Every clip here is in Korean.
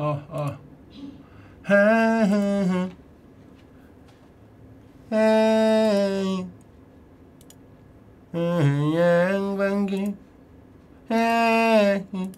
어, 어. 헤헤헤. 헤이. 헤이, 양반기. 헤이.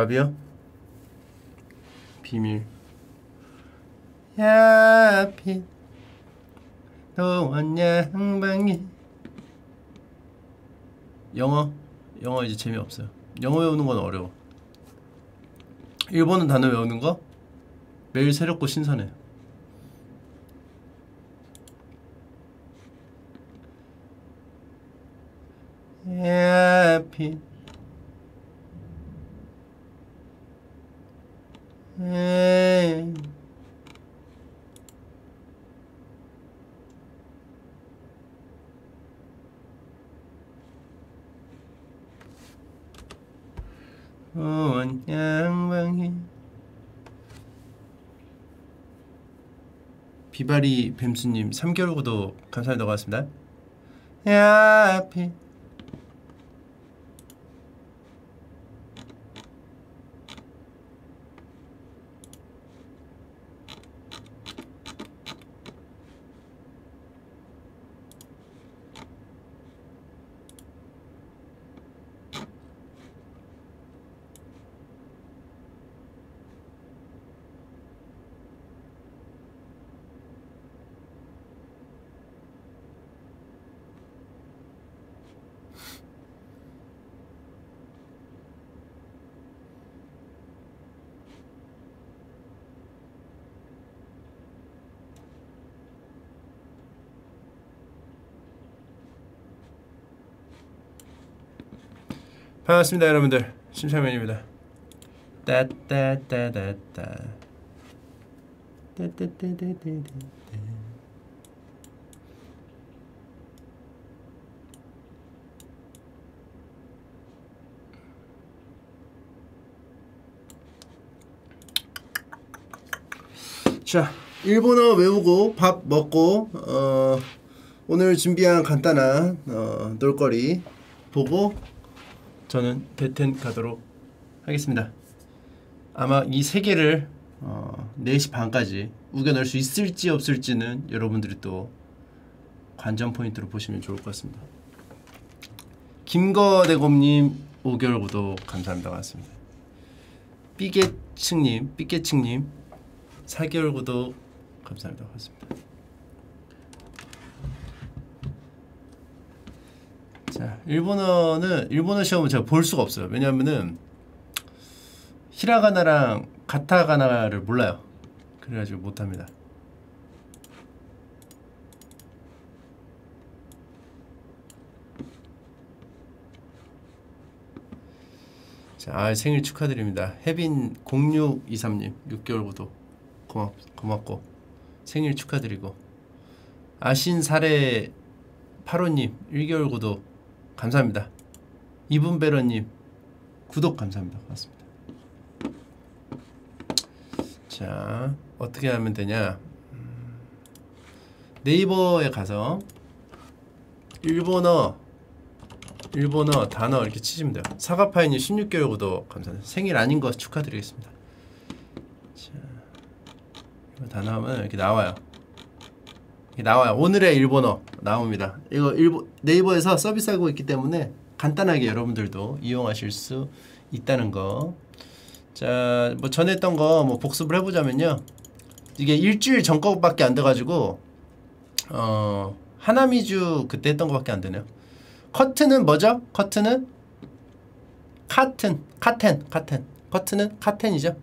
밥이요? 비밀. 야빛 노원 양방이? 영어? 영어 이제 재미없어요. 영어 외우는 건 어려워. 일본은 단어 외우는 거? 매일 새롭고 신선해 야빛 에이. 온 양방이 비바리 뱀수님 3개월 구독 감사합니다. 고맙습니다. 야피 반갑습니다 여러분들. 심사면입니다. 따따따따따. 따따따따따따. 자 일본어 외우고 밥 먹고 어, 오늘 준비한 간단한 어, 놀거리 보고 저는 베텐 가도록 하겠습니다. 아마 이 세 개를 어, 4시 반까지 우겨낼 수 있을지 없을지는 여러분들이 또 관전 포인트로 보시면 좋을 것 같습니다. 김거대곰님 5개월 구독 감사합니다. 반갑습니다. 삐개층님, 삐개층님 4개월 구독 감사합니다. 반갑습니다. 자, 일본어는 일본어 시험은 제가 볼 수가 없어요. 왜냐하면은 히라가나랑 가타가나를 몰라요. 그래가지고 못합니다. 자, 아, 생일 축하드립니다. 해빈 0623님 6개월 구독 고맙, 고맙고 생일 축하드리고 아신 사례 8호님 1개월 구독 감사합니다. 이분베러님 구독 감사합니다. 고맙습니다. 자 어떻게 하면 되냐 음, 네이버에 가서 일본어 일본어 단어 이렇게 치시면 돼요. 사과파이님 16개월 구독 감사합니다. 생일 아닌 거 축하드리겠습니다. 자, 단어 하면 이렇게 나와요. 나와요. 오늘의 일본어 나옵니다. 이거 일본 네이버에서 서비스하고 있기 때문에 간단하게 여러분들도 이용하실 수 있다는 거. 자, 뭐 전에 했던 거 뭐 복습을 해보자면요. 이게 일주일 전 거밖에 안 돼가지고 어 하나미주 그때 했던 거밖에 안 되네요. 커튼은 뭐죠? 커튼은 카튼, 카텐, 카텐. 커튼은 카텐이죠.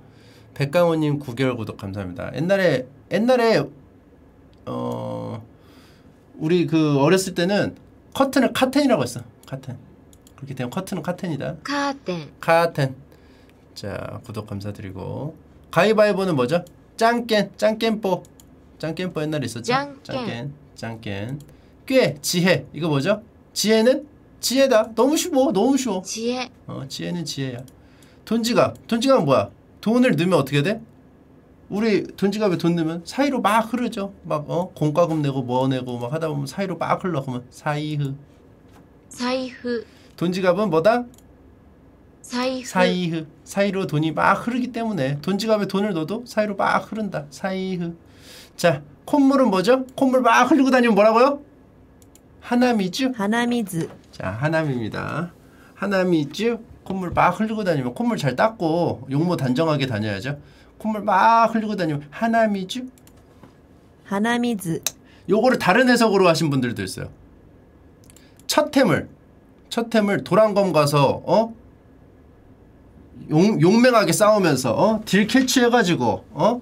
백강호님 9개월 구독 감사합니다. 옛날에 옛날에 어 우리 그 어렸을 때는 커튼을 카텐이라고 했어. 카텐. 그렇게 되면 커튼은 카텐이다. 카텐. 카텐. 자, 구독 감사드리고. 가위바위보는 뭐죠? 짱깬, 짱깬뽀. 짱깬뽀 옛날에 있었죠? 짱깬. 짱깬. 꽤, 지혜. 이거 뭐죠? 지혜는? 지혜다. 너무 쉬워. 뭐. 너무 쉬워. 지혜. 어, 지혜는 지혜야. 돈지갑. 돈지갑은 뭐야? 돈을 넣으면 어떻게 돼? 우리 돈지갑에 돈 넣으면 사이로 막 흐르죠. 막 어? 공과금 내고 뭐 내고 막 하다 보면 사이로 막 흘러. 그러면 사이흐. 사이흐. 돈지갑은 뭐다? 사이흐. 사이흐. 사이로 돈이 막 흐르기 때문에 돈지갑에 돈을 넣어도 사이로 막 흐른다. 사이흐. 자, 콧물은 뭐죠? 콧물 막 흘리고 다니면 뭐라고요? 하나미즈. 하나미즈. 자, 하나미입니다. 하나미즈. 콧물 막 흘리고 다니면 콧물 잘 닦고 용모 단정하게 다녀야죠. 콧물 막 흘리고 다니면 하남이죠. 鼻水 요거를 다른 해석으로 하신 분들도 있어요. 첫 템을 첫 템을 도란검 가서 어? 용, 용맹하게 싸우면서 어? deal 캐치해가지고 어?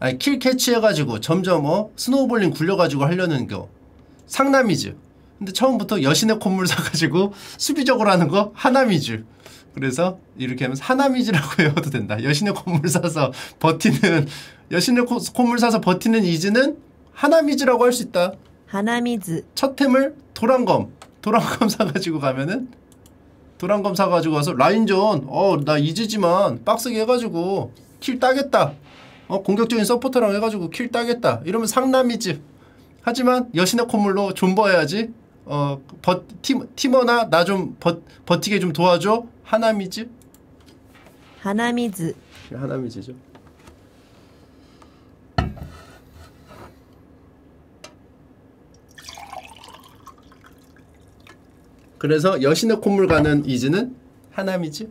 아니 kill 캐치해가지고 점점 어? snowballing 굴려가지고 하려는 거 상남이즈 근데 처음부터 여신의 콧물 사가지고 수비적으로 하는 거 하남이즈 그래서 이렇게 하면 하남이즈라고 외워도 된다. 여신의 콧물 사서 버티는 여신의 코- 콧물 사서 버티는 이즈는 하남이즈라고 할 수 있다. 鼻水첫 템을 도란검 도란검 사가지고 가면은 도란검 사가지고 가서 라인전 어 나 이즈지만 빡세게 해가지고 kill 따겠다. 어 공격적인 서포터랑 해가지고 kill 따겠다. 이러면 상남이즈 하지만 여신의 콧물로 존버해야지. 어 버, 팀, 팀원아 나좀 버티게 좀 도와줘 はなみず 鼻水 하나미즈죠 그래서 여신의 콧물 가는 이즈는 하나미즈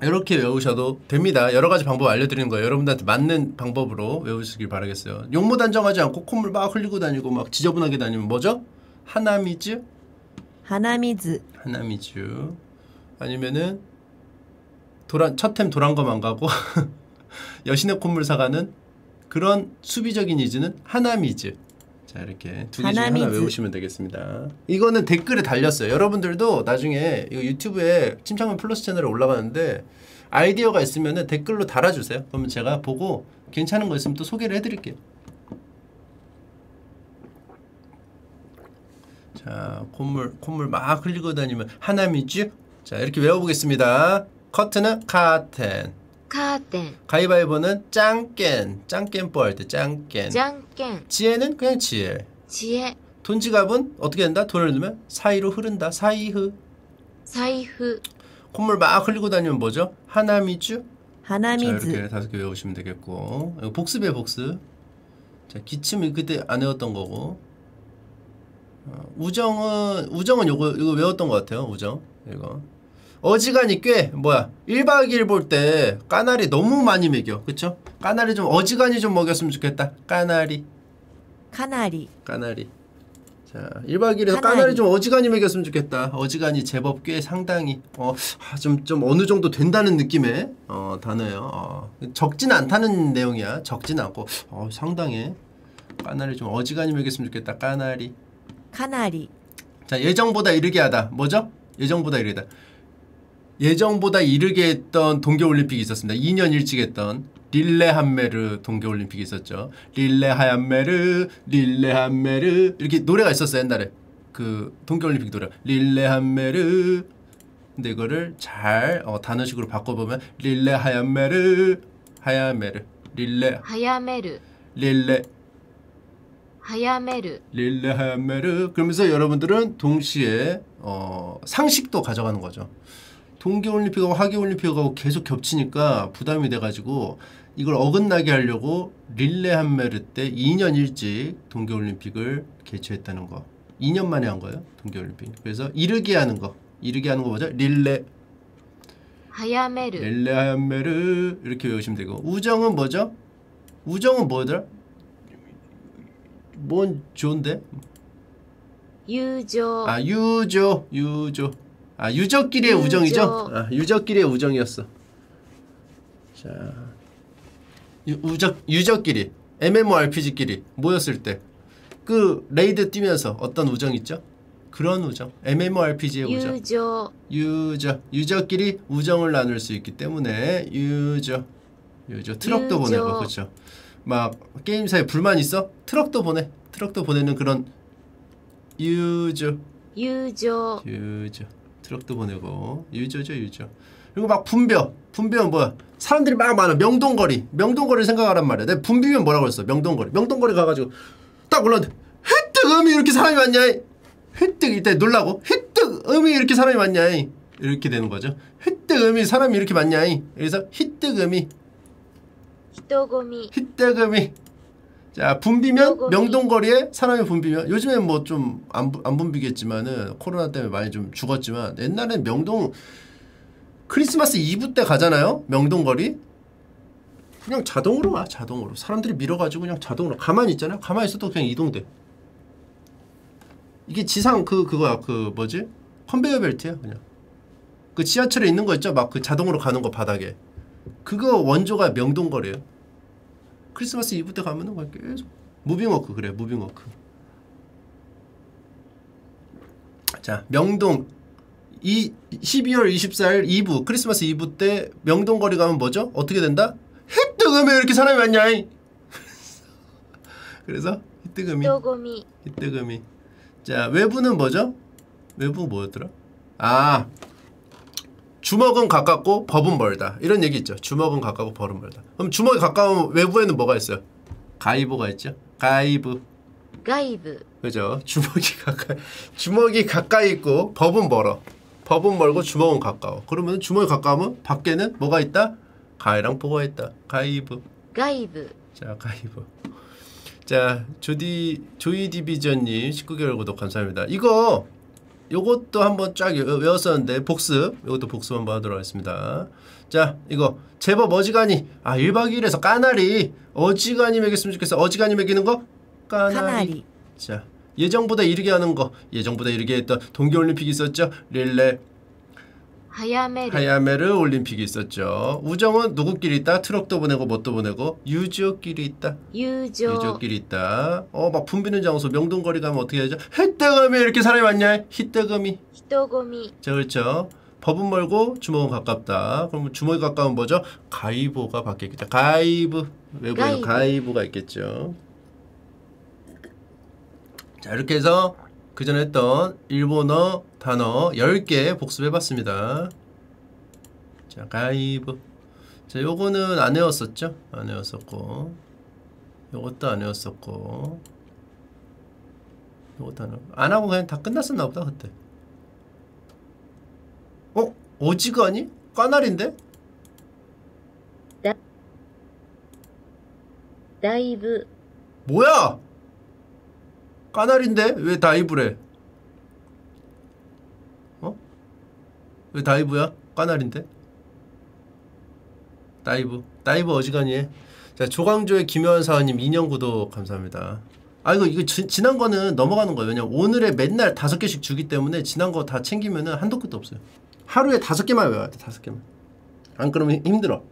이렇게 외우셔도 됩니다. 여러 가지 방법 알려드리는 거예요. 여러분들한테 맞는 방법으로 외우시길 바라겠어요. 용모 단정하지 않고 콧물 막 흘리고 다니고 막 지저분하게 다니면 뭐죠? 하나미즈 鼻水 하나미즈. 아니면은 도란 첫템 도란검 안 가고 여신의 콧물 사가는 그런 수비적인 이즈는 하나미즈. 자 이렇게 두 개 중에 하나 하나미즈. 외우시면 되겠습니다. 이거는 댓글에 달렸어요. 여러분들도 나중에 이거 유튜브에 침착맨 플러스 채널에 올라가는데 아이디어가 있으면 댓글로 달아주세요. 그러면 제가 보고 괜찮은 거 있으면 또 소개를 해드릴게요 자, 콧물, 콧물 막 흘리고 다니면 하나미쥬? 자, 이렇게 외워보겠습니다. 커트는 카텐. 카텐. 가위바위보는 짱깬. 짱깬뽀 할때 짱깬. 짱깬. 지혜는 그냥 지혜. 지혜. 돈 지갑은 어떻게 된다? 돈을 넣으면 사이로 흐른다. 사이흐. 사이흐. 콧물 막 흘리고 다니면 뭐죠? 하나미쥬? 하나미즈. 이렇게 다섯 개 외우시면 되겠고 복습해 복습. 자 기침이 그때 안 외웠던 거고. 우정은 우정은 요거 이거 외웠던 것 같아요. 우정. 이거. 어지간히 꽤 뭐야 1박 2일 볼 때 까나리 너무 많이 먹여. 그쵸? 까나리 좀 어지간히 좀 먹였으면 좋겠다. 까나리. 까나리. 까나리. 자 1박 2일에서 까나리. 까나리. 좀 어지간히 먹였으면 좋겠다. 어지간히 제법 꽤 상당히 어좀좀 좀 어느 정도 된다는 느낌의 어 단어예요. 어, 적진 않다는 내용이야. 적진 않고. 어 상당해. 까나리 좀 어지간히 먹였으면 좋겠다. 까나리. 카나리. 자, 예정보다 이르게 하다. 뭐죠? 예정보다 이르다. 예정보다 이르게 했던 동계올림픽이 있었습니다. 2년 일찍 했던 릴레 한메르 동계올림픽이 있었죠. 릴레 하얀메르, 릴레 한메르 이렇게 노래가 있었어요 옛날에 그 동계올림픽 노래 릴레 한메르. 근데 이거를 잘 어, 단어식으로 바꿔보면 릴레 하얀메르, 하얀메르, 릴레 하얀메르, 릴레 하야메르. 릴레 하야메르. 그러면서 여러분들은 동시에 어, 상식도 가져가는 거죠. 동계올림픽하고 하계올림픽하고 계속 겹치니까 부담이 돼가지고 이걸 어긋나게 하려고 릴레 한메르 때 2년 일찍 동계올림픽을 개최했다는 거. 2년 만에 한 거예요 동계올림픽. 그래서 이르게 하는 거. 이르게 하는 거 뭐죠? 릴레. 하야메르. 릴레 하야메르. 이렇게 외우시면 되고. 우정은 뭐죠? 우정은 뭐더라? 뭔 좋은데? 유조. 아 유조 유조. 아 유적끼리의 유조. 우정이죠? 아 유적끼리의 우정이었어. 자 유, 우적 유적끼리 MMORPG끼리 모였을 때 그 레이드 뛰면서 어떤 우정 있죠? 그런 우정 MMORPG의 우정 유저 유저 유저끼리 우정을 나눌 수 있기 때문에 유저 유저 트럭도 유저. 보내고 그렇죠 막 게임사에 불만 있어? 트럭도 보내. 트럭도 보내는 그런 유저. 友情 유저. 트럭도 보내고 유저죠 유저. 그리고 막 붐벼. 붐벼는 뭐야? 사람들이 막 많아. 명동거리. 명동거리 생각하란 말이야. 내가 붐비면 뭐라고 했어? 명동거리. 명동거리 가가지고 딱 올랐는데 휘뜩 음이 이렇게 사람이 많냐? 휘뜩 이때 놀라고 휘뜩 음이 이렇게 사람이 많냐? 이렇게 되는 거죠. 휘뜩 음이 사람이 이렇게 많냐? 그래서 휘뜩 음이 히토고미. 히토고미. 자 분비면 히토고미. 명동거리에 사람이 분비면. 요즘엔 뭐 좀 안 안 분비겠지만은 코로나 때문에 많이 좀 죽었지만 옛날엔 명동 크리스마스 이브 때 가잖아요? 명동거리? 그냥 자동으로 와 자동으로. 사람들이 밀어가지고 그냥 자동으로. 가만히 있잖아요? 가만히 있어도 그냥 이동돼. 이게 지상 그 그거야. 그 뭐지? 컨베이어 벨트야 그냥. 그 지하철에 있는 거 있죠? 막 그 자동으로 가는 거 바닥에. 그거 원조가 명동거리예요. 크리스마스 이브 때 가면은 그냥 계속 무빙워크 그래 무빙워크. 자 명동 이 12월 24일 이브 크리스마스 이브 때 명동 거리 가면 뭐죠? 어떻게 된다? 히뜨금이 이렇게 사람이 많냐? 그래서 히뜨금이 히뜨금이 히뜨금이 자 외부는 뭐죠? 외부 뭐였더라? 아 주먹은 가깝고 법은 멀다. 이런 얘기 있죠. 주먹은 가깝고 법은 멀다. 그럼 주먹이 가까운 외부에는 뭐가 있어요? 가이브가 있죠. 가이브. 가이브. 그죠. 주먹이 가까이 주먹이 가까이 있고 법은 멀어. 법은 멀고 주먹은 가까워. 그러면 주먹이 가까우면 밖에는 뭐가 있다? 가이랑 포가 있다. 가이브. 가이브. 자, 가이브. 자, 조디 조이 디비전 님 19개월 구독 감사합니다. 이거 요것도 한번 쫙 외웠었는데 복습. 요것도 복습 한번 하도록 하겠습니다. 자 이거 제법 어지간히 아 1박 2일에서 까나리. 어지간히 먹였으면 좋겠어 어지간히 먹이는 거? 까나리, 까나리. 자 예정보다 이르게 하는 거. 예정보다 이르게 했던 동계올림픽이 있었죠? 릴레 하야메르. 하야메르 올림픽이 있었죠. 우정은 누구끼리 있다? 트럭도 보내고 뭣도 보내고 유조끼리 있다. 유조. 유조끼리 있다. 어 막 분비는 장소 명동거리 가면 어떻게 해야죠? 히떼거미 이렇게 사람이 많냐? 히떼거미. 히떼거미. 자 그렇죠. 법은 멀고 주먹은 가깝다. 그럼 주먹이 가까운 뭐죠? 가이보가 바뀌겠다. 가이브. 외부에 가이브. 가이브가 있겠죠. 자 이렇게 해서 그 전에 했던 일본어 단어 10개 복습해봤습니다. 자, 가이브. 자, 요거는 안 외웠었죠? 안 외웠었고. 요것도 안 외웠었고. 요것도 안 하고. 안 하고 그냥 다 끝났었나 보다, 그때. 어? 어지간히? 까날인데? だいぶ. 뭐야? 까나리인데? 왜 다이브래? 어? 왜 다이브야? 까나리인데? 다이브. 다이브 어지간히 해. 자, 조광조의 김효원 사원님 2년 구독 감사합니다. 아, 이거, 이거 지, 지난 거는 넘어가는 거예요. 왜냐면 오늘에 맨날 다섯 개씩 주기 때문에 지난 거 다 챙기면은 한도 끝도 없어요. 하루에 다섯 개만 외워야 돼, 다섯 개만. 안 그러면 힘들어.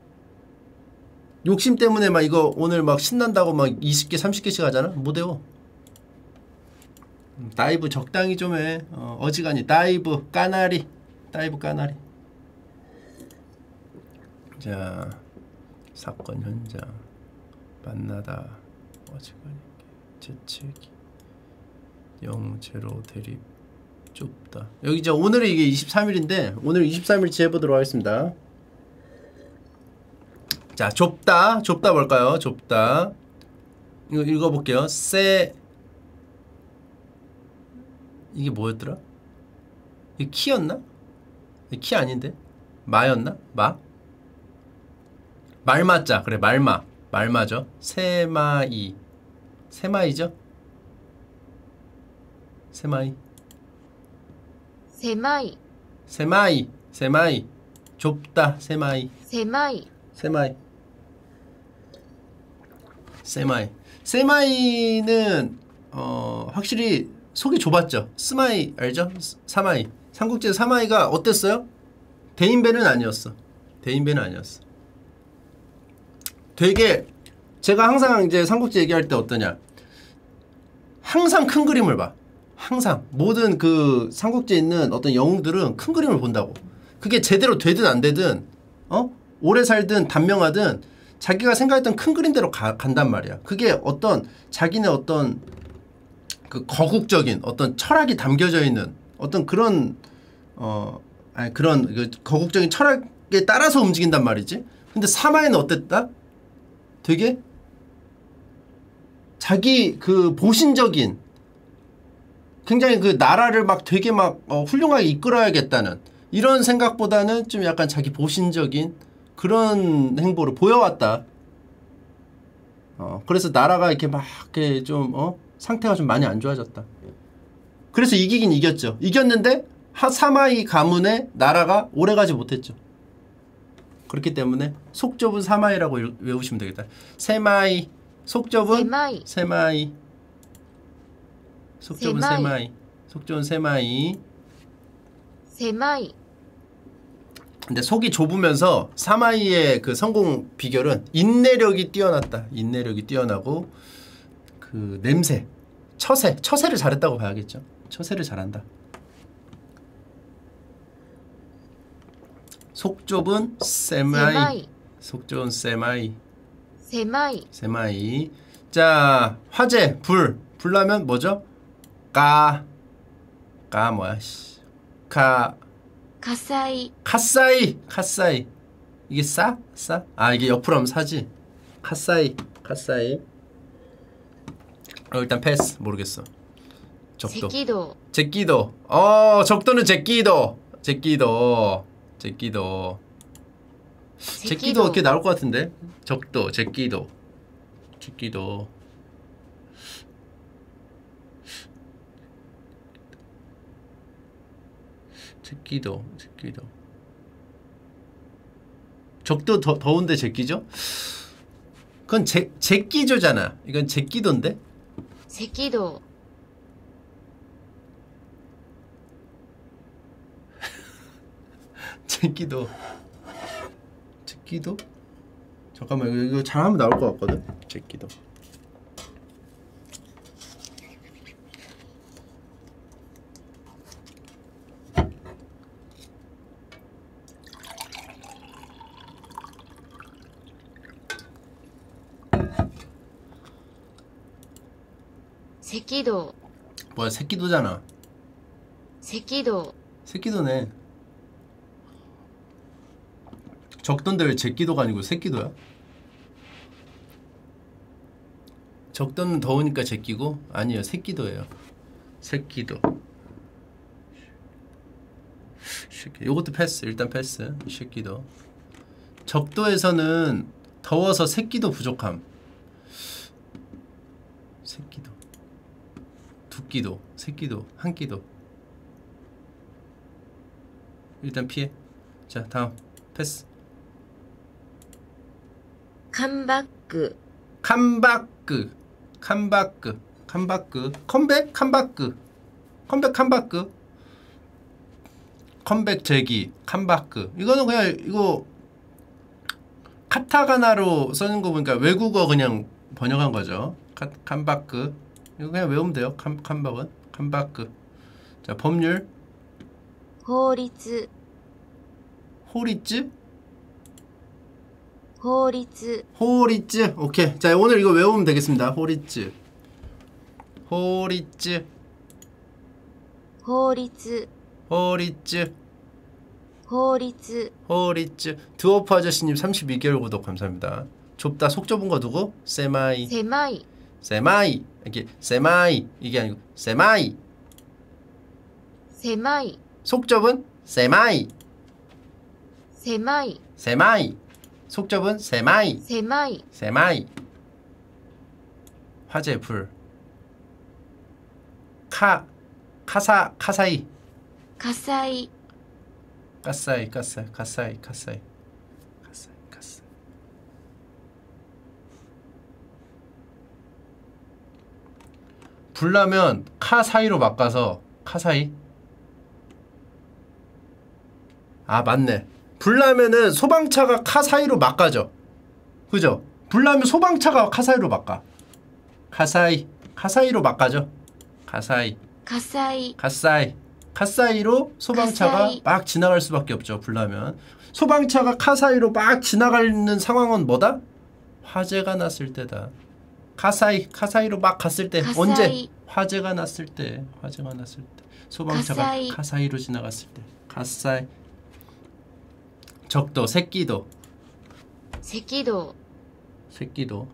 욕심 때문에 막 이거 오늘 막 신난다고 막 20개, 30개씩 하잖아? 못 외워. 음, だいぶ 적당히 좀 해. 어, 어지간히. だいぶ, かなり. だいぶ, かなり. 자, 사건 현장. 만나다. 어지간히. 재채기. 영, 제로, 대립. 좁다. 여기 이제 오늘은 이게 23일인데, 오늘 23일치 해보도록 하겠습니다. 자, 좁다. 좁다 뭘까요? 좁다. 이거 읽어볼게요. 세 이게 뭐였더라? 이 키였나? 키 아닌데? 마였나? 마? 말맞자 그래 말마 말마죠 세마이 세마이죠? せまい 세마이 せまい せまい 좁다 せまい せまい 세마이 세마이 세마이는 어 확실히 속이 좁았죠 사마의 알죠? 스- 사마의 삼국지 사마의가 어땠어요? 대인배는 아니었어 대인배는 아니었어 되게 제가 항상 이제 삼국지 얘기할 때 어떠냐 항상 큰 그림을 봐 항상 모든 그 삼국지에 있는 어떤 영웅들은 큰 그림을 본다고. 그게 제대로 되든 안 되든 어 오래 살든 단명하든 자기가 생각했던 큰 그림대로 가- 간단 말이야. 그게 어떤 자기네 어떤 그 거국적인 어떤 철학이 담겨져 있는 어떤 그런 어 아니 그런 그 거국적인 철학에 따라서 움직인단 말이지. 근데 사마에는 어땠다? 되게 자기 그 보신적인 굉장히 그 나라를 막 되게 막 어, 훌륭하게 이끌어야겠다는 이런 생각보다는 좀 약간 자기 보신적인 그런 행보를 보여왔다. 어, 그래서 나라가 이렇게 막 이렇게 좀 어, 상태가 좀 많이 안 좋아졌다. 그래서 이기긴 이겼죠. 이겼는데 하사마이 가문의 나라가 오래가지 못했죠. 그렇기 때문에 속 좁은 사마의라고 외우시면 되겠다. せまい 속 좁은 せまい, せまい. 속 좁은 せまい. せまい 속 좁은 せまい せまい 근데 속이 좁으면서 사마의의 그 성공 비결은 인내력이 뛰어났다. 인내력이 뛰어나고 그 냄새 처세, 처세를 잘했다고 봐야겠죠. 처세를 잘한다. 속 좁은 せまい. せまい. 속 좁은 せまい. せまい. せまい. 자, 화재, 불. 불나면 뭐죠? 까. 까 뭐야, 씨. 카. かさい. かさい. かさい. 이게 싸? 싸? 아, 이게 옆으로 하면 사지. かさい. かさい. 어, 일단 패스. 모르겠어. 적도. 赤道 せきどう. 어 적도는 せきどう. せきどう. 제끼도 제끼도. 이렇게 나올 것 같은데? 적도 제끼도. 제끼도. 제끼도 제끼도. 적도 더 더운데 제끼죠? 그건 제 제끼조잖아. 이건 제끼도인데. 赤道 제끼도 제끼도 잠깐만 이거, 이거 잘하면 나올 것 같거든. 제끼도. 새끼도. 뭐야 새끼도잖아. 새끼도. 새끼도네. 적던데 왜 제끼도가 아니고 새끼도야? 적던은 더우니까 제끼고? 아니요 새끼도예요. 새끼도. 새끼. 요것도 패스 일단 패스 새끼도. 적도에서는 더워서 새끼도 부족함. 새끼도. 두끼도 새끼도 한끼도. 일단 피해. 자 다음. 패스. 캄바크. 캄바크. 캄바크. 캄바크. 컴백 캄바크. 컴백 캄바크. 컴백 제기 캄바크. 이거는 그냥 이거 카타가나로 쓰는 거 보니까 외국어 그냥 번역한 거죠. 카, 캄바크. 이거 그냥 외우면 돼요. 칸, 칸박은 칸바크. 자 법률. 호리츠. 호리츠? 호리츠. 호리츠. 오케이. 자 오늘 이거 외우면 되겠습니다. 호리츠. 호리츠. 호리츠. 호리츠. 호리츠. 호리츠. 드워프 아저씨님 32개월 구독 감사합니다. 좁다 속 좁은 거 두고 狭い. 세마이. 세마이. 이렇게 세마이 이게 아니고 세마이. 狭い. 속 좁은 狭い. 狭い. 세마이. 속접은 세마이. 세마이. 狭い. 화재 불카 카사 火災. 火災. 火災 火災 火災 火災. 불나면 car 사이로 바꿔서 car 사이 아 맞네 불나면은 소방차가 car 사이로 막가죠 그죠 불나면 소방차가 car 사이로 막가 火災 car 사이로 막가죠 火災 火災 火災. car 사이로 소방차가 火災. 막 지나갈 수밖에 없죠. 불나면. 소방차가 car 사이로 막 지나가는 상황은 뭐다? 화재가 났을 때다. 火災, car 사이로 막 갔을 때 火災. 언제? 화재가 났을 때. 화재가 났을 때. 소방차가 가사이. 카사이로 지나갔을 때. 가사이. 적도, 새끼도, 赤道 새끼도.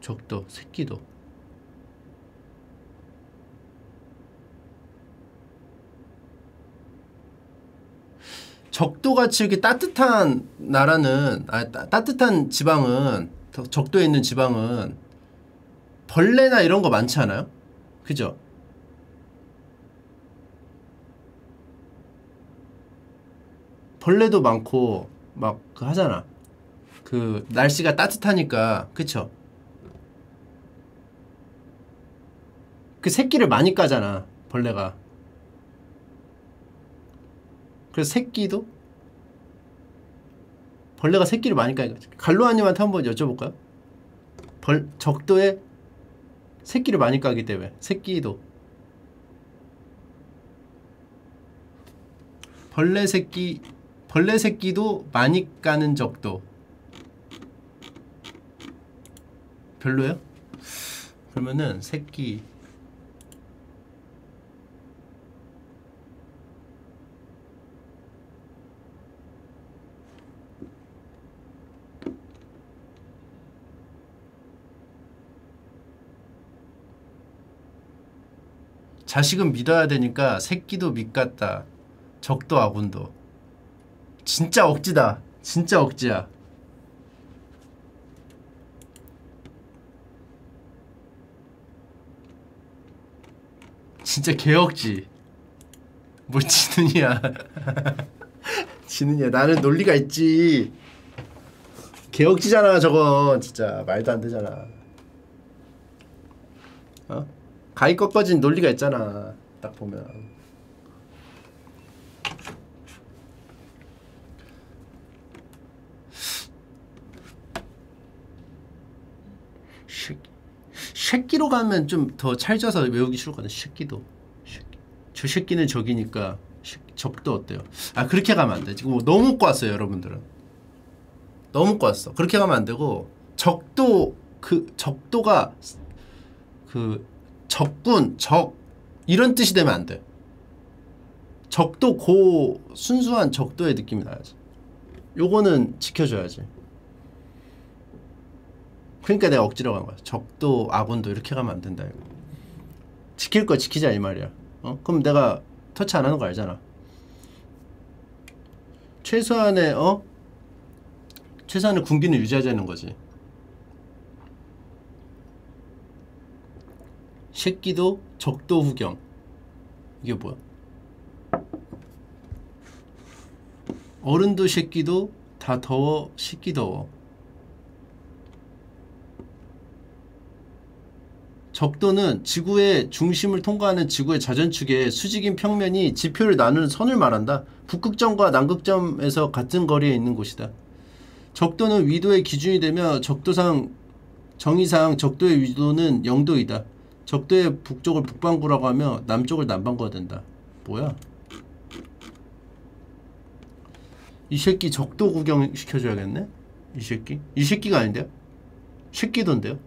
적도, 새끼도. 적도같이 이렇게 따뜻한 나라는 아, 따, 따뜻한 지방은 더- 적도에 있는 지방은 벌레나 이런 거 많지 않아요? 그죠? 벌레도 많고 막그 하잖아. 그 날씨가 따뜻하니까 그쵸? 그 새끼를 많이 까잖아 벌레가. 그래서 새끼도? 벌레가 새끼를 많이 까니까. 갈로아님한테 한번 여쭤볼까요? 벌 적도에 새끼를 많이 까기 때문에 새끼도. 벌레 새끼 벌레 새끼도 많이 까는 적도. 별로예요? 그러면은 새끼 자식은 믿어야 되니까 새끼도 믿겠다. 적도 아군도. 진짜 억지다. 진짜 억지야. 진짜 개억지. 뭘 지느냐. 지느냐. 나는 논리가 있지. 개억지잖아 저건. 진짜 말도 안 되잖아. 어? 가위 꺾어진 논리가 있잖아. 딱 보면. 새끼로 가면 좀 더 찰져서 외우기 쉬울 거든. 새끼도. 새끼. 저 적이니까 새끼- 적도 어때요? 아 그렇게 가면 안 돼. 지금 너무 꼬았어요, 여러분들은. 너무 꼬았어. 그렇게 가면 안 되고 적도 그 적도가 그 적군, 적 이런 뜻이 되면 안 돼. 적도 고 순수한 적도의 느낌이 나야지. 요거는 지켜줘야지. 그러니까 내가 억지로 간 거야. 적도 아군도 이렇게 가면 안 된다 이거. 지킬 거 지키자 이 말이야. 어? 그럼 내가 터치 안 하는 거 알잖아. 최소한의 어? 최소한의 군기는 유지하자는 거지. 새끼도 적도 후경 이게 뭐야? 어른도 새끼도 다 더워 식기 더워 적도는 지구의 중심을 통과하는 지구의 자전축에 수직인 평면이 지표를 나누는 선을 말한다. 북극점과 남극점에서 같은 거리에 있는 곳이다. 적도는 위도의 기준이 되며 적도상 정의상 적도의 위도는 0도이다. 적도의 북쪽을 북반구라고 하며 남쪽을 남반구가 된다. 뭐야? 이 새끼 적도 구경 시켜줘야겠네? 이 새끼? 이 새끼가 아닌데요? 새끼던데요?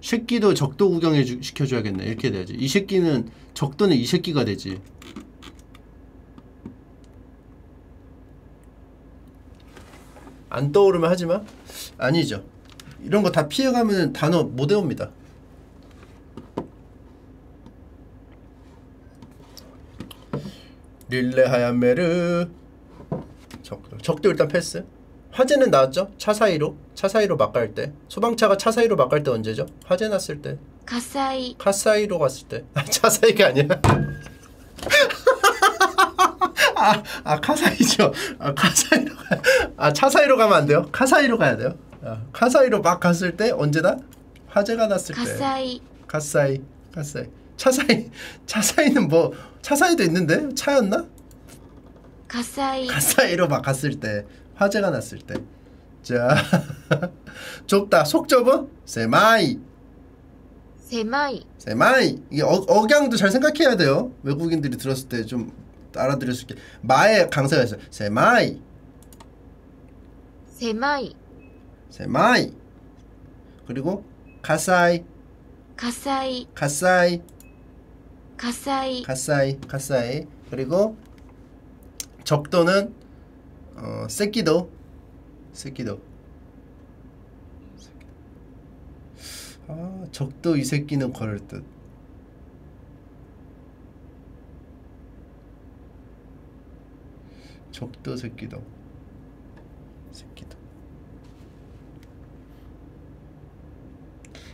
새끼도 적도 구경해 주, 시켜줘야겠네. 이렇게 돼야지. 이 새끼는 적도는 이 새끼가 되지. 안 떠오르면 하지마. 아니죠. 이런 거 다 피해가면 단어 못 외웁니다. 릴레 하얀메르. 적, 적도 일단 패스. 화재는 나왔죠? 차 사이로? 차 사이로 막갈 때? 소방차가 차 사이로 막갈 때 언제죠? 화재 났을 때? 가사이. 카사이로 갔을 때차 아, 사이가 아니야. 아, 아 카사이죠. 아 카사이로 아 차사이로 가면 안 돼요? 카사이로 가야 돼요? 아, 카사이로 막 갔을 때 언제다? 화재가 났을 때. 가사이. 가사이. 가사이. 차사이 차사이는 뭐 차사이도 있는데? 차였나? 火災. car 사이로 막 갔을 때 화재가 났을 때. 자 좁다. 속 좁어? 세마이. 세마이. 세마이. 이게 어, 억양도 잘 생각해야 돼요. 외국인들이 들었을 때 좀 알아들을 수 있게. 마에 강세가 있어요. 세마이. 세마이. 세마이. 그리고 가사이. 가사이. 가사이. 火災 가사이 가사이. 그리고 적도는 어 赤道. 赤道. 아 적도 이 새끼는 걸을 듯. 적도 새끼도. 새끼도.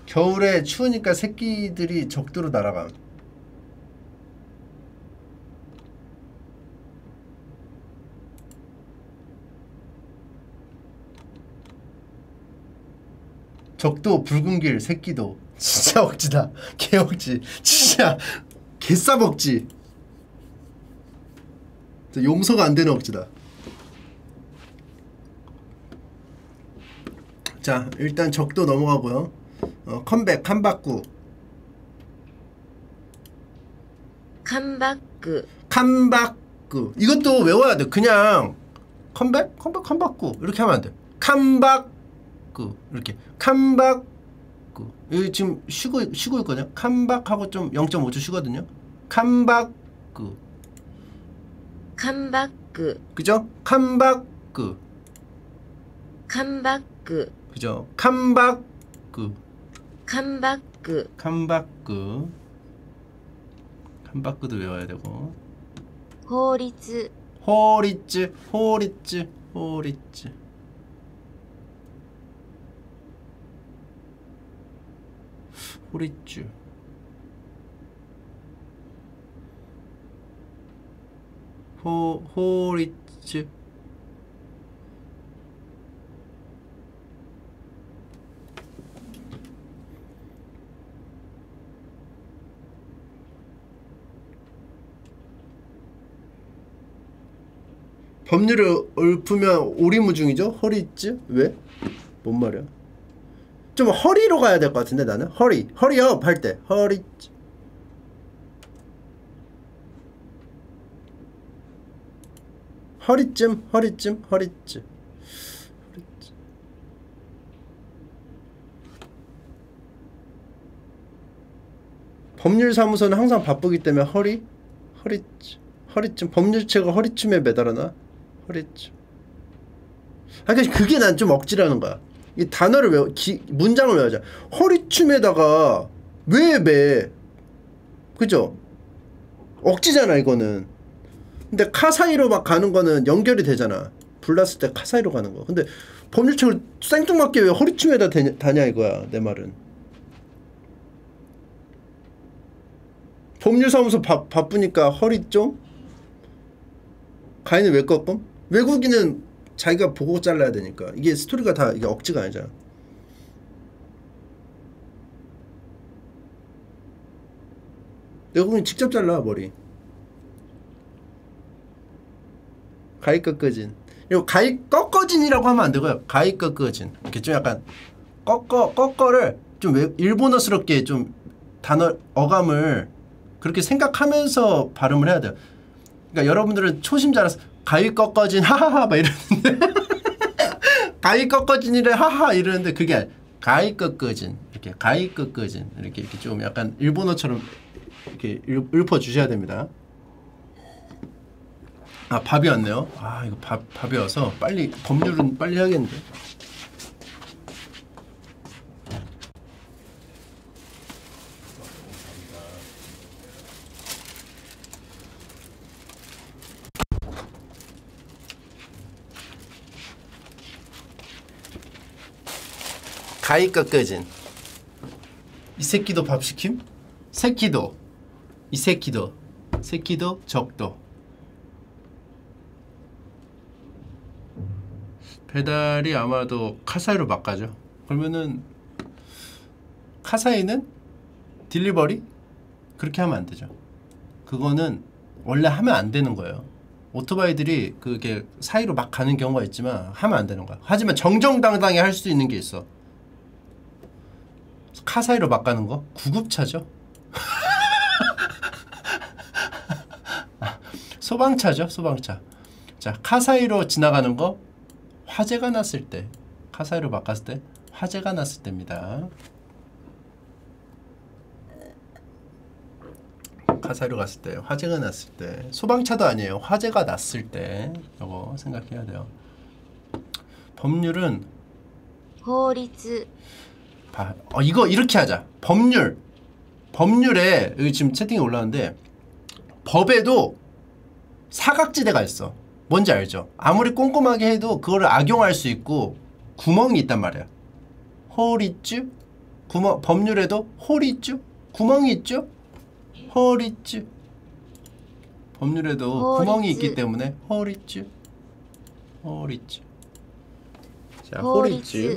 겨울에 추우니까 새끼들이 적도로 날아감 적도 붉은 길 새끼도. 진짜 억지다. 개억지. 진짜 개싸벅지. 용서가 안 되는 억지다. 자 일단 적도 넘어가고요. 어, 컴백 칸바꾸. 칸바꾸. 칸바꾸. 이것도 외워야 돼. 그냥 컴백? 컴백 칸바꾸. 이렇게 하면 안돼. 칸박 그 이렇게 캄박 그 여기 지금 쉬고 쉬고 있거든요. 캄박 하고 좀 0.5초 쉬거든요. 캄박 그. 캄박 그. 그죠? 캄박 그. 캄박 그. 그죠? 캄박 그. 캄박 그. 캄박 그. 캄박 그도 외워야 되고. 호리츠 호리츠 호리츠 호리츠 호리츠 호 호리츠 법률을 읊으면 오리무중이죠? 허리즈? 왜? 뭔 말이야? 좀 허리로 가야 될 것 같은데 나는? 허리. 허리업 할 때. 허리 허리쯤 허리쯤 허리쯤 허리쯤. 법률사무소는 항상 바쁘기 때문에 허리 허리쯤 허리쯤 법률체가 허리춤에 매달아나? 허리춤 아 그러니까 그게 난 좀 억지라는 거야 이 단어를 외워 기, 문장을 외우자 허리춤에다가 왜 매? 그죠? 억지잖아 이거는 근데 카 사이로 막 가는 거는 연결이 되잖아 불났을 때 카 사이로 가는 거 근데 법률책을 생뚱맞게 왜 허리춤에다 대냐, 다냐 이거야 내 말은 법률사무소 바, 바쁘니까 허리 좀 가인은 왜 꺾음? 외국인은 자기가 보고 잘라야 되니까 이게 스토리가 다 이게 억지가 아니잖아. 외국인 직접 잘라 머리. 가위 꺾어진. 이거 가위 꺾어진이라고 하면 안 되고요. 가위 꺾어진. 이렇게 좀 약간 꺾어 꺾어를 좀 외- 일본어스럽게 좀 단어 어감을 그렇게 생각하면서 발음을 해야 돼요. 그러니까 여러분들은 초심자라서 가위 꺾어진 하하하 막 이러는데 가위 꺾어진이래 하하 이러는데 그게 가위 꺾어진 이렇게 가위 꺾어진 이렇게 이렇게 좀 약간 일본어처럼 이렇게 읊- 읊어 주셔야 됩니다. 아 밥이 왔네요. 아 이거 밥 밥이 와서 빨리 법률은 빨리 해야겠는데. 가위 꺾어진. 이 새끼도 밥 시킴? 새끼도. 이 새끼도. 새끼도 적도. 배달이 아마도 카사이로 바꿔죠 그러면은 카사이는 딜리버리? 그렇게 하면 안 되죠. 그거는 원래 하면 안 되는 거예요. 오토바이들이 그게 사이로 막 가는 경우가 있지만 하면 안 되는 거야. 하지만 정정당당히 할 수 있는 게 있어. 카 사이로 막 가는 거? 구급차죠. 소방차죠, 소방차. 자, 카 사이로 지나가는 거? 화재가 났을 때, 카 사이로 막 갔을 때 화재가 났을 때입니다. 카사로 갔을 때 화재가 났을 때. 소방차도 아니에요. 화재가 났을 때. 이거 생각해야 돼요. 법률은 法律 봐, 어, 이거 이렇게 하자. 법률. 법률에 여기 지금 채팅이 올라왔는데 법에도 사각지대가 있어. 뭔지 알죠? 아무리 꼼꼼하게 해도 그거를 악용할 수 있고 구멍이 있단 말이야. 홀 있죠? 구멍 법률에도 홀 있죠? 구멍이 있죠? 홀 있죠? 법률에도 홀 구멍이 있지. 있기 때문에 홀 있죠? 홀 있죠? 자, 홀法 있죠 律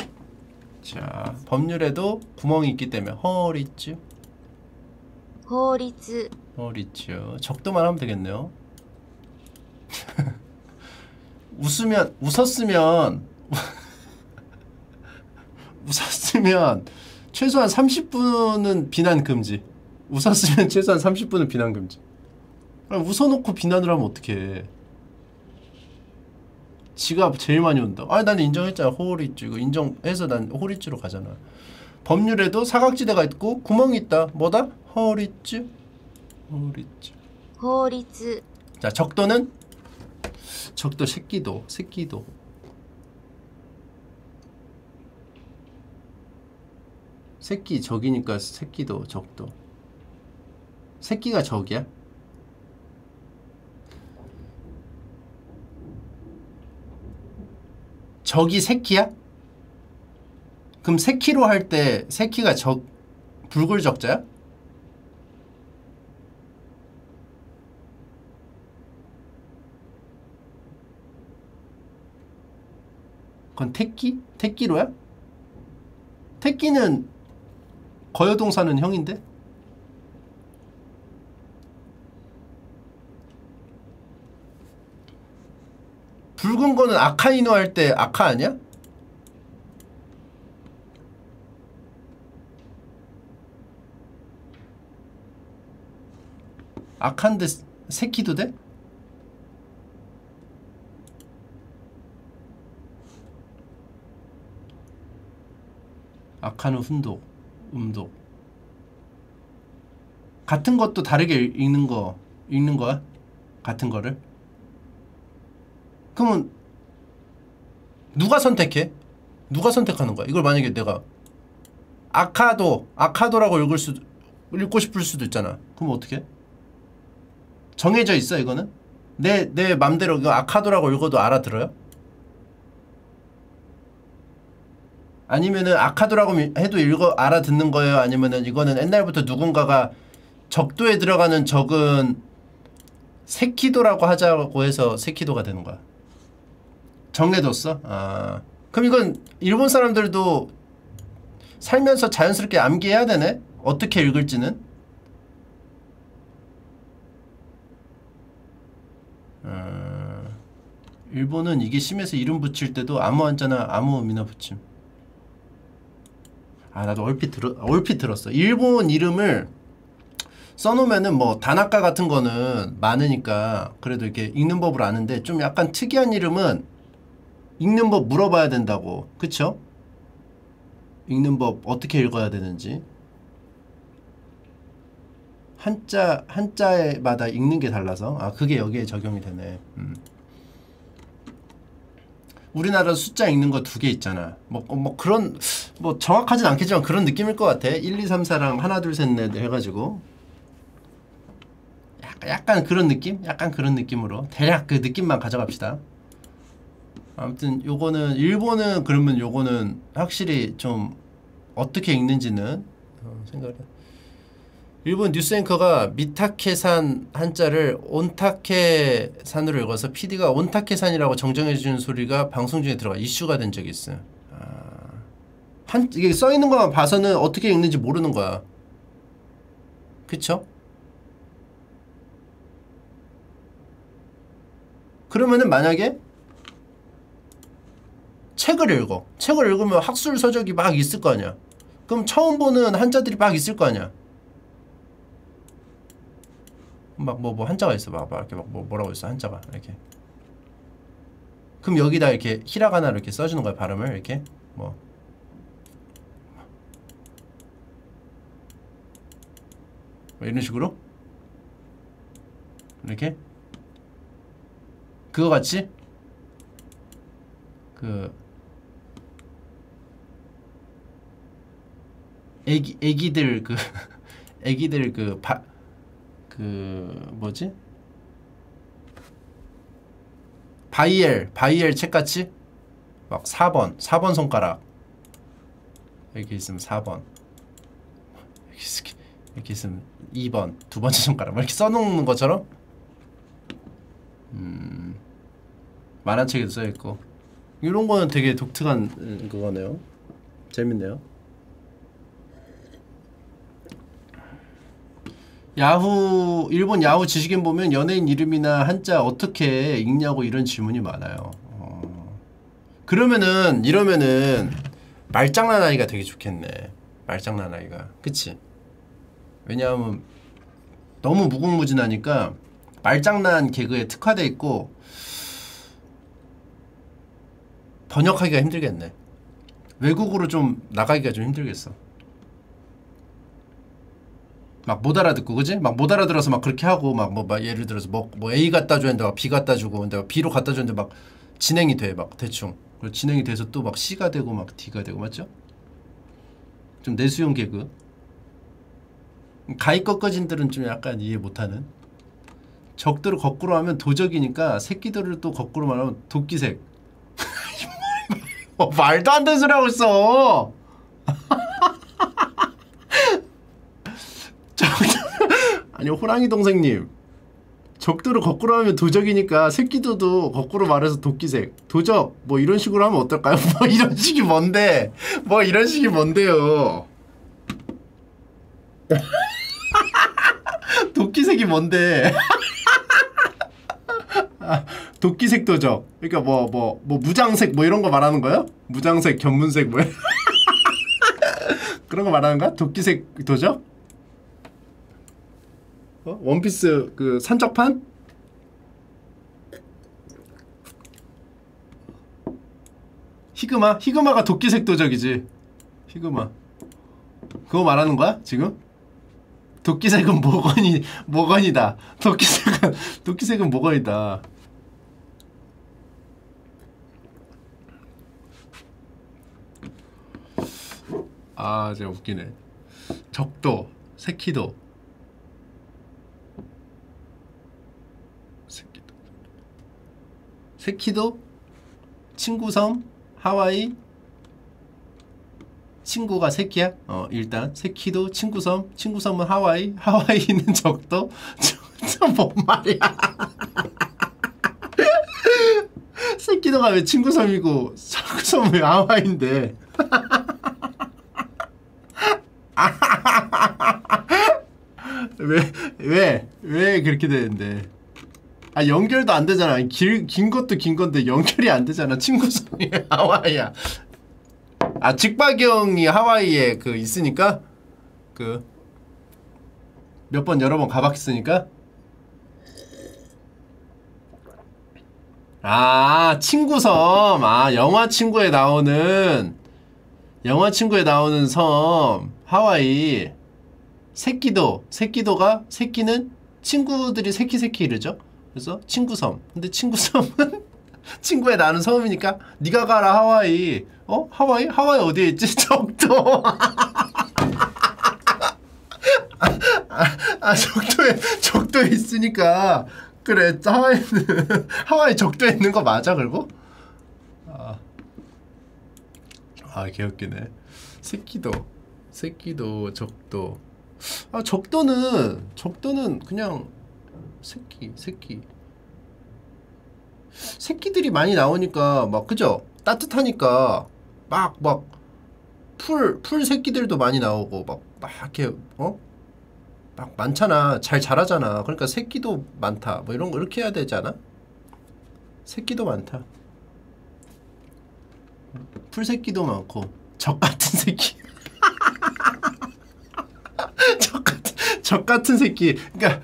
자, 법률에도 구멍이 있기 때문에. 法律헐 있죠. 적도만 하면 되겠네요. 웃으면 웃었으면 웃었으면 최소한 30분은 비난 금지. 웃었으면 최소한 30분은 비난 금지. 아, 웃어놓고 비난을 하면 어떡해. 지가 제일 많이 온다. 아, 나는 인정했잖아. 호리쭈. 이거 인정해서 난 호리쭈로 가잖아. 법률에도 사각지대가 있고 구멍이 있다. 뭐다? 호리쭈. 호리쭈. 法律 자, 적도는 적도 새끼도, 새끼도. 새끼 적이니까 새끼도 적도. 새끼가 적이야? 적이 새끼야? 그럼 새끼로 할 때 새끼가 적 불굴 적자야? 그건 택기? 택기로야? 택기는 거여동사는 형인데? 붉은 거는 아카이노 할 때 아카 아니야? 아카인데 새끼도 돼? 아카는 훈독, 음독. 같은 것도 다르게 읽- 읽는 거 읽는 거야? 같은 거를? 그러면 누가 선택해? 누가 선택하는 거야? 이걸 만약에 내가 아카도 아카도라고 읽을 수 읽고 싶을 수도 있잖아. 그럼 어떻게? 정해져 있어 이거는? 내 내 맘대로 이거 아카도라고 읽어도 알아들어요? 아니면은 아카도라고 미- 해도 읽어 알아듣는 거예요? 아니면은 이거는 옛날부터 누군가가 적도에 들어가는 적은 세키도라고 하자고 해서 세키도가 되는 거야. 정해뒀어? 아. 그럼 이건 일본 사람들도 살면서 자연스럽게 암기해야 되네? 어떻게 읽을지는? 어, 일본은 이게 심해서 이름 붙일 때도 아무 한자나 아무 의미나 붙임. 아 나도 얼핏 들어 얼핏 들었어. 일본 이름을 써놓으면은 뭐 단아까 같은 거는 많으니까 그래도 이렇게 읽는 법을 아는데 좀 약간 특이한 이름은 읽는 법 물어봐야 된다고 그쵸? 읽는 법 어떻게 읽어야 되는지 한자 한자마다 읽는 게 달라서 아 그게 여기에 적용이 되네. 음. 우리나라 숫자 읽는 거 두 개 있잖아. 뭐, 어, 뭐 그런 뭐 정확하진 않겠지만 그런 느낌일 것 같아. 1, 2, 3, 4랑 하나 둘 셋 넷 해가지고 약간, 약간 그런 느낌? 약간 그런 느낌으로 대략 그 느낌만 가져갑시다. 아무튼 요거는 일본은 그러면 요거는 확실히 좀 어떻게 읽는지는 어, 생각을 해. 일본 뉴스 앵커가 미타케산 한자를 온타케산으로 읽어서 PD가 온타케산이라고 정정해 주는 소리가 방송 중에 들어가 이슈가 된 적이 있어요. 아, 한 이게 써 있는 것만 봐서는 어떻게 읽는지 모르는 거야. 그쵸? 그러면은 만약에 책을 읽어. 책을 읽으면 학술 서적이 막 있을 거 아니야. 그럼 처음 보는 한자들이 막 있을 거 아니야. 막 뭐뭐 한자가 있어. 막, 막 이렇게 막 뭐, 뭐라고 있어 한자가 이렇게. 그럼 여기다 이렇게 히라가나로 이렇게 써주는 거야 발음을 이렇게 뭐. 뭐 이런 식으로 이렇게 그거 같이 그 애기 애기들 그 애기들 그바그 뭐지? 바이엘 바이엘 책같이? 막 4번 4번 손가락. 이렇게 있으면 4번. 이렇게, 있- 이렇게 있으면 2번 두 번째 손가락. 막 이렇게 써놓는 것처럼? 음 만화책에도 써있고. 이런 거는 되게 독특한 음, 그거네요. 재밌네요 야후 일본 야후 지식인 보면 연예인 이름이나 한자 어떻게 읽냐고 이런 질문이 많아요. 어. 그러면은 이러면은 말장난하기가 되게 좋겠네. 말장난하기가 그치? 왜냐하면 너무 무궁무진하니까 말장난 개그에 특화돼 있고 번역하기가 힘들겠네. 외국으로 좀 나가기가 좀 힘들겠어. 막 못 알아듣고 그지? 막 못 알아들어서 막 그렇게 하고 막뭐 예를 들어서 뭐, 뭐 A 갖다 줬는데 막 B 갖다 주고 근데 막 B로 갖다 줬는데 막 진행이 돼 막 대충. 그리고 진행이 돼서 또 막 C가 되고 막 D가 되고 맞죠? 좀 내수용 개그. 가히 꺾어진들은 좀 약간 이해 못하는. 적들을 거꾸로 하면 도적이니까 새끼들을 또 거꾸로 말하면 도끼색. 어, 말도 안 되는 소리 하고 있어 아니 호랑이 동생님 적도를 거꾸로 하면 도적이니까 새끼도도 거꾸로 말해서 도끼색 도적 뭐 이런 식으로 하면 어떨까요? 뭐 이런 식이 뭔데 뭐 이런 식이 뭔데요 도끼색이 뭔데 아, 도끼색 도적 그러니까 뭐 뭐뭐 무장색 뭐 이런 거 말하는 거예요? 무장색 견문색 뭐 그런 거 말하는 거야? 도끼색 도적? 어? 원피스 그 산적판? 히그마? 히그마가 도끼색 도적이지 히그마 그거 말하는 거야 지금? 도끼색은 모건이 모건이다 도끼색은 도끼색은 모건이다 아 진짜 웃기네 적도 새끼도 새키도 친구섬 하와이 친구가 새끼야? 어 일단 새키도 친구섬 친구섬은 하와이 하와이는 적도 저뭔 말이야? 새끼도가 왜 친구섬이고 친구섬은 왜 하와이인데? 왜 왜 왜 그렇게 되는데 아 연결도 안 되잖아. 길, 긴 것도 긴 건데 연결이 안 되잖아. 친구성이 하와이야. 아 직박이 형이 하와이에 그 있으니까? 그 몇 번 여러 번 가봤으니까? 아 친구 섬. 아 영화 친구에 나오는 영화 친구에 나오는 섬. 하와이. 새끼도 새끼도가 새끼는 친구들이 새끼 새끼 이르죠. 그래서 친구 섬. 근데 친구 섬은 친구에 나는 섬이니까 네가 가라 하와이. 어? 하와이? 하와이 어디에 있지? 적도. 아, 아 적도에 적도에 있으니까 그래 하와이는 하와이 적도에 있는 거 맞아 그리고? 아, 아 개웃기네. 새끼도 새끼도 적도. 아 적도는 적도는 그냥 새끼 새끼 새끼들이 많이 나오니까 막 그죠 따뜻하니까 막 막 풀 풀 새끼들도 많이 나오고 막막 이렇게 어 막 많잖아 잘 자라잖아 그러니까 새끼도 많다 뭐 이런 거 이렇게 해야 되지 않아? 새끼도 많다. 풀새끼도 많고 적 같은 새끼. 적 같은 적 같은 새끼. 그러니까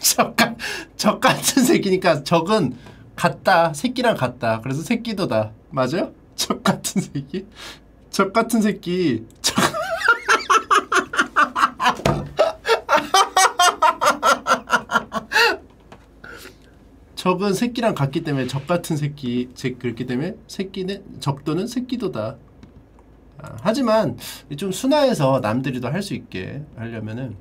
적같 적 같은 새끼니까 적은 같다. 새끼랑 같다. 그래서 새끼도다. 맞아요? 적 같은 새끼. 적 같은 새끼. 적 적은 새끼랑 같기 때문에 적 같은 새끼 제 그렇기 때문에 새끼는 적도는 새끼도다. 아, 하지만 좀 순화해서 남들이 더할수 있게 하려면은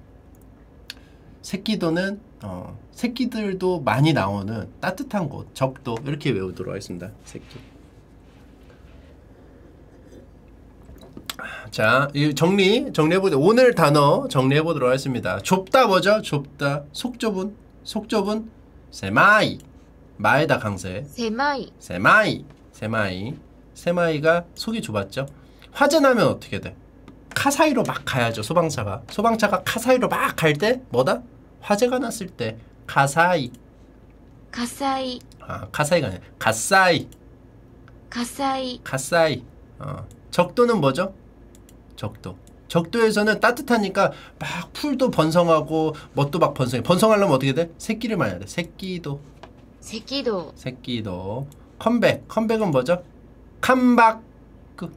새끼도는 어, 새끼들도 많이 나오는 따뜻한 곳 적도 이렇게 외우도록 하겠습니다. 새끼. 자, 이 정리 정리해 보자. 오늘 단어 정리해 보도록 하겠습니다. 좁다 뭐죠? 좁다. 속 좁은 속 좁은 狭い 마에다 강세 狭い 세마이 세마이 세마이가 속이 좁았죠. 화재 나면 어떻게 돼? car 사이로 막 가야죠. 소방차가 소방차가 car 사이로 막 갈 때 뭐다? 화재가 났을 때 가사이. 가사이. 아 가사이가 아니라 가사이. 가사이. 가사이. 어. 적도는 뭐죠? 적도. 적도에서는 따뜻하니까 막 풀도 번성하고 뭣도 막 번성해. 번성하려면 어떻게 돼? 새끼를 말해야 돼. 새끼도. 새끼도. 새끼도. 컴백. 컴백은 뭐죠? カムバック.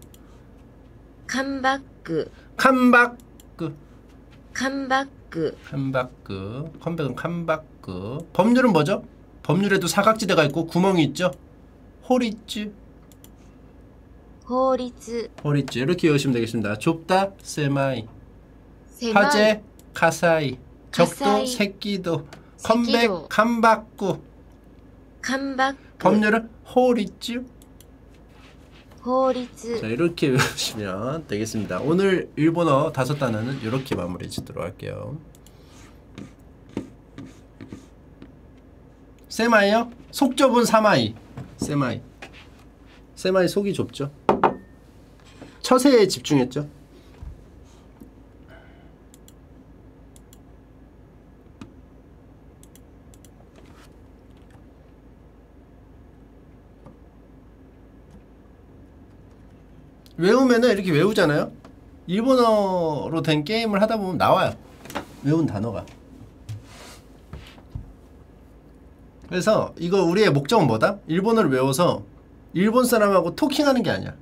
カムバック. カムバック. カムバック. カムバック. 컴백은 カムバック. 법률은 뭐죠? 법률에도 사각지대가 있고 구멍이 있죠? 호리츠. 호리츠. 호리츠. 이렇게 외우시면 되겠습니다. 좁다, 세마이. 세마이. 화재, 火災. 적도, 새끼도. 컴백, カムバック. カムバック. 법률은 호리츠. 法律자 이렇게 외우시면 되겠습니다. 오늘 일본어 다섯 단어는 이렇게 마무리 짓도록 할게요. 狭い요? 속 좁은 狭い. 세마이. 세마이 속이 좁죠? 처세에 집중했죠 외우면은 이렇게 외우잖아요. 일본어로 된 게임을 하다 보면 나와요. 외운 단어가. 그래서 이거 우리의 목적은 뭐다? 일본어를 외워서 일본 사람하고 토킹하는 게 아니야.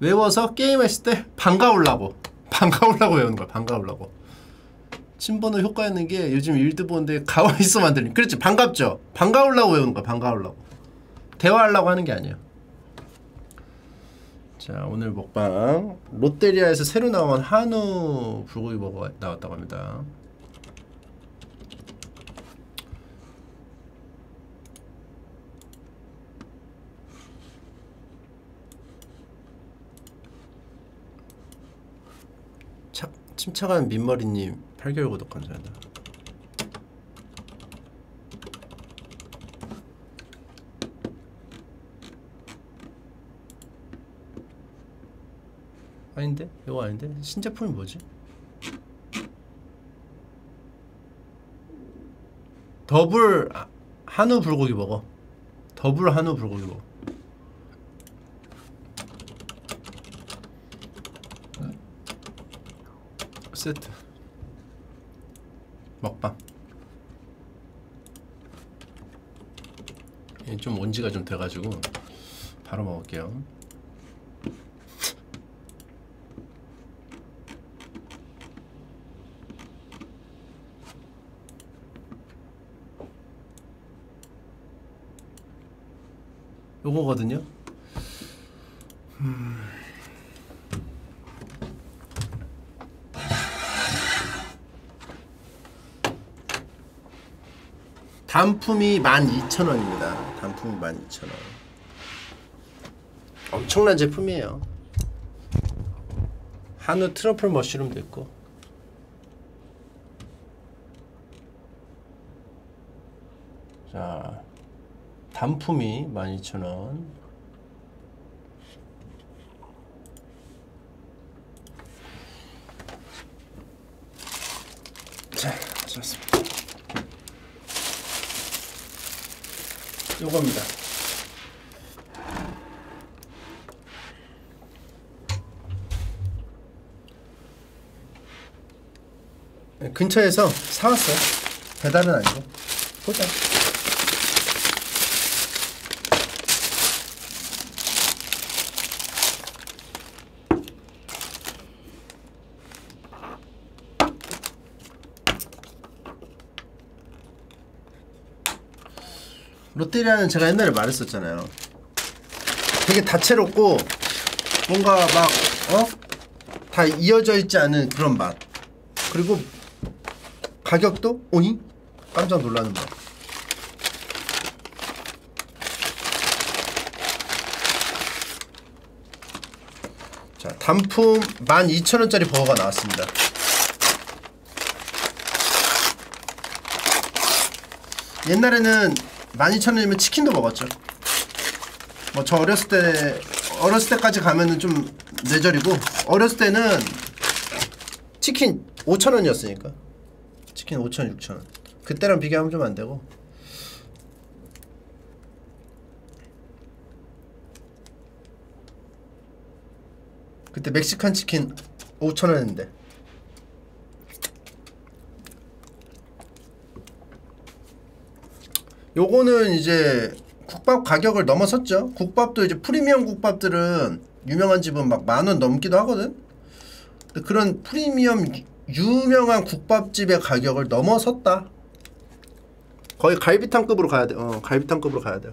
외워서 게임했을 때 반가우려고 반가우려고 외우는 거야. 반가우려고. 친번호 효과 있는 게 요즘 일드 보는데 가만히 안 되니. 그렇지 반갑죠. 반가우려고 외우는 거야. 반가우려고. 대화하려고 하는 게 아니야. 자 오늘 먹방 롯데리아에서 새로 나온 한우 불고기 먹어 나왔다고 합니다. 차, 침착한 민머리님 8개월 구독 감사합니다. 아닌데? 이거 아닌데? 신제품이 뭐지? 더블 아, 한우 불고기 먹어. 더블 한우 불고기 먹어. 세트 먹방. 이게 좀 온지가 좀 돼가지고 바로 먹을게요. 요거거든요. 음. 단품이 12,000원입니다. 단품이 12,000원. 엄청난 제품이에요. 한우 트러플 머쉬룸도 있고. 자, 단품이 12,000원. 자, 좋습니다. 요겁니다. 네, 근처에서 사왔어요. 배달은 아니고. 보자. 롯데리아는 제가 옛날에 말했었잖아요. 되게 다채롭고 뭔가 막 어? 다 이어져 있지 않은 그런 맛. 그리고 가격도 오니 깜짝 놀라는 맛. 자, 단품 12,000원짜리 버거가 나왔습니다. 옛날에는 12,000원이면 치킨도 먹었죠. 뭐 저 어렸을 때 어렸을 때까지 가면은 좀 뇌절이고 어렸을 때는 치킨 5,000원이었으니까. 치킨 5,000원, 6,000원. 그때랑 비교하면 좀 안 되고. 그때 멕시칸 치킨 5,000원인데. 요거는 이제 국밥 가격을 넘어섰죠. 국밥도 이제 프리미엄 국밥들은 유명한 집은 막 만 원 넘기도 하거든. 그런 프리미엄 유- 유명한 국밥집의 가격을 넘어섰다. 거의 갈비탕급으로 가야 돼. 어, 갈비탕급으로 가야 돼요.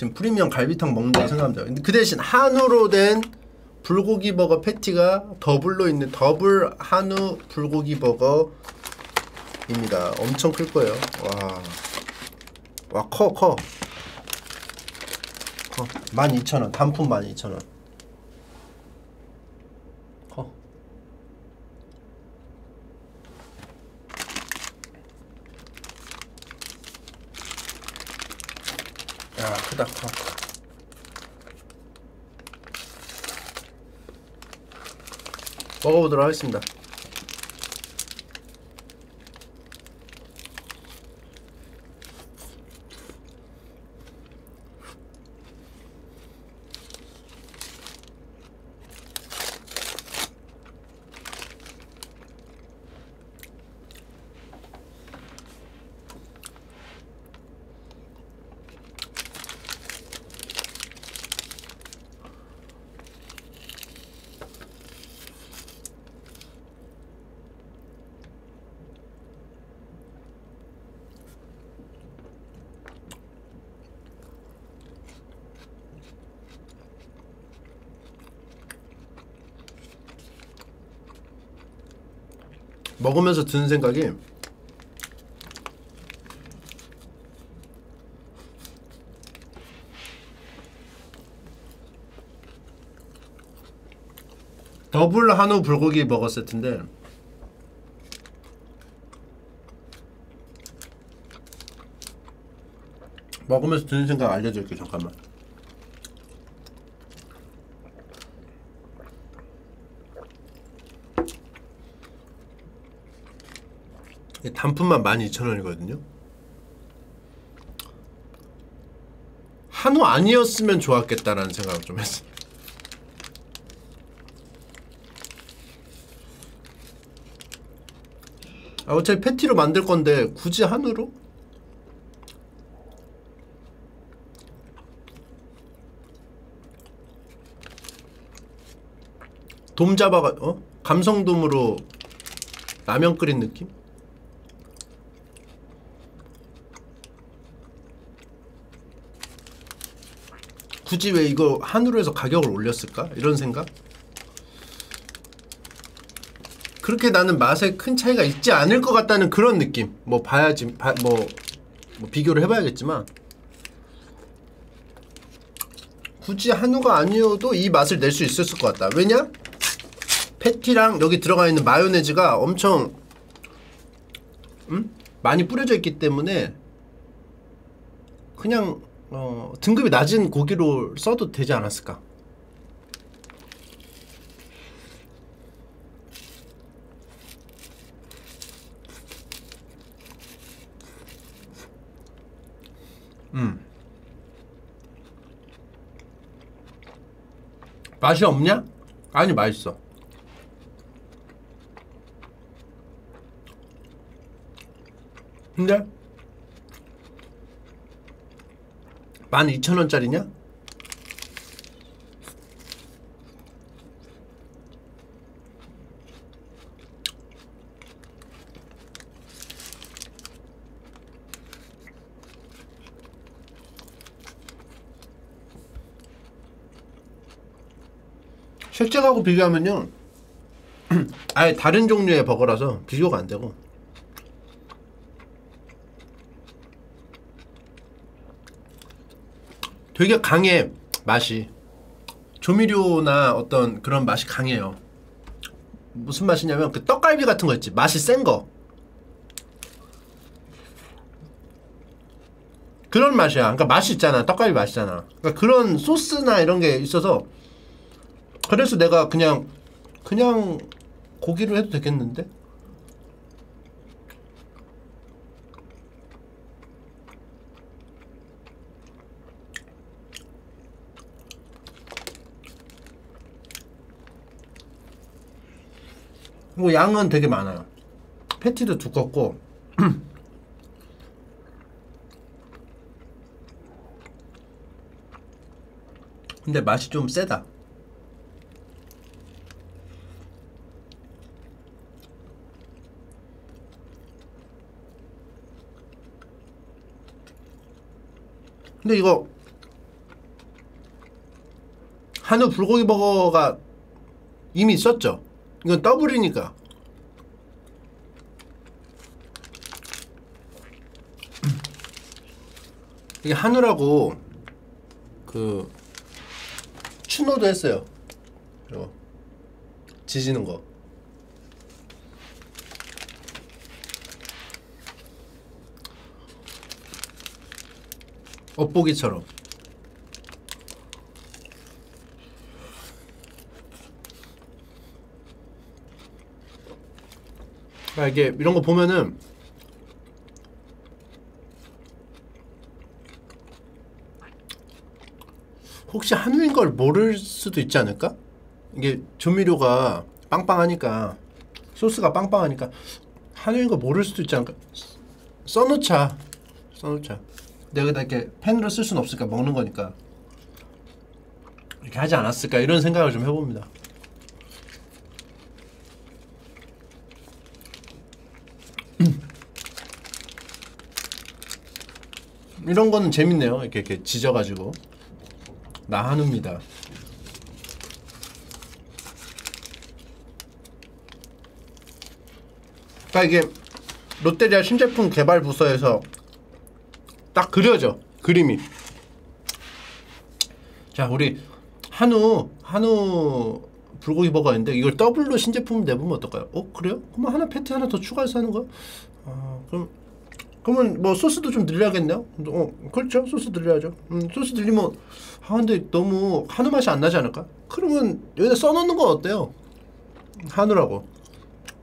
지금 프리미엄 갈비탕 먹는다고 돼요. 근데 그 대신 한우로 된 불고기 버거 패티가 더블로 있는 더블 한우 불고기 버거입니다. 엄청 클 거예요. 와. 와, 커, 커. 커. 12,000원. 단품 12,000원. 커. 야, 크다, 커. 먹어보도록 하겠습니다. 먹으면서 드는 생각이 더블 한우 불고기 버거 세트인데 먹으면서 드는 생각 알려줄게 잠깐만 단품만 12,000원이거든요. 한우 아니었으면 좋았겠다라는 생각을 좀 했어. 아, 어차피 패티로 만들 건데 굳이 한우로? 돔 잡아가 어? 감성돔으로 라면 끓인 느낌? 굳이 왜 이거 한우로 해서 가격을 올렸을까? 이런 생각? 그렇게 나는 맛에 큰 차이가 있지 않을 것 같다는 그런 느낌. 뭐 봐야지, 봐, 뭐, 뭐 비교를 해봐야겠지만 굳이 한우가 아니어도 이 맛을 낼 수 있었을 것 같다. 왜냐? 패티랑 여기 들어가 있는 마요네즈가 엄청 음? 많이 뿌려져 있기 때문에 그냥 어, 등급이 낮은 고기로 써도 되지 않았을까? 음. 맛이 없냐? 아니 맛있어. 근데 12,000원짜리냐? 실제 가고 비교하면요 아예 다른 종류의 버거라서 비교가 안 되고 되게 강해 맛이. 조미료나 어떤 그런 맛이 강해요. 무슨 맛이냐면 그 떡갈비 같은 거 있지. 맛이 센 거. 그런 맛이야. 그러니까 맛이 있잖아. 떡갈비 맛이잖아. 그러니까 그런 소스나 이런 게 있어서 그래서 내가 그냥 그냥 고기로 해도 되겠는데 뭐 양은 되게 많아요. 패티도 두껍고 근데 맛이 좀 세다. 근데 이거 한우 불고기 버거가 이미 있었죠. 이건 더블이니까. 이게 한우라고 그 추노도 했어요. 이거 지지는 거. 엇보기처럼. 아, 이게 이런 거 보면은 혹시 한우인 걸 모를 수도 있지 않을까? 이게 조미료가 빵빵하니까 소스가 빵빵하니까 한우인 걸 모를 수도 있지 않을까? 써놓자. 써놓자. 내가 여기다 이렇게 펜으로 쓸 수는 없으니까 먹는 거니까. 이렇게 하지 않았을까? 이런 생각을 좀 해봅니다 이런 거는 재밌네요. 이렇게, 이렇게 지져가지고 나 한우입니다. 그러니까 이게 롯데리아 신제품 개발 부서에서 딱 그려져 그림이. 자 우리 한우 한우 불고기 버거 있는데 이걸 더블로 신제품 내보면 어떨까요? 어 그래요? 그러면 하나 패티 하나 더 추가해서 하는 거야? 아 그럼 그러면 뭐 소스도 좀 늘려야겠네요. 어, 그렇죠. 소스 늘려야죠. 음, 소스 늘리면 아 근데 너무 한우 맛이 안 나지 않을까? 그러면 여기다 써놓는 건 어때요? 한우라고.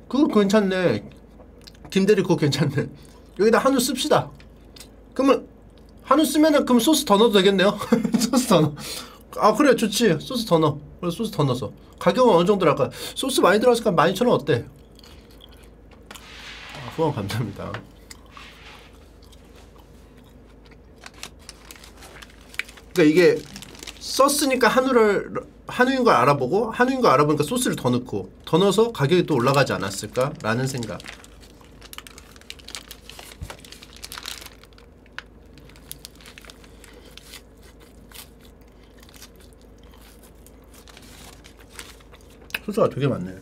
그거 괜찮네. 김대리 그거 괜찮네. 여기다 한우 씁시다. 그러면 한우 쓰면은 그럼 소스 더 넣어도 되겠네요. 소스 더 넣어. 아 그래 좋지. 소스 더 넣어. 그래 소스 더 넣어서 가격은 어느 정도 할까? 소스 많이 들어갔으니까 12,000원 어때? 아, 후원 감사합니다. 그러니까 이게 썼으니까 한우를 한우인 걸 알아보고 한우인 걸 알아보니까 소스를 더 넣고 더 넣어서 가격이 또 올라가지 않았을까라는 생각. 소스가 되게 많네.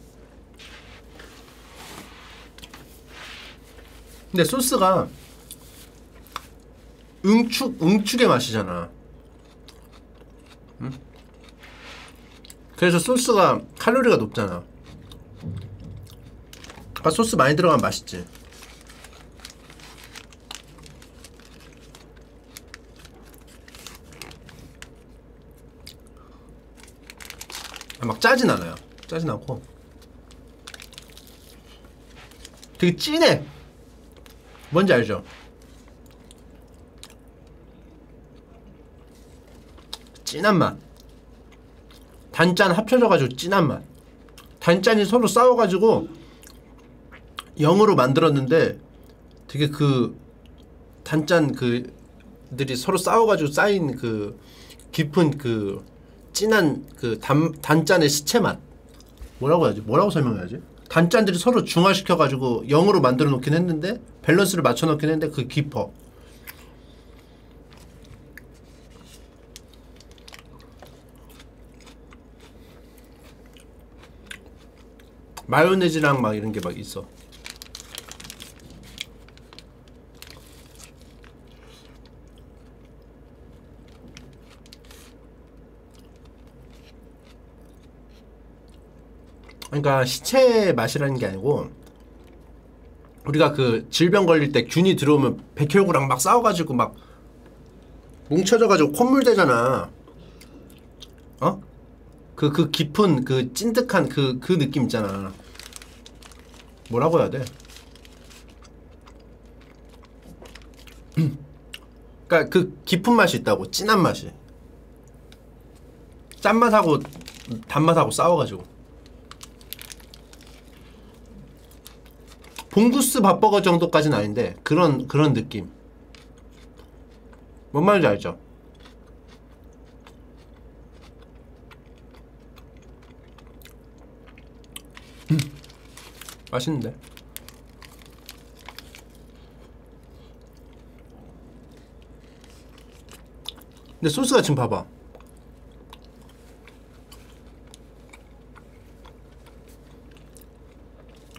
근데 소스가 응축 응축의 맛이잖아. 그래서 소스가 칼로리가 높잖아. 아 소스 많이 들어가면 맛있지. 막 짜진 않아요. 짜진 않고. 되게 진해. 뭔지 알죠? 진한 맛. 단짠 합쳐져가지고 진한 맛. 단짠이 서로 싸워가지고 0으로 만들었는데 되게 그 단짠 그들이 서로 싸워가지고 쌓인 그 깊은 그 진한 그 단, 단짠의 시체 맛. 뭐라고 해야지? 뭐라고 설명해야지? 단짠들이 서로 중화시켜가지고 0으로 만들어 놓긴 했는데 밸런스를 맞춰 놓긴 했는데 그 깊어 마요네즈랑 막 이런 게 막 있어 그러니까 시체 맛이라는 게 아니고 우리가 그 질병 걸릴 때 균이 들어오면 백혈구랑 막 싸워가지고 막 뭉쳐져가지고 콧물 되잖아. 어? 그, 그 깊은 그 찐득한 그, 그 느낌 있잖아. 뭐라고 해야 돼? 그니까 그 깊은 맛이 있다고, 진한 맛이. 짠맛하고 단맛하고 싸워가지고. 봉구스 밥버거 정도까지는 아닌데 그런 그런 느낌. 뭔 말인지 알죠? 맛있는데. 근데 소스가 지금 봐봐.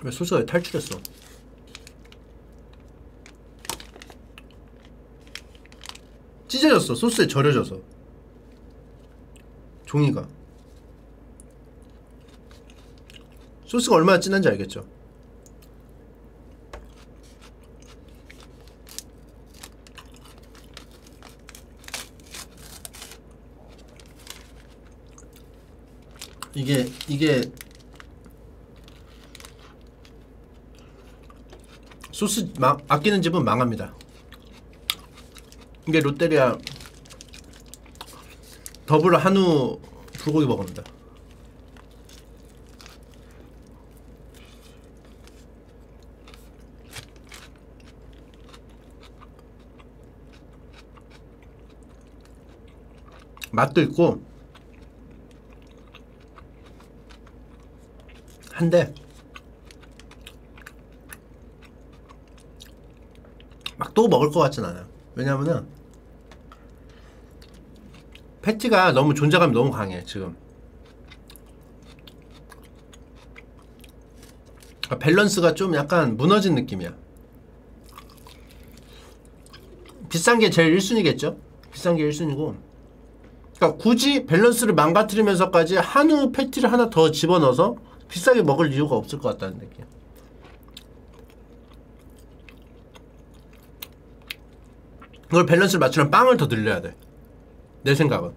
왜 소스가 왜 탈출했어? 찢어졌어 소스에 절여져서 종이가 소스가 얼마나 진한지 알겠죠? 이게 이게 소스 망, 아끼는 집은 망합니다. 이게 롯데리아 더블 한우 불고기 버거입니다. 맛도 있고 한데 막 또 먹을 것 같진 않아요. 왜냐면은 패티가 너무 존재감이 너무 강해 지금. 아, 밸런스가 좀 약간 무너진 느낌이야. 비싼 게 제일 1순위겠죠? 비싼 게 1순위고. 그러니까 굳이 밸런스를 망가뜨리면서까지 한우 패티를 하나 더 집어넣어서 비싸게 먹을 이유가 없을 것 같다는 느낌. 이걸 밸런스를 맞추려면 빵을 더 늘려야 돼. 내 생각은.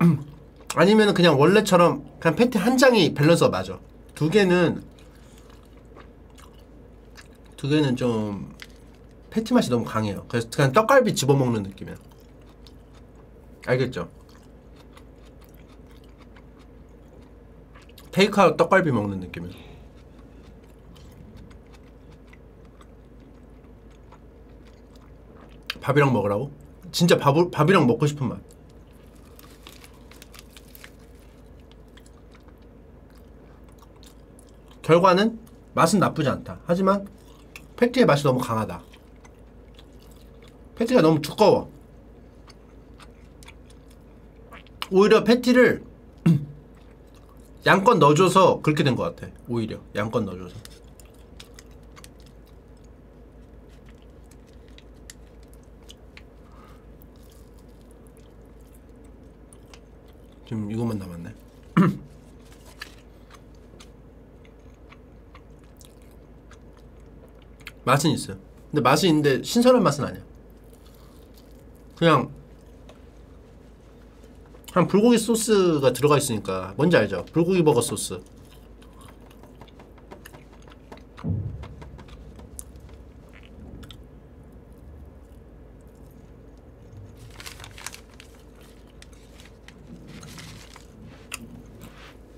아니면 그냥 원래처럼 그냥 팬티 한 장이 밸런스가 맞아. 두 개는 두 개는 좀 패티 맛이 너무 강해요. 그래서 그냥 떡갈비 집어먹는 느낌이야. 알겠죠? 테이크아웃 떡갈비 먹는 느낌이야. 밥이랑 먹으라고? 진짜 밥, 밥이랑 먹고 싶은 맛. 결과는 맛은 나쁘지 않다. 하지만 패티의 맛이 너무 강하다. 패티가 너무 두꺼워. 오히려 패티를 양껏 넣어줘서 그렇게 된 것 같아. 오히려 양껏 넣어줘서. 지금 이것만 남았네. 맛은 있어요. 근데 맛은 있는데 신선한 맛은 아니야. 그냥 그냥 불고기 소스가 들어가 있으니까 뭔지 알죠? 불고기 버거 소스.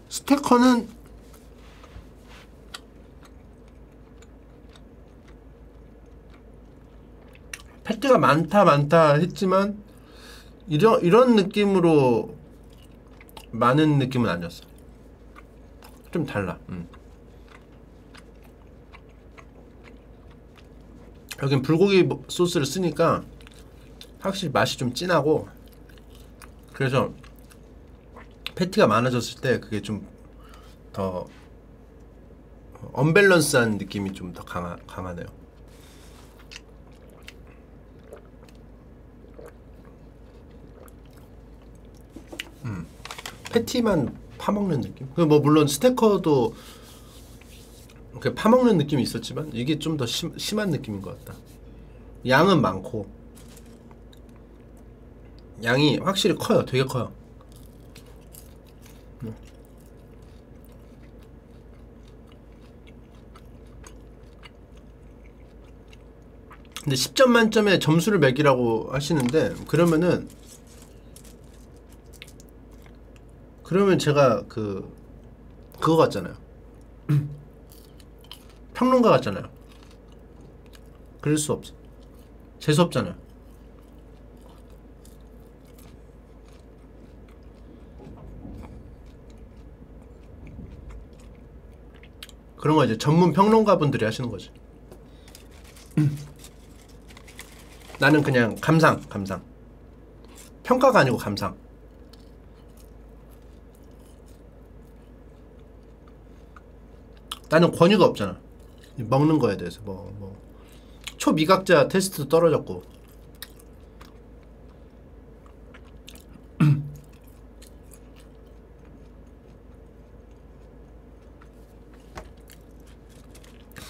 스테커는 패티가 많다 많다 했지만 이런 이런 느낌으로 많은 느낌은 아니었어. 좀 달라. 음. 여긴 불고기 뭐- 소스를 쓰니까 확실히 맛이 좀 진하고 그래서 패티가 많아졌을 때 그게 좀 더 언밸런스한 느낌이 좀 더 강하, 강하네요. 음, 패티만 파먹는 느낌? 그뭐 물론 스테커도 그 파먹는 느낌이 있었지만 이게 좀 더 심한 느낌인 것 같다. 양은 많고 양이 확실히 커요. 되게 커요. 근데 10점 만점에 점수를 매기라고 하시는데 그러면은 그러면 제가 그 그거 같잖아요. 평론가 같잖아요. 그럴 수 없어. 재수 없잖아요. 그런 거 이제 전문 평론가 분들이 하시는 거지. 나는 그냥 감상, 감상. 평가가 아니고 감상. 나는 권위가 없잖아. 먹는 거에 대해서 뭐 뭐. 초미각자 테스트도 떨어졌고.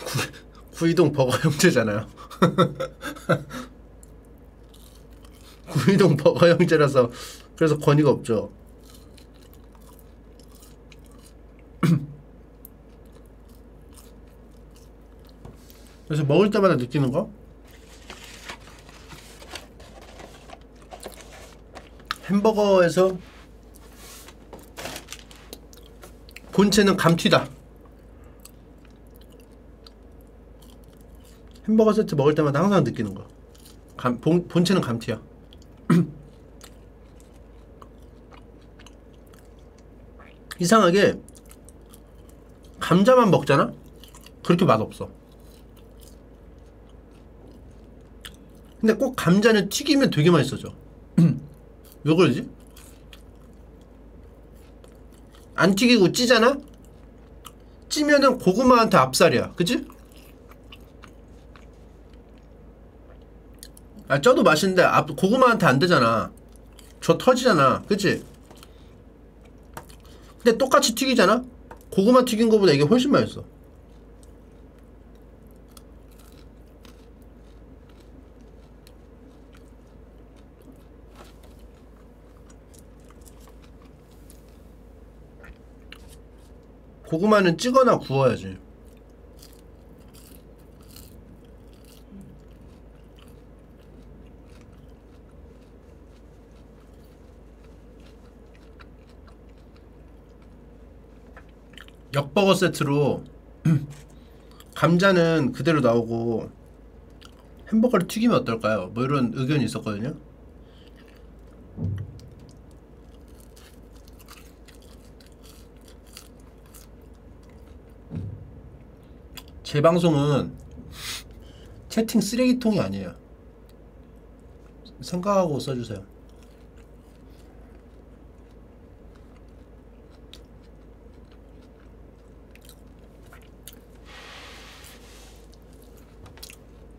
구- 구이동 버거 형제잖아요. 구이동 버거 형제라서 그래서 권위가 없죠. 그래서 먹을 때마다 느끼는 거 햄버거에서 본체는 감튀다. 햄버거 세트 먹을 때마다 항상 느끼는 거. 감, 본, 본체는 감튀야. 이상하게 감자만 먹잖아? 그렇게 맛없어. 근데 꼭 감자는 튀기면 되게 맛있어져. 왜 그러지? 안 튀기고 찌잖아? 찌면은 고구마한테 앞살이야. 그치? 아, 쪄도 맛있는데 앞, 고구마한테 안 되잖아. 저 터지잖아. 그치? 근데 똑같이 튀기잖아? 고구마 튀긴 거보다 이게 훨씬 맛있어. 고구마는 찌거나 구워야지. 역버거 세트로 감자는 그대로 나오고 햄버거를 튀기면 어떨까요? 뭐 이런 의견이 있었거든요. 제 방송은 채팅 쓰레기통이 아니에요. 생각하고 써주세요.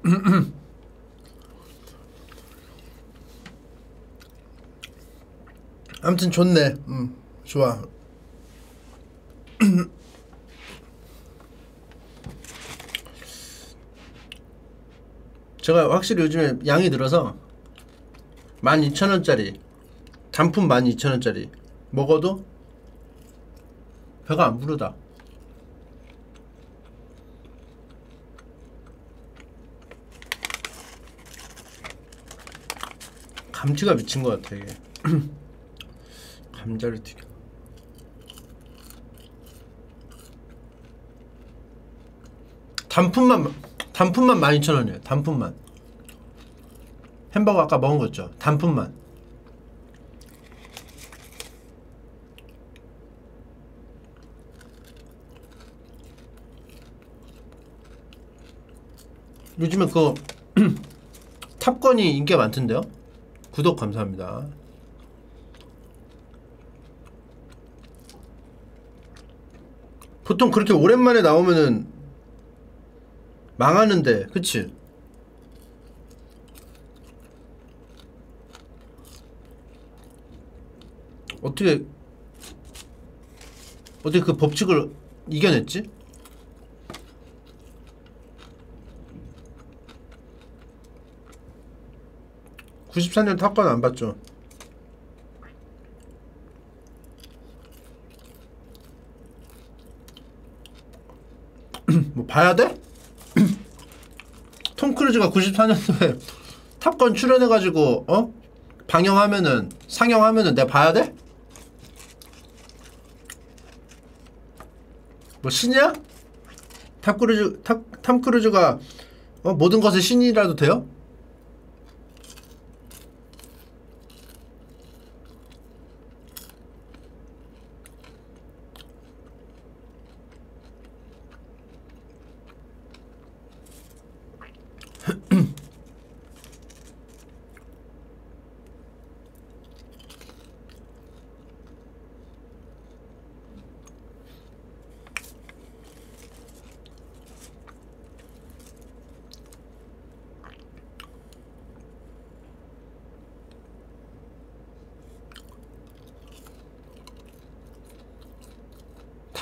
아무튼 좋네. 음, 좋아. 제가 확실히 요즘에 양이 늘어서 12,000원짜리 단품 12,000원짜리 먹어도 배가 안 부르다. 감튀가 미친 것 같아 이게. 감자를 튀겨. 단품만 단품만 12,000원이에요. 단품만. 햄버거 아까 먹은 거 있죠? 단품만. 요즘에 그 탑건이 인기가 많던데요? 구독 감사합니다. 보통 그렇게 오랜만에 나오면은 망하는데, 그치? 어떻게 어떻게 그 법칙을 이겨냈지? (94년) 탑건 안 봤죠 뭐 봐야 돼? 톰 크루즈가 94년도에 탑건 출연해가지고 어? 방영하면은 상영하면은 내가 봐야 돼? 뭐 신이야? 탑 크루즈 탑, 탐 크루즈가 어, 모든 것의 신이라도 돼요?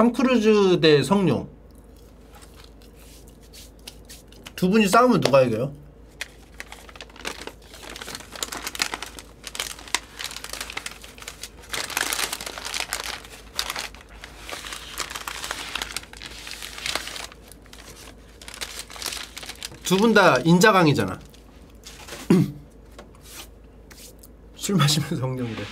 탐 크루즈 대 성룡. 두 분이 싸우면 누가 이겨요? 두 분 다 인자강이잖아. 술 마시면서 성룡이래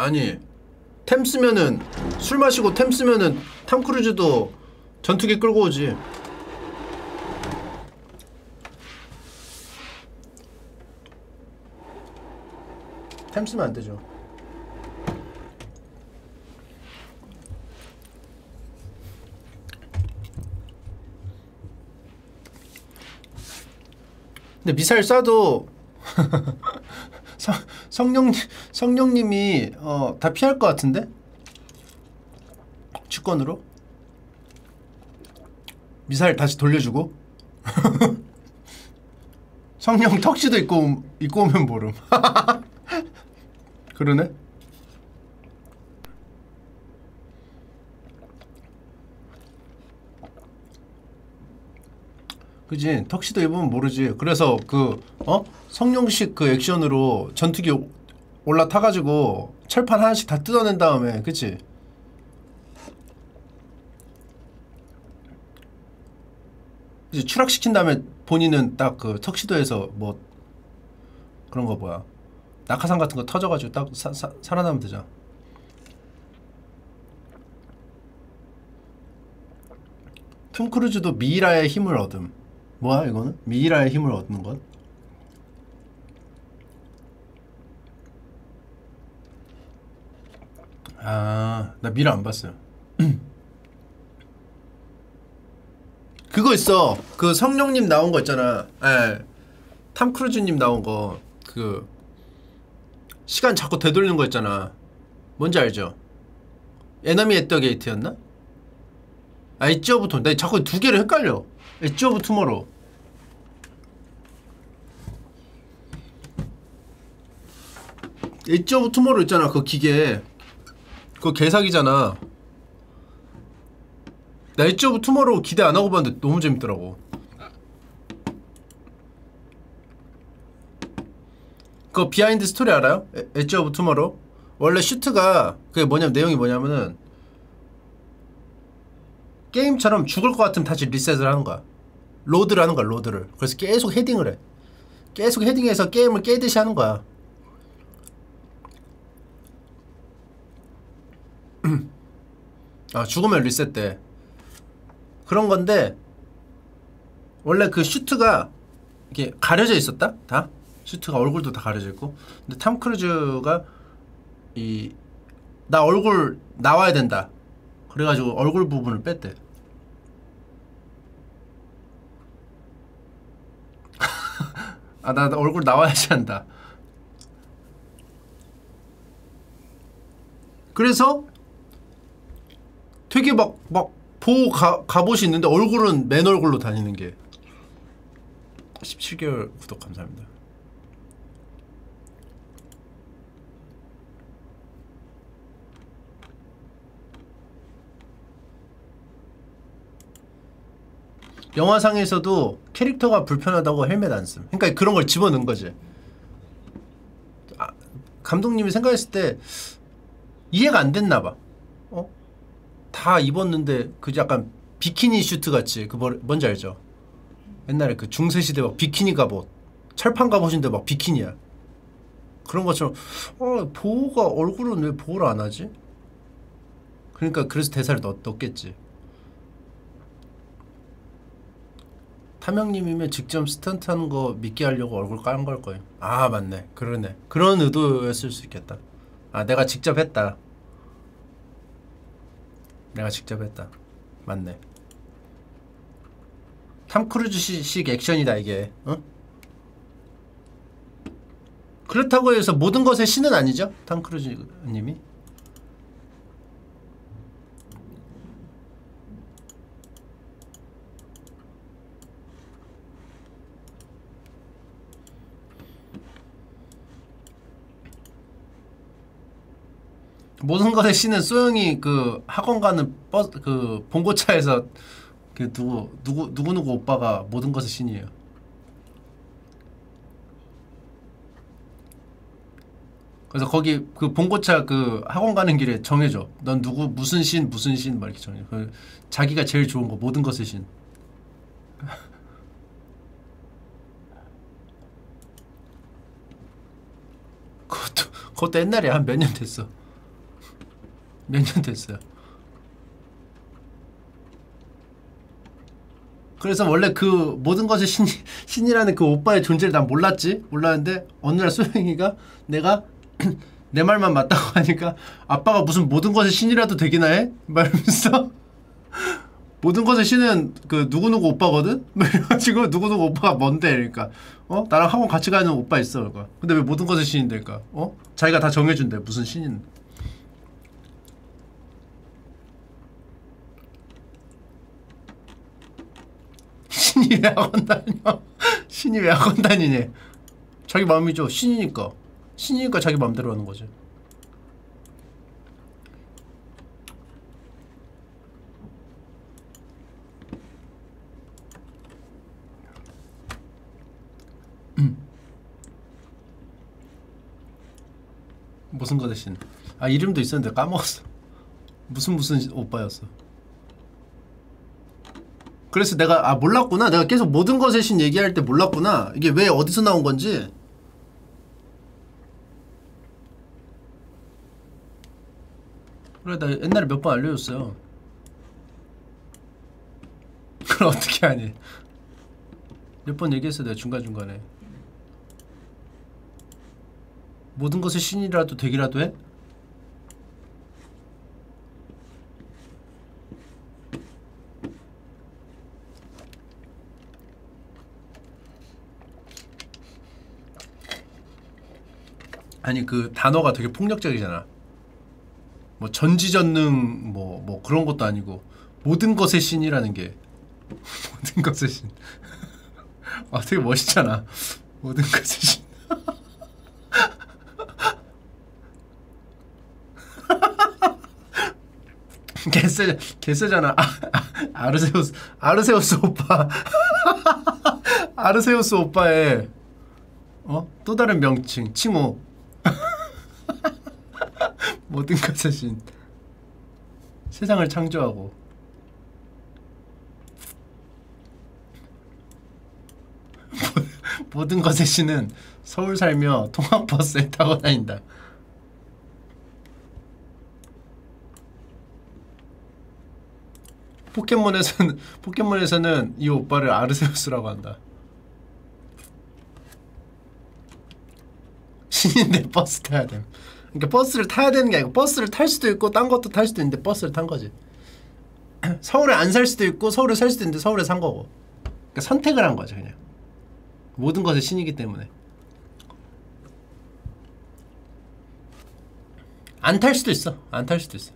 아니 템 쓰면은 술 마시고 템 쓰면은 탐 크루즈도 전투기 끌고 오지. 템 쓰면 안 되죠. 근데 미사일 쏴도 성, 성령 성령님이 어, 다 피할 것 같은데? 주권으로? 미사일 다시 돌려주고? 성령 턱시도 입고 오- 입고 오면 모름. 그러네 그지? 턱시도 입으면 모르지. 그래서 그 어? 성룡식 그 액션으로 전투기 오- 올라타가지고 철판 하나씩 다 뜯어낸 다음에 그치? 이제 추락시킨 다음에 본인은 딱 그 턱시도에서 뭐 그런 거 뭐야? 낙하산 같은 거 터져가지고 딱 사, 사, 살아나면 되잖아. 톰 크루즈도 미이라의 힘을 얻음 뭐야 이거는? 미이라의 힘을 얻는 것? 아, 나 미라 안 봤어요. 그거 있어. 그 성룡님 나온 거 있잖아. 예. 탐 크루즈님 나온 거. 그 시간 자꾸 되돌리는 거 있잖아. 뭔지 알죠? Enemy at the Gate였나? 아, 투. 나 자꾸 두 개를 헷갈려. Edge of Tomorrow. Edge of Tomorrow 있잖아. 그 기계. 그거 개사기잖아. 나 Edge of Tomorrow 기대 안 하고 봤는데 너무 재밌더라고. 그거 behind story 알아요? 에- Edge of Tomorrow? 원래 슈트가 그게 뭐냐면 내용이 뭐냐면은 게임처럼 죽을 것 같으면 다시 리셋을 하는 거야. load를 하는 거야, load를. 그래서 계속 헤딩을 해. 계속 헤딩해서 게임을 깨듯이 하는 거야. 아, 죽으면 리셋돼. 그런 건데, 원래 그 슈트가 이렇게 가려져 있었다? 다? 슈트가 얼굴도 다 가려져 있고. 근데 탐 크루즈가 이, 나 얼굴 나와야 된다. 그래가지고 얼굴 부분을 뺐대. 아, 나, 나 얼굴 나와야지 한다. 그래서 되게 막, 막, 보호 가, 갑옷이 있는데 얼굴은 맨 얼굴로 다니는 게 17개월 구독 감사합니다. 영화상에서도 캐릭터가 불편하다고 헬멧 안 씀. 그러니까 그런 걸 집어넣은 거지. 아, 감독님이 생각했을 때 이해가 안 됐나 봐. 어? 다 입었는데 그 약간 비키니 슈트 같이 그 뭐- 뭔지 알죠? 옛날에 그 중세 시대 막 비키니 갑옷, 철판 갑옷인데 막 비키니야. 그런 것처럼 어 보호가 얼굴은 왜 보호를 안 하지? 그러니까 그래서 대사를 넣, 넣겠지. 탐형님이면 직접 스턴트 하는 거 믿게 하려고 얼굴 까는 걸 거예요. 아 맞네, 그러네. 그런 의도였을 수 있겠다. 아 내가 직접 했다. 내가 직접 했다. 맞네. 탐 크루즈식 액션이다 이게. 어? 그렇다고 해서 모든 것의 신은 아니죠? 탐 크루즈님이. 모든 것의 신은 소영이 그 학원 가는 버스 그 봉고차에서 그 누구 누구 누구 누구 오빠가 모든 것의 신이에요. 그래서 거기 그 봉고차 그 학원 가는 길에 정해줘. 넌 누구 무슨 신 무슨 신 막 이렇게 정해. 그 자기가 제일 좋은 거 모든 것의 신. 그것도 그것도 옛날에 한 몇 년 됐어. 몇 년 됐어요. 그래서 원래 그 모든 것의 신, 신이라는 그 오빠의 존재를 난 몰랐지? 몰랐는데 어느 날 소영이가 내가 내 말만 맞다고 하니까 아빠가 무슨 모든 것의 신이라도 되기나 해? 말하면서 모든 것의 신은 그 누구누구 오빠거든? 막 이래가지고 누구누구 오빠가 뭔데? 그러니까 어? 나랑 학원 같이 가는 오빠 있어 그러니까 근데 왜 모든 것의 신인데까? 어? 자기가 다 정해준대 무슨 신인 신이 왜 학원 다녀? 신이 왜 학원 다니니? 자기 마음이죠. 신이니까. 신이니까 자기 마음대로 하는 거지. 음. 무슨 거 대신? 아 이름도 있었는데 까먹었어. 무슨 무슨 오빠였어. 그래서 내가 아 몰랐구나. 내가 계속 모든 것의 신 얘기할 때 몰랐구나. 이게 왜 어디서 나온 건지. 그래 나 옛날에 몇 번 알려줬어요. 그걸 어떻게 하니? 몇 번 얘기했어 내가 중간 중간에. 모든 것의 신이라도 되기라도 해? 아니 그 단어가 되게 폭력적이잖아. 뭐 전지전능 뭐뭐 그런 것도 아니고 모든 것의 신이라는 게 모든 것의 신. 아 되게 멋있잖아. 모든 것의 신. 개쎄 개쎄잖아. 아, 아, 아르세우스 아르세우스 오빠. 아르세우스 오빠의 어? 또 다른 명칭 칭호. 모든 것의 신. 세상을 창조하고 모든 것의 신은 서울 살며 통학버스에 타고 다닌다. 포켓몬에서는 포켓몬에서는 이 오빠를 아르세우스라고 한다. 신인데 버스 타야 됨. 그러니까 버스를 타야 되는 게 아니고 버스를 탈 수도 있고 딴 것도 탈 수도 있는데 버스를 탄 거지. 서울에 안 살 수도 있고 서울에 살 수도 있는데 서울에 산 거고. 그러니까 선택을 한 거죠 그냥. 모든 것의 신이기 때문에. 안 탈 수도 있어. 안 탈 수도 있어.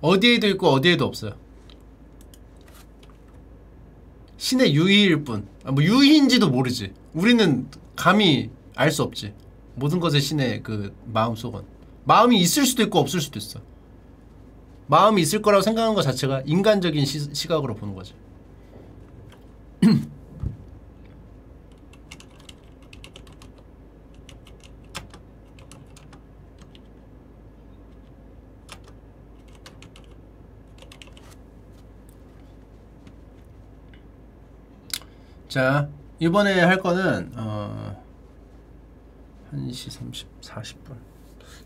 어디에도 있고 어디에도 없어요. 신의 유희일 뿐. 아, 뭐 유희인지도 모르지. 우리는 감히 알 수 없지. 모든 것의 신의 그 마음 속은 마음이 있을 수도 있고 없을 수도 있어. 마음이 있을 거라고 생각하는 것 자체가 인간적인 시, 시각으로 보는 거지. 자 이번에 할 거는 어 1시 30, 40분.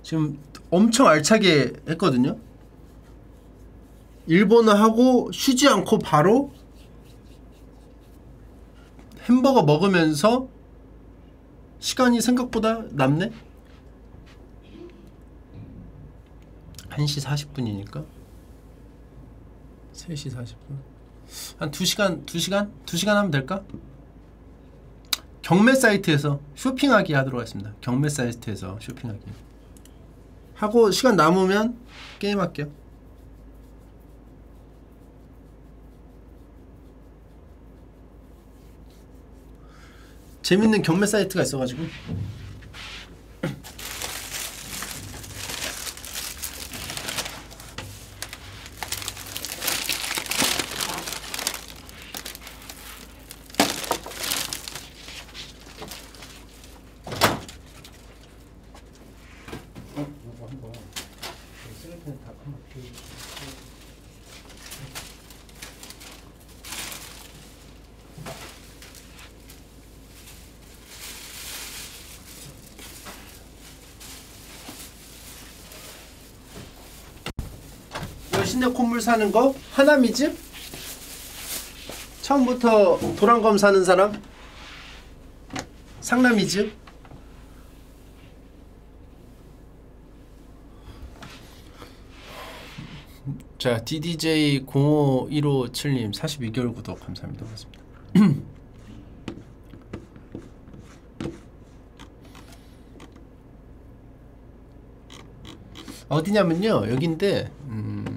지금 엄청 알차게 했거든요? 일본어 하고 쉬지 않고 바로 햄버거 먹으면서 시간이 생각보다 남네? 1시 40분이니까? 3시 40분? 한 2시간 2시간? 2시간 하면 될까? 경매 사이트에서 쇼핑하기 하도록 하겠습니다. 경매 사이트에서 쇼핑하기. 하고 시간 남으면 게임 할게요. 재밌는 경매 사이트가 있어가지고 여신의 콧물 사는 거? 하나미집? 처음부터 도란검 사는 사람? 상남이집? 자 DDJ 05157님 42개월 구독 감사합니다. 고맙습니다. 어디냐면요 여긴데 음,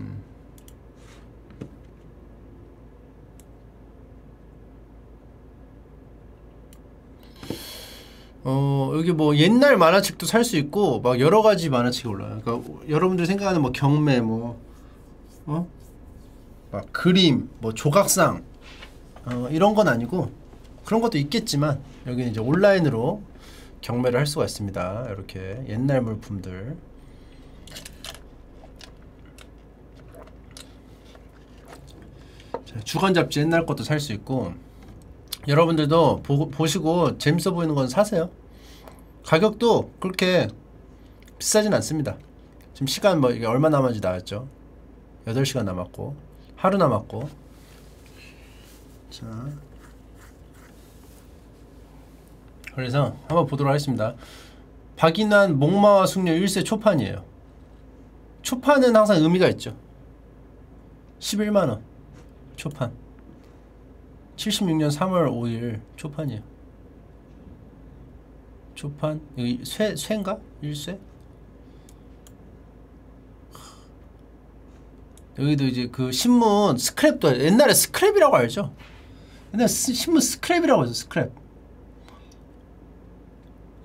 어 여기 뭐 옛날 만화책도 살 수 있고 막 여러 가지 만화책이 올라요. 그러니까 여러분들 생각하는 뭐 경매 뭐 어? 막 그림 뭐 조각상 어, 이런 건 아니고 그런 것도 있겠지만 여기는 이제 온라인으로 경매를 할 수가 있습니다. 이렇게 옛날 물품들 자, 주간 잡지 옛날 것도 살 수 있고 여러분들도 보, 보시고 재밌어 보이는 건 사세요. 가격도 그렇게 비싸진 않습니다. 지금 시간 뭐 이게 얼마 남았는지 나왔죠. 8시간 남았고 하루 남았고 자 그래서 한번 보도록 하겠습니다. 박인환 목마와 숙녀 1세 초판이에요. 초판은 항상 의미가 있죠. 11만원 초판 76년 3월 5일 초판이에요. 초판 여기 쇠 쇠인가? 일쇠? 여기도 이제 그 신문 스크랩도 옛날에 스크랩이라고 알죠? 옛날 스, 신문 스크랩이라고 하죠 스크랩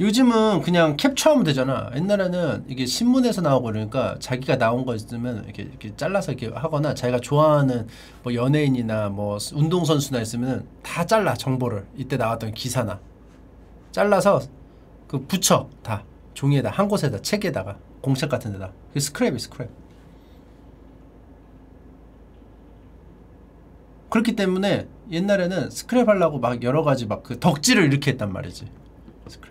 요즘은 그냥 캡처하면 되잖아. 옛날에는 이게 신문에서 나오고 그러니까 자기가 나온 거 있으면 이렇게, 이렇게 잘라서 이렇게 하거나 자기가 좋아하는 뭐 연예인이나 뭐 운동선수나 있으면 다 잘라 정보를 이때 나왔던 기사나 잘라서 그 붙여 다 종이에다 한 곳에다 책에다가 공책 같은 데다. 그 스크랩이 스크랩. 그렇기 때문에 옛날에는 스크랩 하려고 막 여러 가지 막 그 덕질을 이렇게 했단 말이지. 스크랩.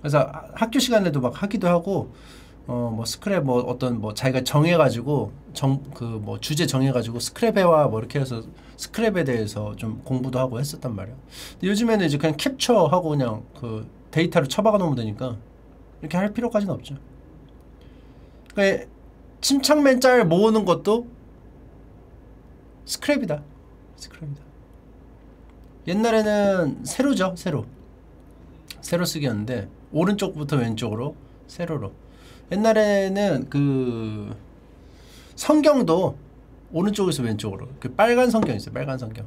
그래서 하- 학교 시간에도 막 하기도 하고 어 뭐 스크랩 뭐 어떤 뭐 자기가 정해가지고 정 그 뭐 주제 정해가지고 스크랩해와 뭐 이렇게 해서 스크랩에 대해서 좀 공부도 하고 했었단 말이야. 근데 요즘에는 이제 그냥 캡처하고 그냥 그 데이터를 쳐박아 놓으면 되니까 이렇게 할 필요까지는 없죠. 그러니까 침착맨 짤 모으는 것도 스크랩이다. 스크랩이다. 옛날에는 세로죠, 세로. 세로 쓰기였는데 오른쪽부터 왼쪽으로 세로로. 옛날에는 그 성경도 오른쪽에서 왼쪽으로 그 빨간 성경 있어요. 빨간 성경.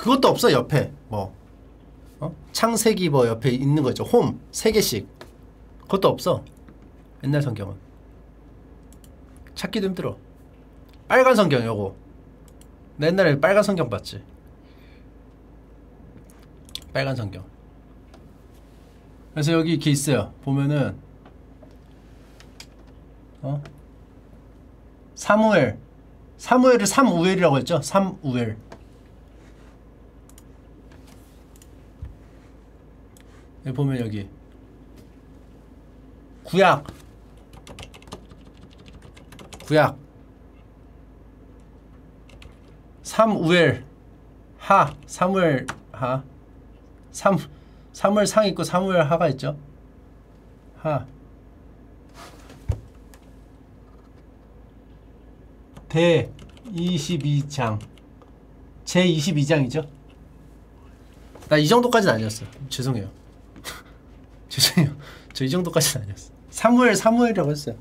그것도 없어 옆에 뭐 어? 창세기 뭐 옆에 있는 거죠. 홈 세 개씩. 그것도 없어. 옛날 성경은 찾기도 힘들어. 빨간 성경 요거. 나 옛날에 빨간 성경 봤지. 빨간 성경. 그래서 여기 이렇게 있어요. 보면은 어? 사무엘. 사무엘을 삼우엘이라고 했죠? 삼우엘. 여기 보면 여기 구약 구약 삼우엘 하 사무엘 하 삼, 사무엘 상 있고 사무엘 하가 있죠. 하. 대 22장. 제 22장이죠. 나 이 정도까지는 아니었어. 죄송해요. 죄송해요. 저 이 정도까지는 아니었어. 사무엘 사무엘이라고 했어요.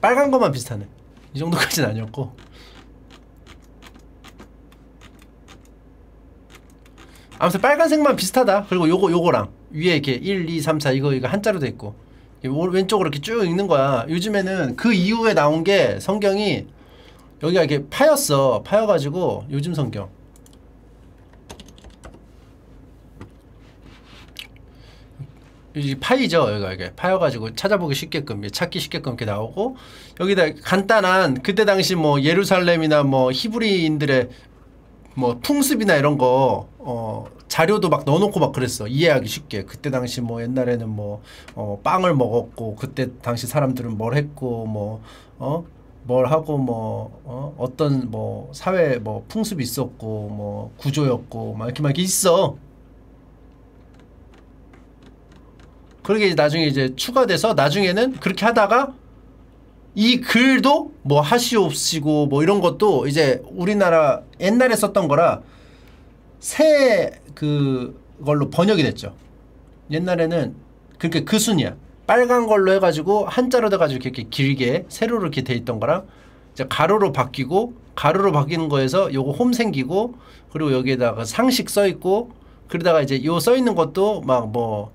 빨간 것만 비슷하네. 이 정도까지는 아니었고. 아무튼 빨간색만 비슷하다. 그리고 요거 요거랑 위에 이렇게 1, 2, 3, 4 이거 이거 한자로 돼 있고 왼쪽으로 이렇게 쭉 읽는 거야. 요즘에는 그 이후에 나온 게 성경이 여기가 이렇게 파였어. 파여가지고 요즘 성경. 이 파이죠 여기가 이게 파여가지고 찾아보기 쉽게끔 찾기 쉽게끔 이렇게 나오고 여기다 간단한 그때 당시 뭐 예루살렘이나 뭐 히브리인들의 뭐 풍습이나 이런 거 어, 자료도 막 넣어놓고 막 그랬어 이해하기 쉽게 그때 당시 뭐 옛날에는 뭐 어, 빵을 먹었고 그때 당시 사람들은 뭘 했고 뭐 어? 뭘 하고 뭐 어? 어떤 뭐 사회 뭐 풍습이 있었고 뭐 구조였고 막 이렇게 막 있어 그러게 이제 나중에 이제 추가돼서 나중에는 그렇게 하다가 이 글도 뭐 하시옵시고 뭐 이런 것도 이제 우리나라 옛날에 썼던 거라 새 그걸로 번역이 됐죠. 옛날에는 그렇게 그 순이야. 빨간 걸로 해가지고 한자로 돼가지고 이렇게 길게 세로로 이렇게 돼 있던 거랑 이제 가로로 바뀌고 가로로 바뀌는 거에서 요거 홈 생기고 그리고 여기에다가 상식 써 있고 그러다가 이제 요 써 있는 것도 막뭐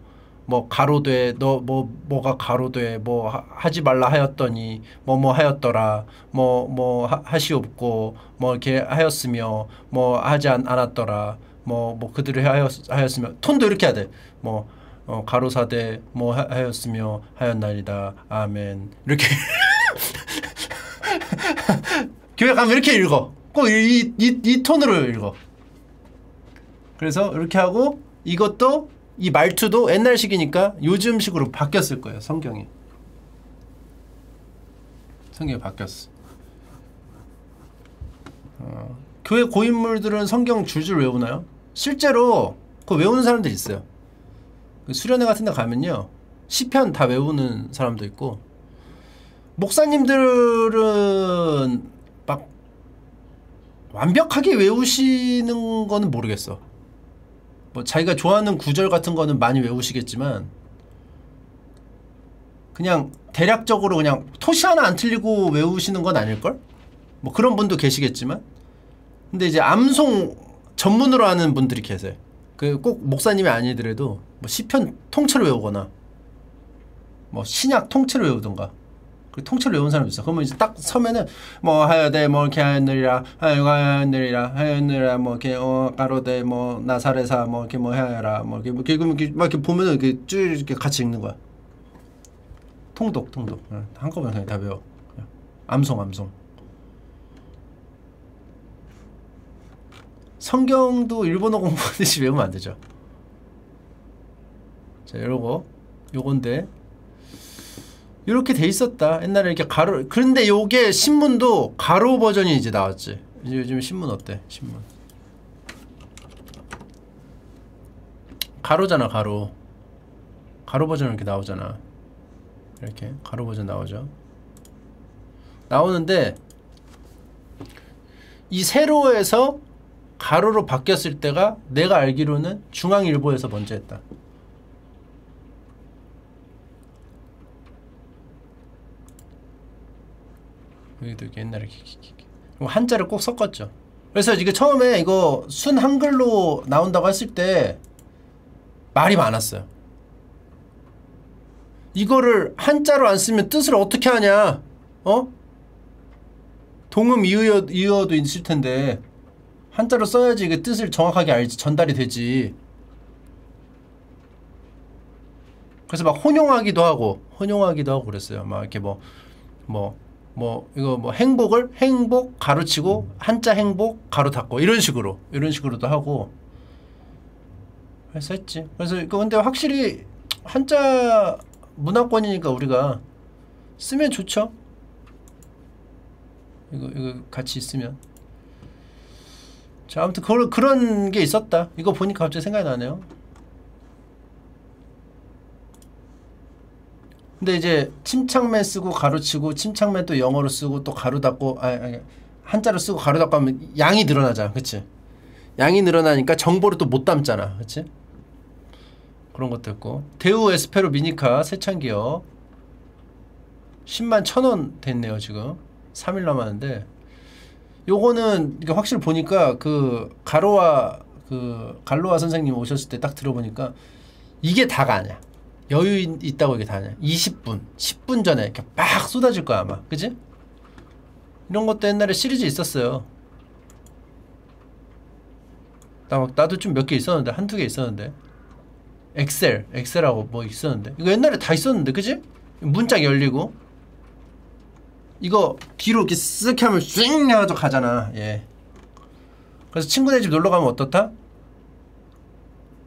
뭐 가로돼 너뭐 뭐가 가로돼 뭐 하- 하지 말라 하였더니 뭐 뭐 하였더라 뭐 뭐 하시옵고 뭐 이렇게 하였으며 뭐 하지 않, 않았더라 뭐뭐 그들이 하였 하였으며. 톤도 이렇게 해야 돼 뭐 어, 가로사대 뭐 하, 하였으며 하였나이다. 아멘. 이렇게. 교회 가면 이렇게 읽어. 꼭 이 이 이 톤으로 읽어. 그래서 이렇게 하고 이것도 이 말투도 옛날식이니까 요즘식으로 바뀌었을 거예요 성경이. 성경이 바뀌었어. 어, 교회 고인물들은 성경 줄줄 외우나요? 실제로 그 외우는 사람들이 있어요. 그 수련회 같은 데 가면요 시편 다 외우는 사람도 있고 목사님들은 막 완벽하게 외우시는 거는 모르겠어 뭐 자기가 좋아하는 구절 같은 거는 많이 외우시겠지만 그냥 대략적으로 그냥 토시 하나 안 틀리고 외우시는 건 아닐걸? 뭐 그런 분도 계시겠지만 근데 이제 암송 전문으로 하는 분들이 계세요. 그 꼭 목사님이 아니더라도 뭐 시편 통째로 외우거나 뭐 신약 통째로 외우던가 그 통째로 외운 사람 있어. 그러면 이제 딱 서면은 뭐 하여대 뭐 이렇게 하느리라 하여느리라 하여느리라 뭐 이렇게 어 가로대 뭐 나사레사 뭐 이렇게 뭐 해야라 뭐 이렇게 뭐 이렇게 막 이렇게 보면은 이렇게 쭉 이렇게 같이 읽는 거야. 통독 통독 어, 한꺼번에 그냥 다 외워. 암송 암송. 성경도 일본어 공부하듯이 외우면 안 되죠. 자, 요거 요건데 이렇게 돼 있었다. 옛날에 이렇게 가로 그런데 요게 신문도 가로 버전이 이제 나왔지. 이제 요즘 신문 어때? 신문. 가로잖아, 가로. 가로 버전 이렇게 나오잖아. 이렇게 가로 버전 나오죠. 나오는데 이 세로에서 가로로 바뀌었을 때가 내가 알기로는 중앙일보에서 먼저 했다. 여기도 이렇게 옛날에 이렇게, 한자를 꼭 섞었죠. 그래서 이게 처음에 이거 순 한글로 나온다고 했을 때 말이 많았어요. 이거를 한자로 안 쓰면 뜻을 어떻게 하냐? 어? 동음 이의어, 이의어도 있을 텐데 한자로 써야지 이게 뜻을 정확하게 알지 전달이 되지. 그래서 막 혼용하기도 하고 혼용하기도 하고 그랬어요. 막 이렇게 뭐 뭐, 뭐, 이거 뭐 행복을 행복 가로치고 한자 행복 가로 닫고 이런 식으로 이런 식으로도 하고 그래서 했지. 그래서 이거 근데 확실히 한자 문화권이니까 우리가 쓰면 좋죠. 이거 이거 같이 있으면. 자 아무튼 그런 그런 게 있었다. 이거 보니까 갑자기 생각이 나네요. 근데 이제 침착맨 쓰고 가로치고 침착맨 또 영어로 쓰고 또 가로 닫고 아니, 아니 한자로 쓰고 가로 닫고 하면 양이 늘어나잖아. 그치? 양이 늘어나니까 정보를 또 못 담잖아. 그치? 그런 것도 있고 대우 에스페로 미니카 새창기요 10만 천원 됐네요 지금 3일 남았는데 요거는 확실히 보니까 그 가로와 그 갈로아 선생님 오셨을 때 딱 들어보니까 이게 다가 아니야 여유 있- 있다고 이게 다냐 20분 10분 전에 이렇게 막 쏟아질 거야 아마. 그지? 이런 것도 옛날에 시리즈 있었어요. 나, 막- 나도 좀 몇 개 있었는데 한두 개 있었는데. 엑셀 엑셀하고 뭐 있었는데. 이거 옛날에 다 있었는데 그지? 문짝 열리고. 이거 뒤로 이렇게 쓱 하면 쉥 해가지고 가잖아. 예. 그래서 친구네 집 놀러 가면 어떻다?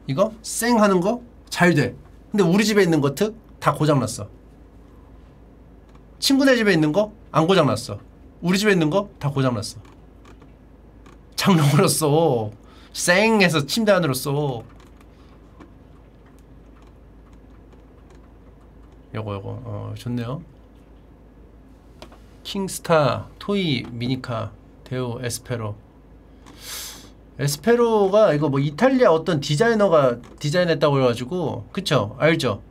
이거 쌩 하는 거? 잘 돼. 근데 우리 집에 있는 거특다 고장 났어. 친구네 집에 있는 거 안 고장 났어. 우리 집에 있는 거 다 고장 났어. 장롱으로 써. 쌩 해서 침대 안으로 써. 요거 요거 어 좋네요. 킹스타, 토이, 미니카, 대우, 에스페로. 에스페로가 이거 뭐 이탈리아 어떤 디자이너가 디자인했다고 해가지고 그쵸 알죠?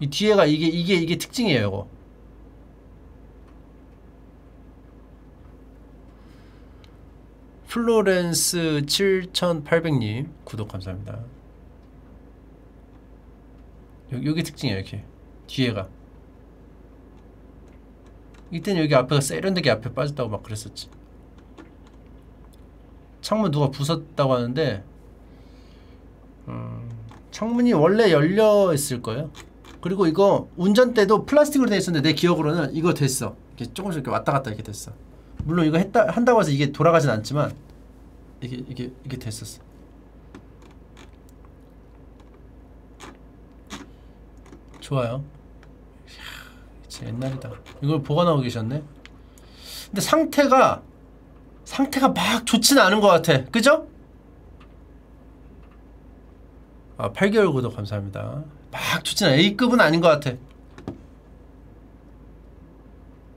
이 뒤에가 이게 이게 이게 특징이에요 이거. 플로렌스 7800님 구독 감사합니다. 여, 여기 특징이에요 이렇게 뒤에가 이때는 여기 앞에가 세련되게 앞에 빠졌다고 막 그랬었지. 창문 누가 부쉈다고 하는데 음, 창문이 원래 열려 있을 거예요. 그리고 이거 운전대도 플라스틱으로 돼 있었는데 내 기억으로는 이거 됐어. 이렇게 조금씩 이렇게 왔다 갔다 이렇게 됐어. 물론 이거 했다 한다고 해서 이게 돌아가진 않지만 이게 이게 이게 됐었어. 좋아요. 이야, 옛날이다. 이걸 보관하고 계셨네. 근데 상태가 상태가 막 좋지는 않은 것 같아. 그죠? 아, 8개월 구독 감사합니다. 막 좋지는 않아. A급은 아닌 것 같아.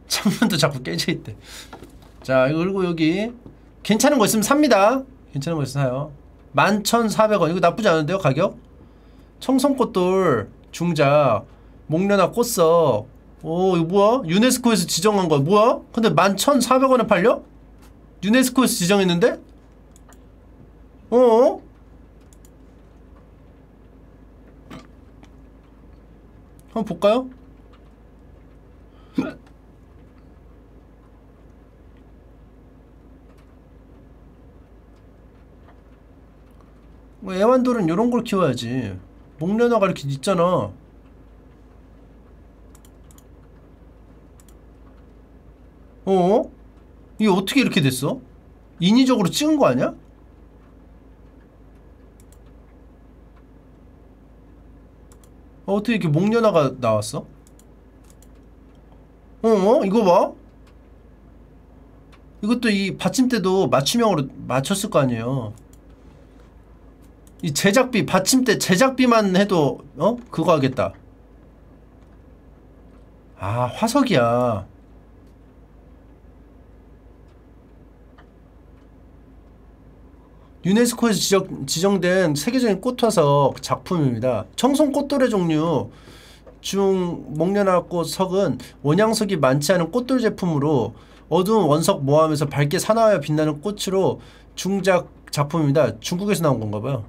창문도 자꾸 깨져 있대. 자, 그리고 여기 괜찮은 거 있으면 삽니다. 괜찮은 거 있으면 사요. 11,400원. 이거 나쁘지 않은데요, 가격? 청송꽃돌 중작 목련화 꽃석. 오, 이거 뭐야? 유네스코에서 지정한 거야. 뭐야? 근데 11,400원에 팔려? 유네스코에서 지정했는데? 어? 한번 볼까요? 뭐 애완돌은 이런 걸 키워야지. 목련화가 이렇게 있잖아. 어? 이게 어떻게 이렇게 됐어? 인위적으로 찍은 거 아니야? 어, 어떻게 이렇게 목련화가 나왔어? 어? 이거 봐. 이것도 이 받침대도 맞춤형으로 맞췄을 거 아니에요. 이 제작비 받침대 제작비만 해도 어 그거 하겠다. 아 화석이야. 유네스코에서 지적, 지정된 세계적인 꽃화석 작품입니다. 청송 꽃돌의 종류 중 목련화꽃 석은 원양석이 많지 않은 꽃돌 제품으로 어두운 원석 모함에서 밝게 사나워 빛나는 꽃으로 중작 작품입니다. 중국에서 나온 건가 봐요.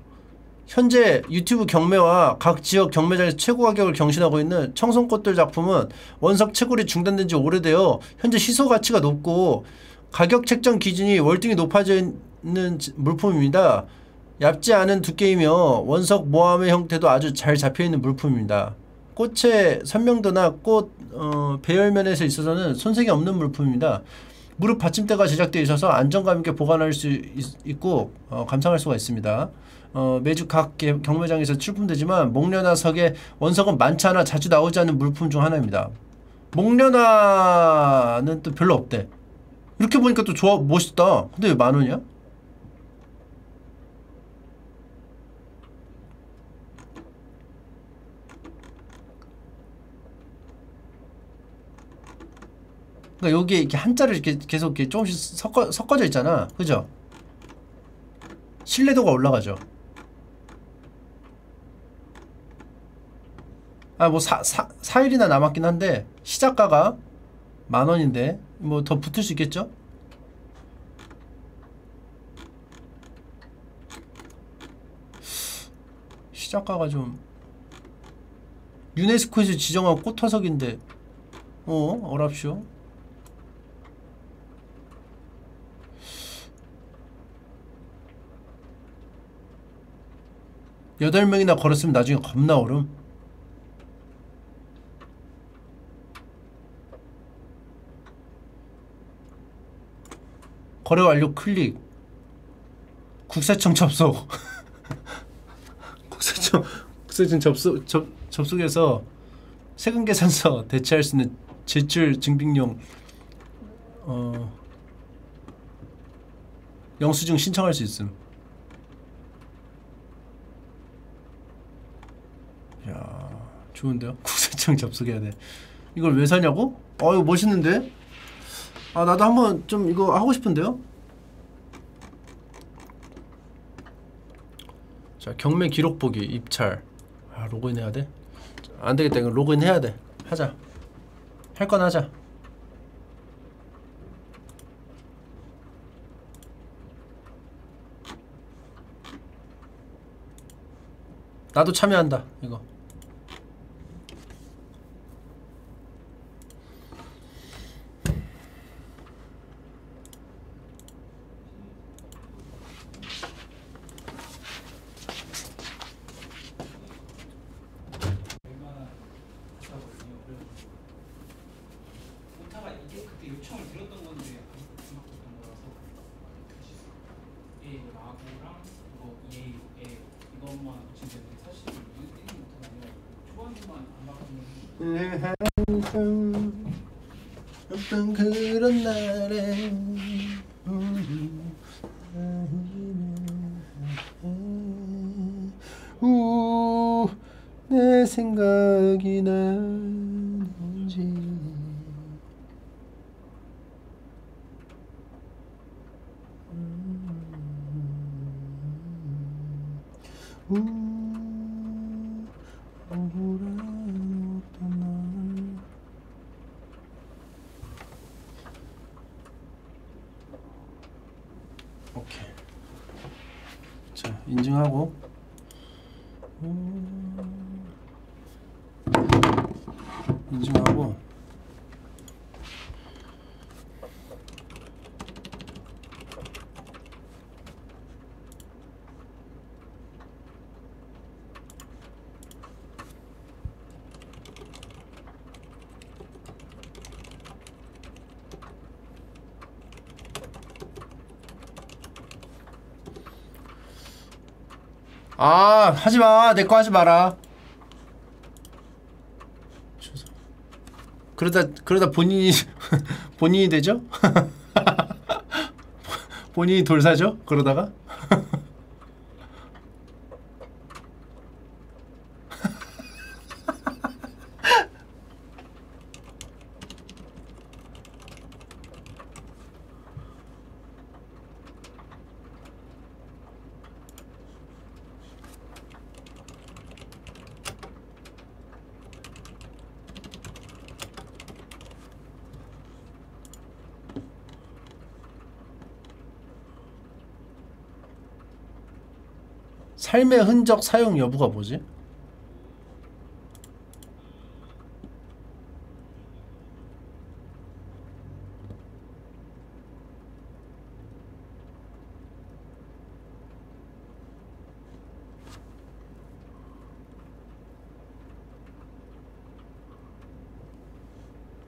현재 유튜브 경매와 각 지역 경매장에서 최고 가격을 경신하고 있는 청송꽃들 작품은 원석 채굴이 중단된 지 오래되어 현재 시소 가치가 높고 가격 책정 기준이 월등히 높아져 있는 지- 물품입니다. 얇지 않은 두께이며 원석 모함의 형태도 아주 잘 잡혀 있는 물품입니다. 꽃의 선명도나 꽃 어, 배열면에서 있어서는 손색이 없는 물품입니다. 무릎 받침대가 제작되어 있어서 안정감 있게 보관할 수 있, 고 어, 감상할 수가 있습니다. 어, 매주 각 개- 경매장에서 출품되지만 목련화 석의 원석은 많지 않아 자주 나오지 않는 물품 중 하나입니다. 목련화는 또 별로 없대. 이렇게 보니까 또 좋아 멋있다. 근데 왜 만 원이야? 그러니까 여기에 이렇게 한자를 이렇게 계속 이렇게 조금씩 섞어 섞어져 있잖아. 그죠? 신뢰도가 올라가죠. 아, 뭐, 사, 사, 4일이나 남았긴 한데, 시작가가 만 원인데, 뭐, 더 붙을 수 있겠죠? 시작가가 좀, 유네스코에서 지정한 꽃화석인데, 어, 어랍쇼? 여덟 명이나 걸었으면 나중에 겁나 오름. 거래 완료 클릭. 국세청 접속. 국세청 국세청 접속 접, 접속해서 세금 계산서 대체할 수 있는 제출 증빙용 어 영수증 신청할 수 있음. 야 좋은데요? 국세청 접속해야 돼. 이걸 왜 사냐고? 어 이거 멋있는데? 아 나도 한번 좀 이거 하고 싶은데요? 자 경매 기록 보기 입찰 아 로그인 해야 돼? 안 되겠다 이거 로그인 해야 돼 하자 할 건 하자 나도 참여한다 이거 아 하지마 내 거 하지 마라. 그러다 그러다 본인이 본인이 되죠? 본인이 돌사죠? 그러다가 삶의 흔적 사용 여부가 뭐지?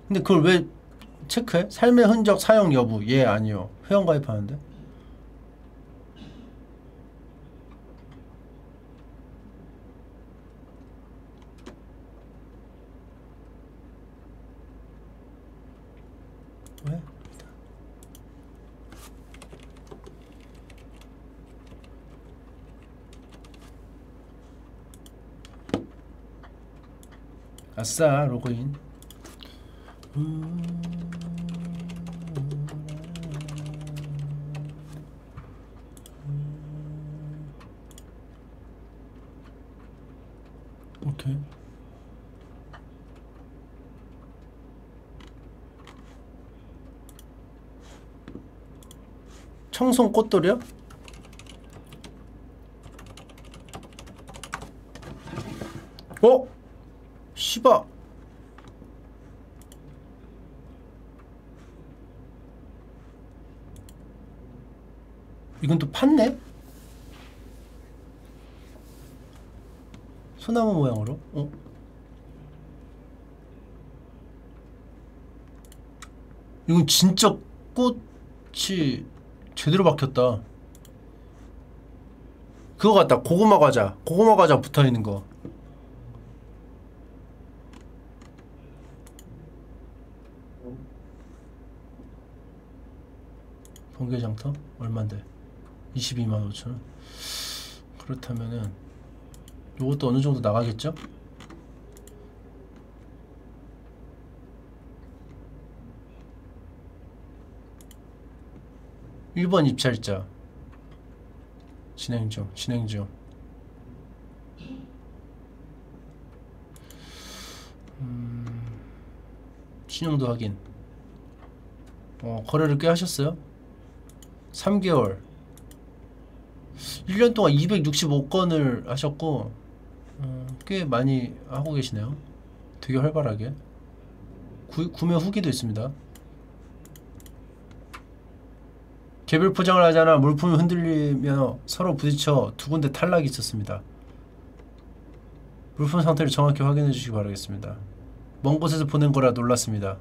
근데 그걸 왜 체크해? 삶의 흔적 사용 여부 예 아니요 회원 가입하는데 왜? 아싸 로그인 오케이 청송 꽃돌이요? 어? 씨바 이건 또 팠네? 소나무 모양으로? 어? 이건 진짜 꽃이 제대로 박혔다. 그거 같다. 고구마 과자. 고구마 과자 붙어 있는 거. 번개장터 얼마인데? 22만 5천 원. 그렇다면은 요것도 어느 정도 나가겠죠? 일번 입찰자. 진행 중 진행 중. 음, 신용도 확인. 어, 거래를 꽤 하셨어요? 3개월. 1년 동안 265건을 하셨고 어, 꽤 많이 하고 계시네요. 되게 활발하게. 구, 구매 후기도 있습니다 개별 포장을 하잖아 물품이 흔들리며 서로 부딪혀 두 군데 탈락이 있었습니다. 물품 상태를 정확히 확인해 주시기 바라겠습니다. 먼 곳에서 보낸 거라 놀랐습니다.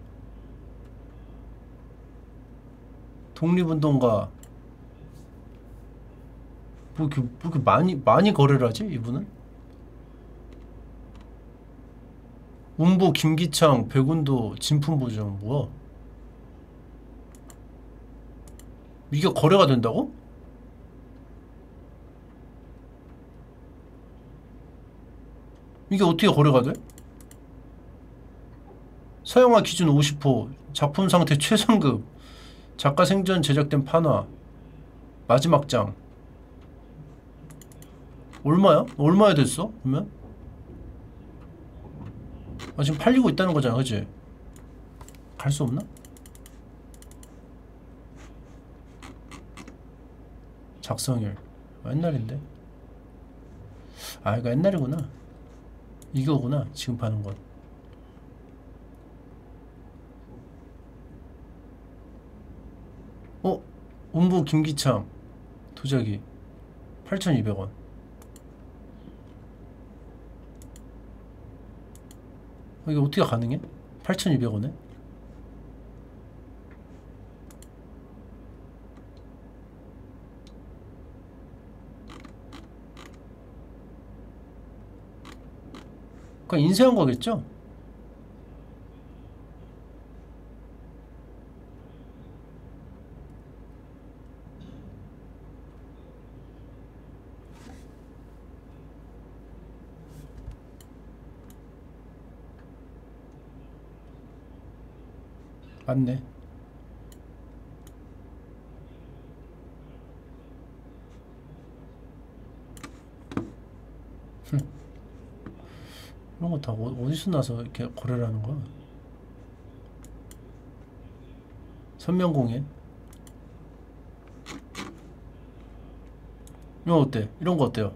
독립운동가 뭐 이렇게, 뭐 이렇게 많이 많이 거래를 하지 이분은? 운보 김기창 백운도 진품 보증 뭐야? 이게 거래가 된다고? 이게 어떻게 거래가 돼? 서영화 기준 50호 작품 상태 최상급 작가 생전 제작된 판화 마지막 장 얼마야? 얼마야 됐어? 그러면? 아 지금 팔리고 있다는 거잖아 그치? 갈 수 없나? 작성일. 아, 옛날인데? 아 이거 옛날이구나. 이거구나 지금 파는 건. 어? 운부 김기창. 도자기. 8,200원. 어, 이게 어떻게 가능해? 8,200원에? 그냥 인쇄한 거겠죠? 맞네. 이런 거 다 어디서 나서 이렇게 거래를 하는 거야? 선명공예? 이거 어때? 이런 거 어때요?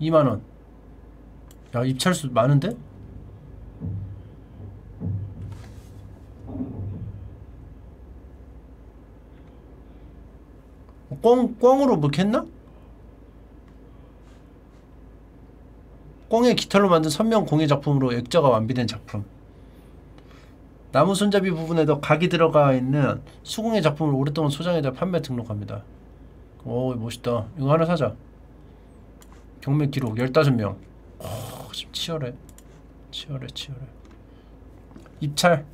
2만원. 야, 입찰수 많은데? 꽝, 꽝으로 뭐 했나? 꽝의 깃털로 만든 선명 공예 작품으로 액자가 완비된 작품. 나무 손잡이 부분에도 각이 들어가 있는 수공예 작품을 오랫동안 소장해다 판매 등록합니다. 오 멋있다. 이거 하나 사자. 경매 기록 15명. 오, 지금 치열해. 치열해 치열해. 입찰.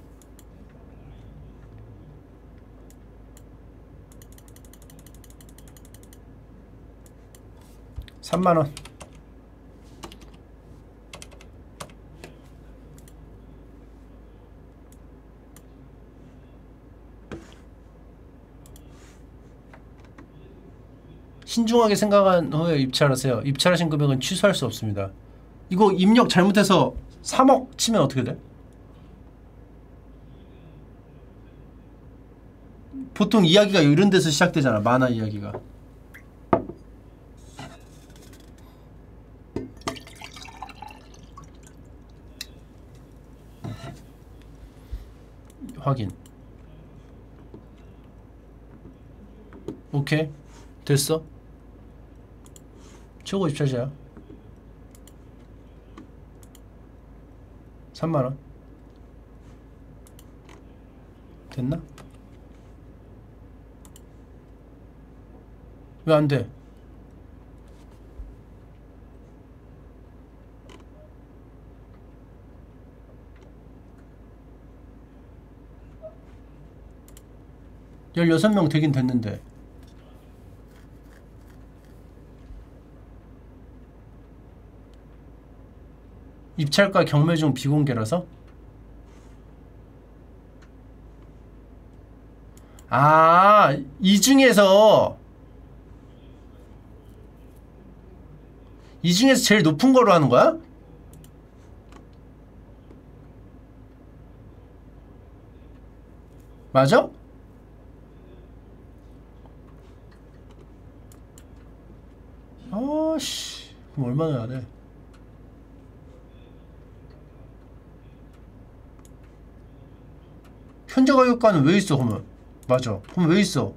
삼만원 신중하게 생각한 후에 입찰하세요. 입찰하신 금액은 취소할 수 없습니다. 이거 입력 잘못해서 3억 치면 어떻게 돼? 보통 이야기가 이런 데서 시작되잖아. 만화 이야기가. 확인. 오케이. 됐어. 최고 입찰자야. 3만원. 됐나? 왜 안 돼? 열여섯 명 되긴 됐는데 입찰가 경매 중 비공개라서? 아, 이 중에서 이 중에서 제일 높은 거로 하는 거야? 맞아? 아씨, 그럼 얼마나 해야 돼? 현재 가격가는 왜 있어 그러면? 맞아. 그럼 왜 있어?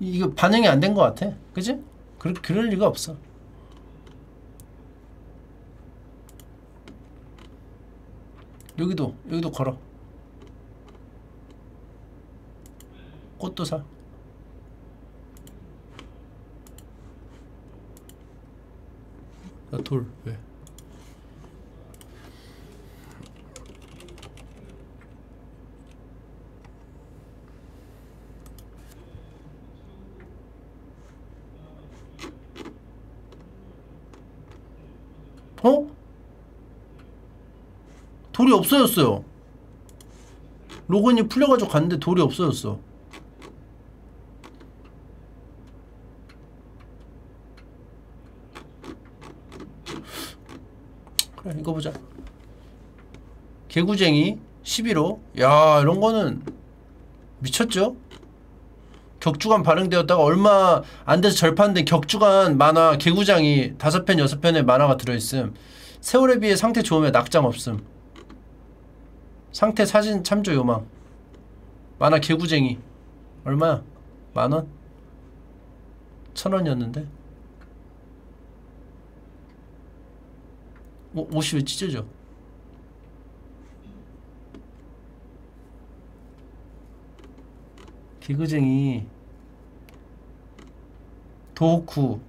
이거 반영이 안 된 것 같아. 그지? 그, 그럴 리가 없어. 여기도 여기도 걸어. 꽃도 사. 나돌 왜? 어? 돌이 없어졌어요. 로그인이 풀려가지고 갔는데 돌이 없어졌어. 그래 이거 보자. 개구쟁이 11호 야 이런 거는 미쳤죠? 격주간 발행되었다가 얼마 안 돼서 절판된 격주간 만화 개구장이 다섯 편 여섯 편의 만화가 들어있음 세월에 비해 상태 좋으면 낙장 없음 상태 사진 참조 요망 만화 개구쟁이 얼마야? 만원? 천원이었는데 오, 옷이 왜 찢어져? 개그쟁이 도쿠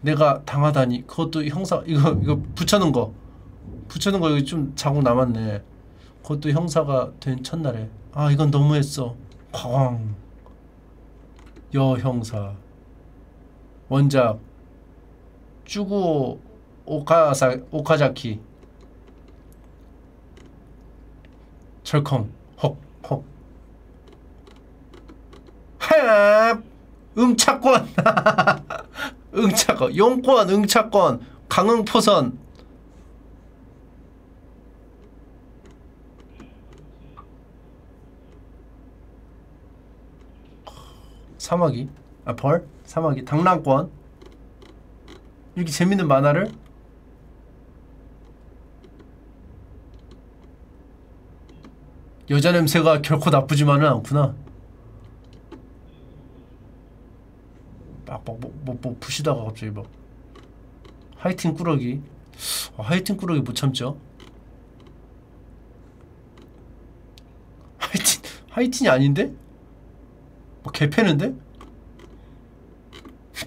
내가 당하다니. 그것도 형사 이거 이거 붙여놓은 거. 붙여놓은 거 이거 좀 자국 남았네. 그것도 형사가 된 첫날에. 아 이건 너무했어. 쾅. 여형사. 원작. 쭈구 오카사 오카자키. 철컹 헉헉. 합 응차권. 응차권. 용권 응차권. 강흥포선. 사마귀. 아 벌? 사마귀. 당랑권. 이렇게 재밌는 만화를 여자 냄새가 결코 나쁘지만은 않구나. 막막뭐 뭐, 뭐 부시다가 갑자기 막 하이틴 꾸러기. 아, 하이틴 꾸러기 못 참죠. 하이틴 하이틴이 아닌데? 뭐 개패는데?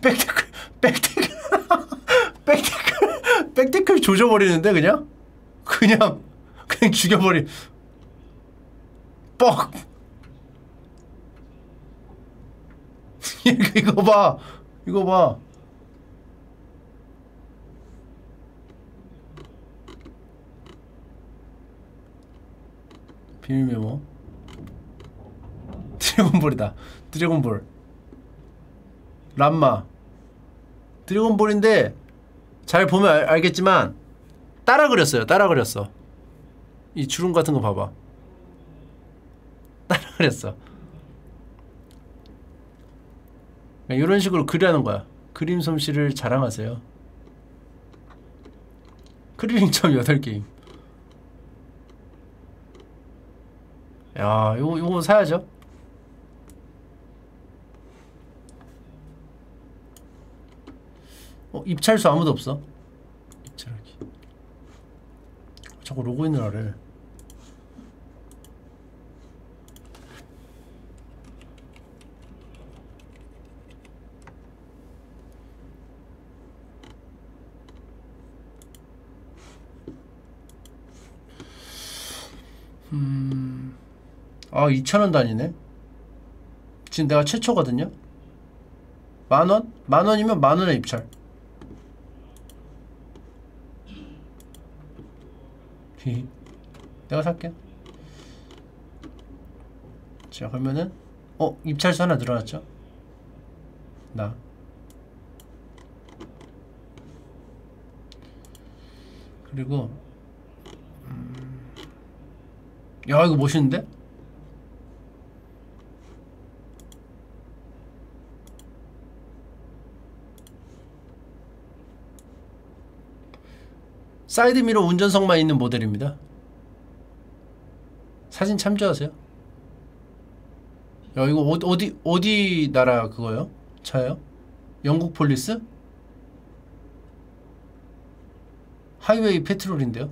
백태클 백태클 백태클 백태클 조져버리는데 그냥 그냥 그냥 죽여버리. 뻑. 이거 봐. 이거 봐. 비밀 메모. 드래곤볼이다. 드래곤볼. 람마. 드래곤볼인데 잘 보면 알, 알겠지만 따라 그렸어요. 따라 그렸어. 이 주름 같은 거 봐봐 따라 그랬어. 이런 식으로 그리하는 거야. 그림 솜씨를 자랑하세요. 크리링 점 8게임. 야 요거 요거 사야죠. 어 입찰수 아무도 없어. 입찰하기. 자꾸 로그인을 하래 음... 아 2,000원 단위네? 지금 내가 최초거든요? 만원? 만원이면 만원에 입찰. 내가 살게. 자 그러면은 어? 입찰수 하나 늘어났죠? 나. 그리고 야 이거 멋있는데? 사이드미러 운전석만 있는 모델입니다 사진 참조하세요 야 이거 어디 어디 나라 그거요? 차요? 영국 police? 하이웨이 페트롤인데요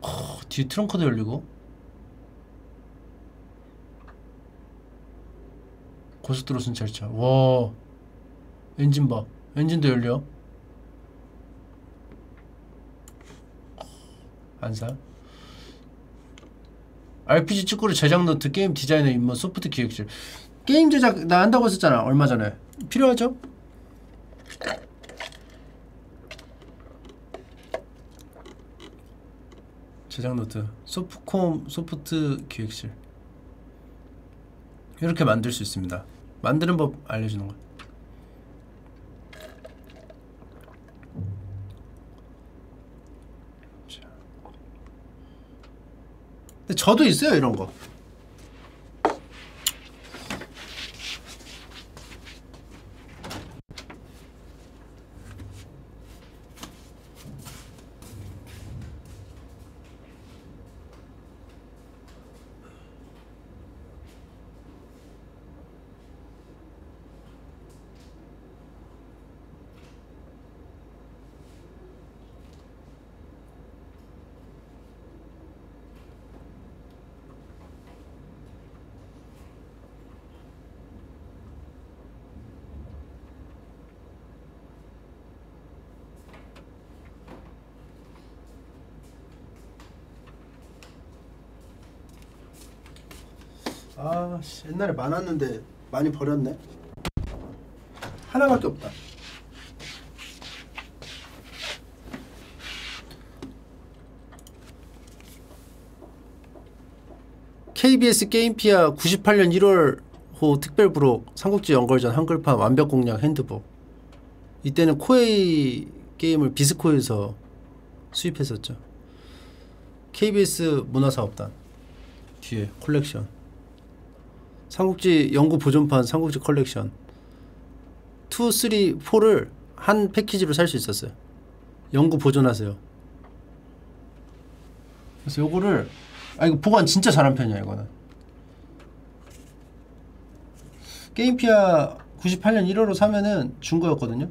어, 뒤에 트렁크도 열리고. 고속도로 순찰차. 와. 엔진 봐. 엔진도 열려. 안사 RPG 축구를 제작 노트 게임 디자이너 임무 소프트 기획실. 게임 제작 나 한다고 했었잖아 얼마 전에. 필요하죠? 제작 노트 소프콤 소프트 기획실. 이렇게 만들 수 있습니다. 만드는 법 알려주는 거. 근데 저도 있어요 이런 거. 옛날에 많았는데 많이 버렸네. 하나밖에 없다. KBS 게임피아 98년 1월호 특별부록 삼국지 연걸전 한글판 완벽 공략 핸드북. 이때는 코에이 게임을 비스코에서 수입했었죠. KBS 문화사업단 뒤에 컬렉션. 삼국지 영구 보존판 삼국지 컬렉션 2, 3, 4를 한 패키지로 살 수 있었어요. 영구 보존하세요. 그래서 요거를 아 이거 보관 진짜 잘한 편이야 이거는. 게임피아 98년 1월로 사면은 준 거였거든요.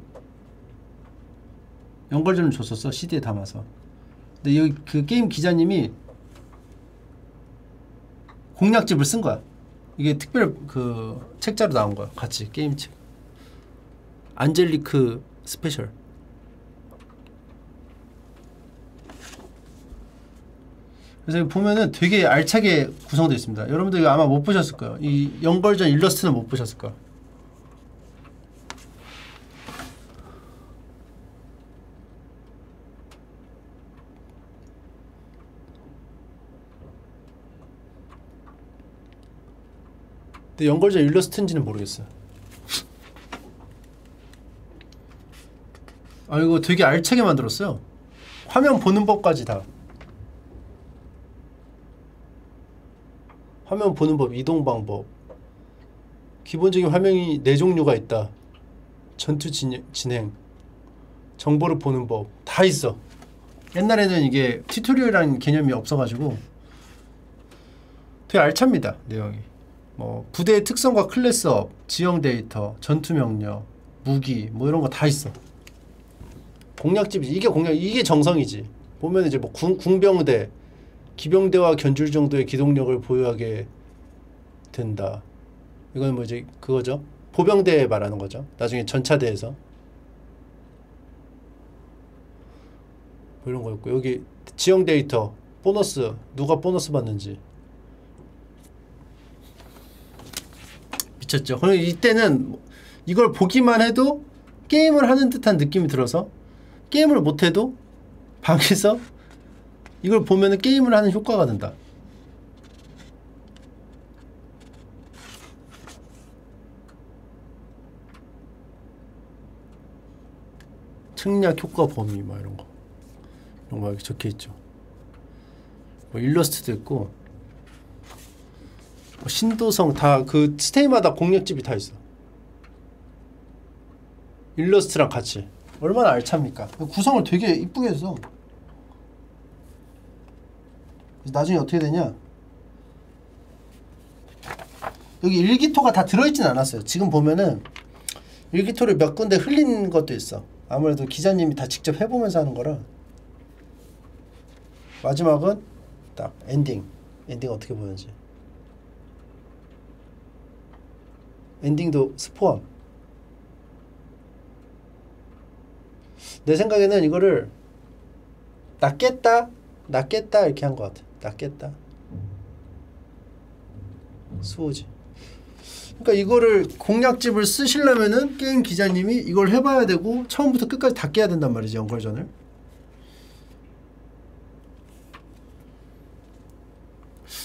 영걸전을 줬었어 CD에 담아서. 근데 여기 그 게임 기자님이 공략집을 쓴 거야. 이게 특별 그 책자로 나온 거야. 같이 게임 책. 안젤리크 스페셜. 그래서 보면은 되게 알차게 구성되어 있습니다. 여러분들 이거 아마 못 보셨을 거예요. 이 영걸전 일러스트는 못 보셨을 거야. 근데 연걸전 일러스트인지는 모르겠어요. 아 이거 되게 알차게 만들었어요. 화면 보는 법까지 다. 화면 보는 법, 이동 방법. 기본적인 화면이 네 종류가 있다. 전투 진, 진행, 정보를 보는 법 다 있어. 옛날에는 이게 튜토리얼이라는 개념이 없어가지고 되게 알찹니다 내용이. 뭐 부대의 특성과 클래스업, 지형 데이터, 전투 명령, 무기 뭐 이런 거 다 있어. 공략집이지. 이게 공략 이게 정성이지. 보면 이제 뭐 궁, 궁병대, 기병대와 견줄 정도의 기동력을 보유하게 된다. 이건 뭐 이제 그거죠. 보병대 말하는 거죠. 나중에 전차대에서 뭐 이런 거였고 여기 지형 데이터, 보너스 누가 보너스 받는지 미쳤죠. 그럼 이때는 이걸 보기만 해도 게임을 하는 듯한 느낌이 들어서 게임을 못해도 방에서 이걸 보면은 게임을 하는 효과가 된다. 측량 효과 범위 막 이런 거 이런 거 이렇게 적혀 있죠. 뭐 일러스트도 있고 뭐 신도성 다 그 스테이마다 공략집이 다 있어. 일러스트랑 같이 얼마나 알찹니까? 구성을 되게 이쁘게 해서 나중에 어떻게 되냐? 여기 일기토가 다 들어있진 않았어요. 지금 보면은 일기토를 몇 군데 흘린 것도 있어. 아무래도 기자님이 다 직접 해보면서 하는 거라. 마지막은 딱 엔딩. 엔딩 어떻게 보는지. 엔딩도 스포함. 내 생각에는 이거를 낫겠다, 낫겠다 이렇게 한 것 같아. 낫겠다. 수호지. 그러니까 이거를 공략집을 쓰시려면은 게임 기자님이 이걸 해봐야 되고 처음부터 끝까지 다 깨야 된단 말이지 연결전을.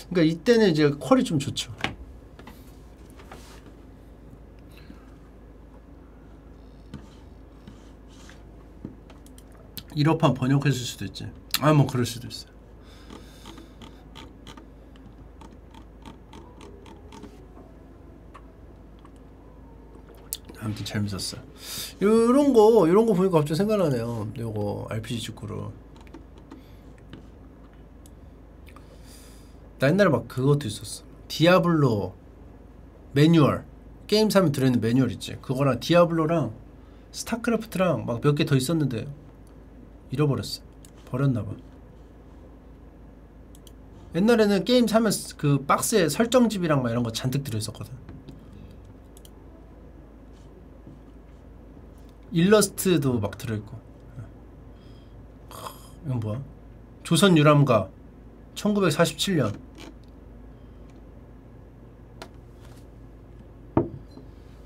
그러니까 이때는 이제 퀄이 좀 좋죠. 일어판 번역했을 수도 있지. 아 뭐 그럴 수도 있어. 아무튼 재밌었어. 요런 거 요런 거 보니까 갑자기 생각나네요. 요거 RPG 쯔꾸르. 나 옛날에 막 그것도 있었어. 디아블로 매뉴얼. 게임 사면 들어있는 매뉴얼 있지. 그거랑 디아블로랑 스타크래프트랑 막 몇 개 더 있었는데 잃어버렸어. 버렸나 봐. 옛날에는 게임 사면 그 박스에 설정집이랑 막 이런 거 잔뜩 들어있었거든. 일러스트도 막 들어있고. 이건 뭐야? 조선 유람가 1947년.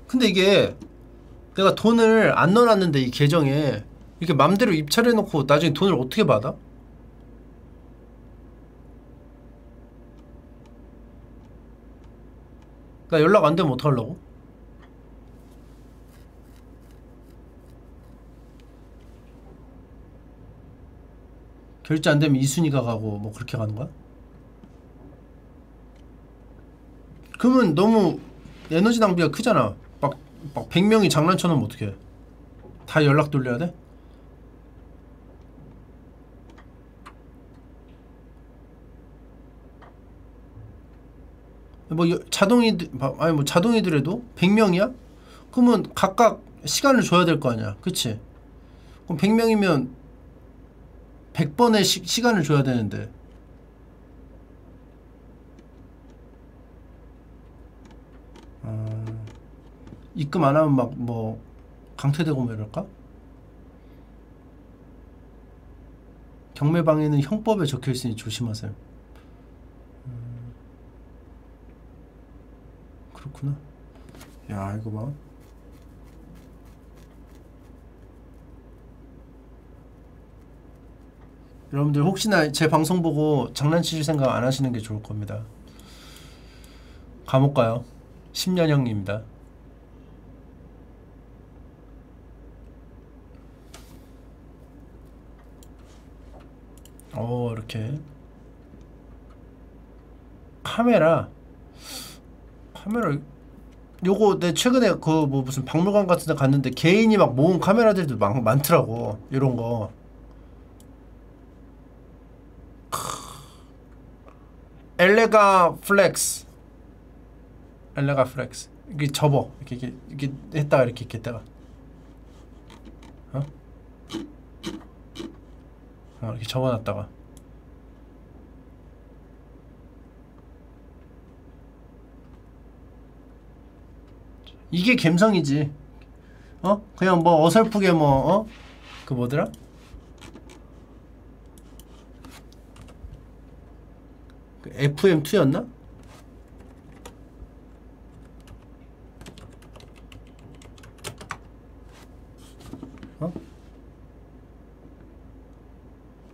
근데 이게 내가 돈을 안 넣어놨는데 이 계정에 이렇게 맘대로 입찰해놓고 나중에 돈을 어떻게 받아? 나 연락 안 되면 어떡하려고? 결제 안 되면 이순이가 가고 뭐 그렇게 가는 거야? 그러면 너무 에너지 낭비가 크잖아. 막, 막 100명이 장난쳐놓으면 어떡해. 다 연락 돌려야 돼? 뭐 여- 자동이들 아니 뭐 자동이더라도 100명이야? 그러면 각각 시간을 줘야 될 거 아니야. 그치? 그럼 100명이면 100번의 시, 시간을 줘야 되는데 어, 입금 안 하면 막 뭐 강퇴되고 뭐 이럴까? 경매방에는 형법에 적혀 있으니 조심하세요. 그렇구나. 야 이거 봐. 여러분들 혹시나 제 방송 보고 장난치실 생각 안 하시는 게 좋을 겁니다. 감옥 가요. 10년형입니다. 어 이렇게 카메라 카메라 요거 내 최근에 그 뭐 무슨 박물관 같은 데 갔는데 개인이 막 모은 카메라들도 많, 많더라고 이런 거. 엘레가 플렉스. 엘레가 플렉스. 이게 접어. 이렇게 이렇게, 이렇게 했다가 이렇게 이렇게 했다가. 어? 어 이렇게 접어놨다가 이게 갬성이지 어? 그냥 뭐 어설프게 뭐 어? 그 뭐더라? 그 FM2였나? 어?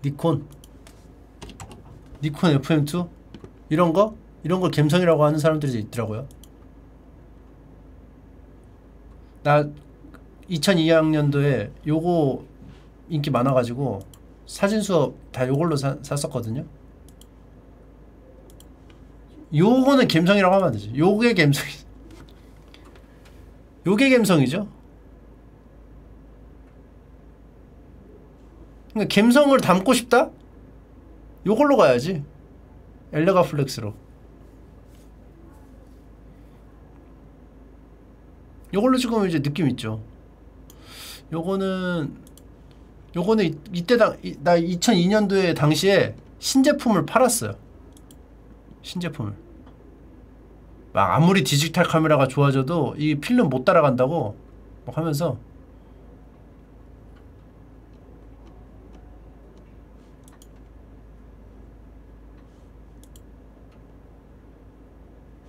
니콘 니콘 FM2? 이런 거? 이런 걸 갬성이라고 하는 사람들이 있더라고요 나 2002학년도에 요거 인기 많아가지고 사진 수업 다 요걸로 사, 샀었거든요 요거는 갬성이라고 하면 안 되지. 요게 갬성이. 요게 갬성이죠. 그러니까 갬성을 담고 싶다? 요걸로 가야지. 엘레가 플렉스로. 요걸로 찍으면 이제 느낌 있죠. 요거는 요거는 이- 이때 당, 이- 나 2002년도에 당시에 신제품을 팔았어요. 신제품을. 막 아무리 디지털 카메라가 좋아져도 이 필름 못 따라간다고 막 하면서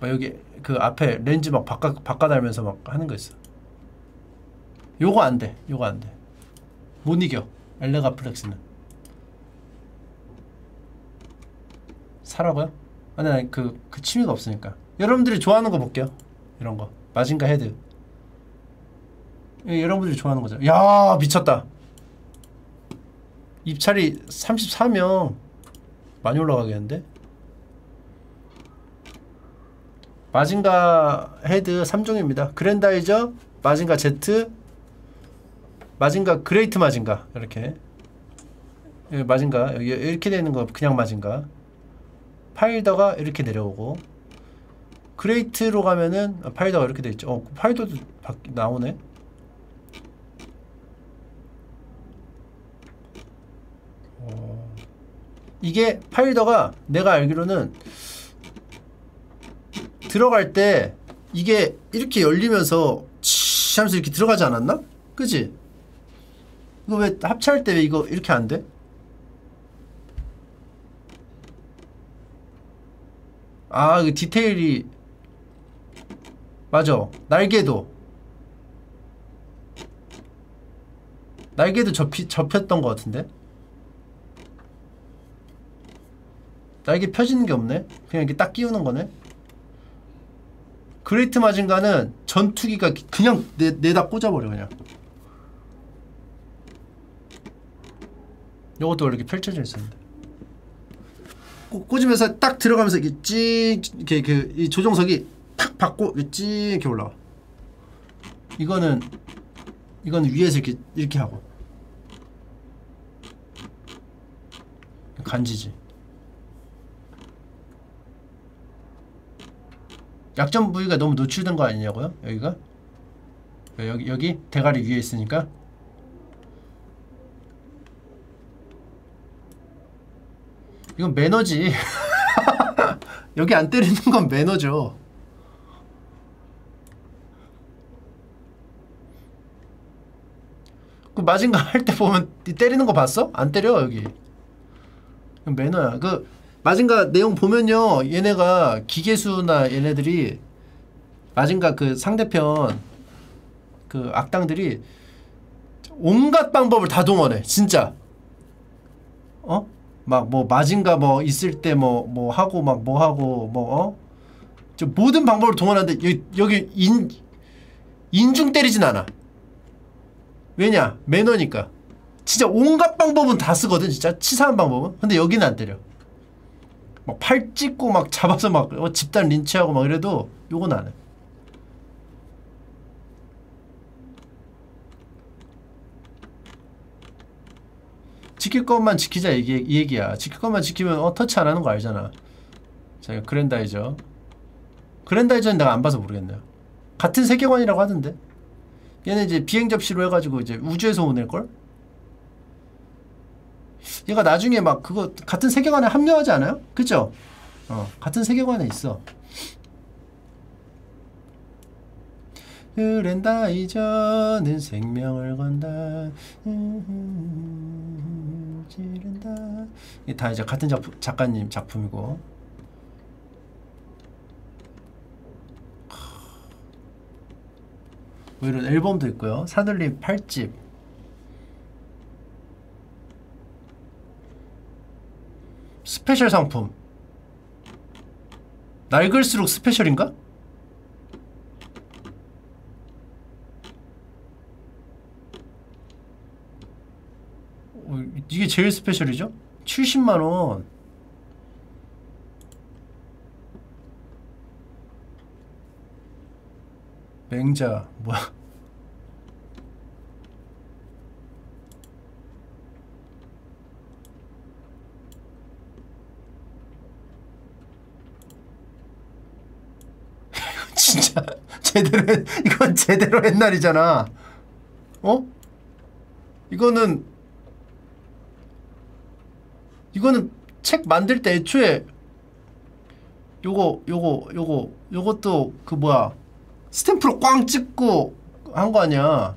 막 여기 그 앞에 렌즈 막 바꿔 바꿔 달면서 막 하는 거 있어. 요거 안 돼. 요거 안 돼. 못 이겨. 엘레가 플렉스는. 사라고요? 아니 아니 그, 그 취미가 없으니까 여러분들이 좋아하는 거 볼게요 이런 거 마징가 헤드 예, 여러분들이 좋아하는 거죠 야 미쳤다 입찰이 34명 많이 올라가겠는데 마징가 헤드 3종입니다. 그랜다이저 마징가 Z 마징가 그레이트 마징가. 이렇게. 여기 마징가. 이렇게 되는 거 그냥 마징가. 파일더가 이렇게 내려오고. 그레이트로 가면은 아, 파일더가 이렇게 돼 있죠. 어, 파일더도 바, 나오네. 어, 이게 파일더가 내가 알기로는 들어갈 때 이게 이렇게 열리면서 치 하면서 이렇게 들어가지 않았나? 그지? 이거 왜 합체할 때 왜 이거 이렇게 안 돼? 아, 그 디테일이 맞아. 날개도 날개도 접히, 접혔던 것 같은데? 날개 펴지는 게 없네? 그냥 이렇게 딱 끼우는 거네? 그레이트 마징가는 전투기가 기- 그냥 내, 내다 꽂아버려 그냥. 요것도 이렇게 펼쳐져 있었는데. 꽂- 꽂으면서 딱 들어가면서 이게 찌 이렇게 그이 조종석이 탁 받고 찌 이렇게 올라와. 이거는 이거는 위에서 이렇게 이렇게 하고. 간지지 약점 부위가 너무 노출된 거 아니냐고요? 여기가? 왜 여기 여기 대가리 위에 있으니까 이건 매너지. 여기 안 때리는 건 매너죠. 그 마징가 할 때 보면 이 때리는 거 봤어? 안 때려 여기. 매너야. 그 마징가 내용 보면요, 얘네가 기계수나 얘네들이 마징가 그 상대편 그 악당들이 온갖 방법을 다 동원해, 진짜. 어? 막 뭐 마징가 뭐 있을 때뭐뭐 하고 막 뭐 하고 뭐 어? 저 모든 방법을 동원하는데 여기 여기 인 인중 때리진 않아. 왜냐? 매너니까. 진짜 온갖 방법은 다 쓰거든, 진짜 치사한 방법은. 근데 여기는 안 때려. 막 팔 찢고 막 잡아서 막 어, 집단 린치하고 막 이래도 요건 안 해. 지킬 것만 지키자 이, 얘기, 이 얘기야. 지킬 것만 지키면 어 터치 안 하는 거 알잖아. 자, 그랜다이저. 그랜다이저는 내가 안 봐서 모르겠네요. 같은 세계관이라고 하던데. 얘는 이제 비행 접시로 해가지고 이제 우주에서 오낼 걸? 얘가 나중에 막 그거 같은 세계관에 합류하지 않아요? 그죠? 어, 같은 세계관에 있어. 그랜다이저는 생명을 건다. 지른다. 다 이제 같은 작품, 작가님 작품이고. 뭐 이런 앨범도 있고요. 사들림 8집. 스페셜 상품. 낡을수록 스페셜인가? 어, 이게 제일 스페셜이죠? 70만 원. 맹자 뭐야? 진짜 제대로 했, 이건 제대로 옛날이잖아. 어? 이거는 이거는 책 만들 때 애초에 요거 요거 요거 요것도 그 뭐야 스탬프로 꽝 찍고 한 거 아니야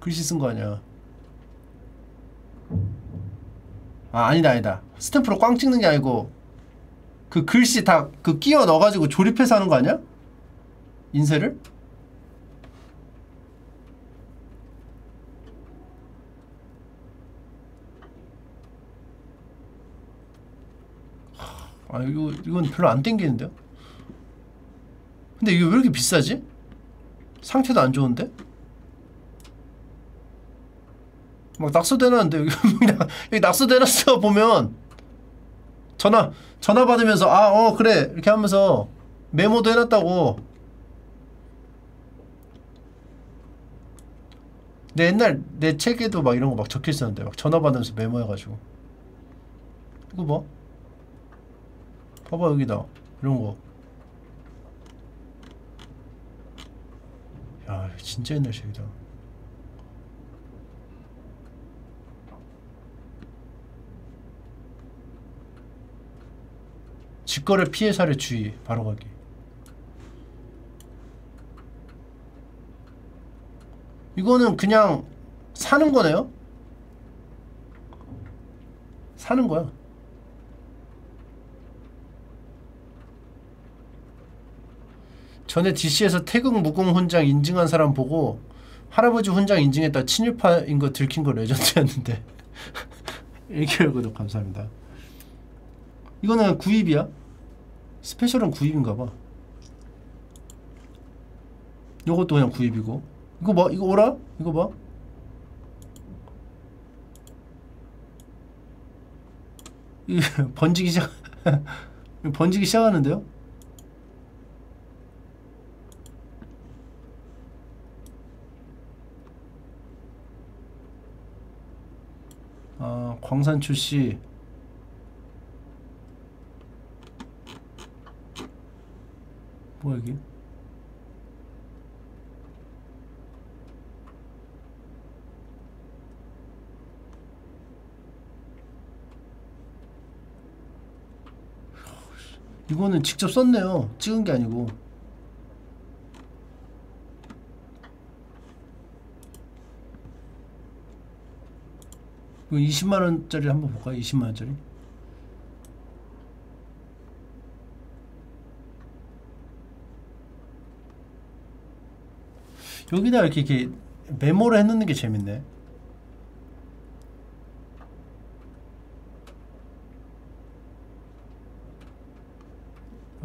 글씨 쓴 거 아니야 아 아니다 아니다 스탬프로 꽝 찍는 게 아니고 그 글씨 다 그 끼워 넣어가지고 조립해서 하는 거 아니야 인쇄를 아 이거 이건 별로 안 땡기는데요? 근데 이게 왜 이렇게 비싸지? 상태도 안 좋은데? 막 낙서대놨는데 여기 여기 낙서대놨어 보면 전화 전화 받으면서 아 어 그래 이렇게 하면서 메모도 해놨다고 내 옛날 내 책에도 막 이런 거 막 적혀 있었는데 막 전화 받으면서 메모해가지고 이거 봐 봐봐 여기다 이런 거 야, 진짜 옛날 책이다. 직거래 피해 사례 주의 바로 가기. 이거는 그냥 사는 거네요? 사는 거야. 전에 DC에서 태극 무공 훈장 인증한 사람 보고 할아버지 훈장 인증했다 친일파인 거 들킨 거 레전드였는데 1개월 구독 감사합니다 이거는 구입이야? 스페셜은 구입인가 봐 요것도 그냥 구입이고 이거 봐 이거 오라? 이거 봐이 번지기 시작 번지기 시작하는데요? 아, 광산 출시. 뭐야 이게? 이거는 직접 썼네요. 찍은 게 아니고. 이거 20만 원짜리 한번 볼까요? 20만 원짜리. 여기다 이렇게, 이렇게 메모를 해놓는 게 재밌네.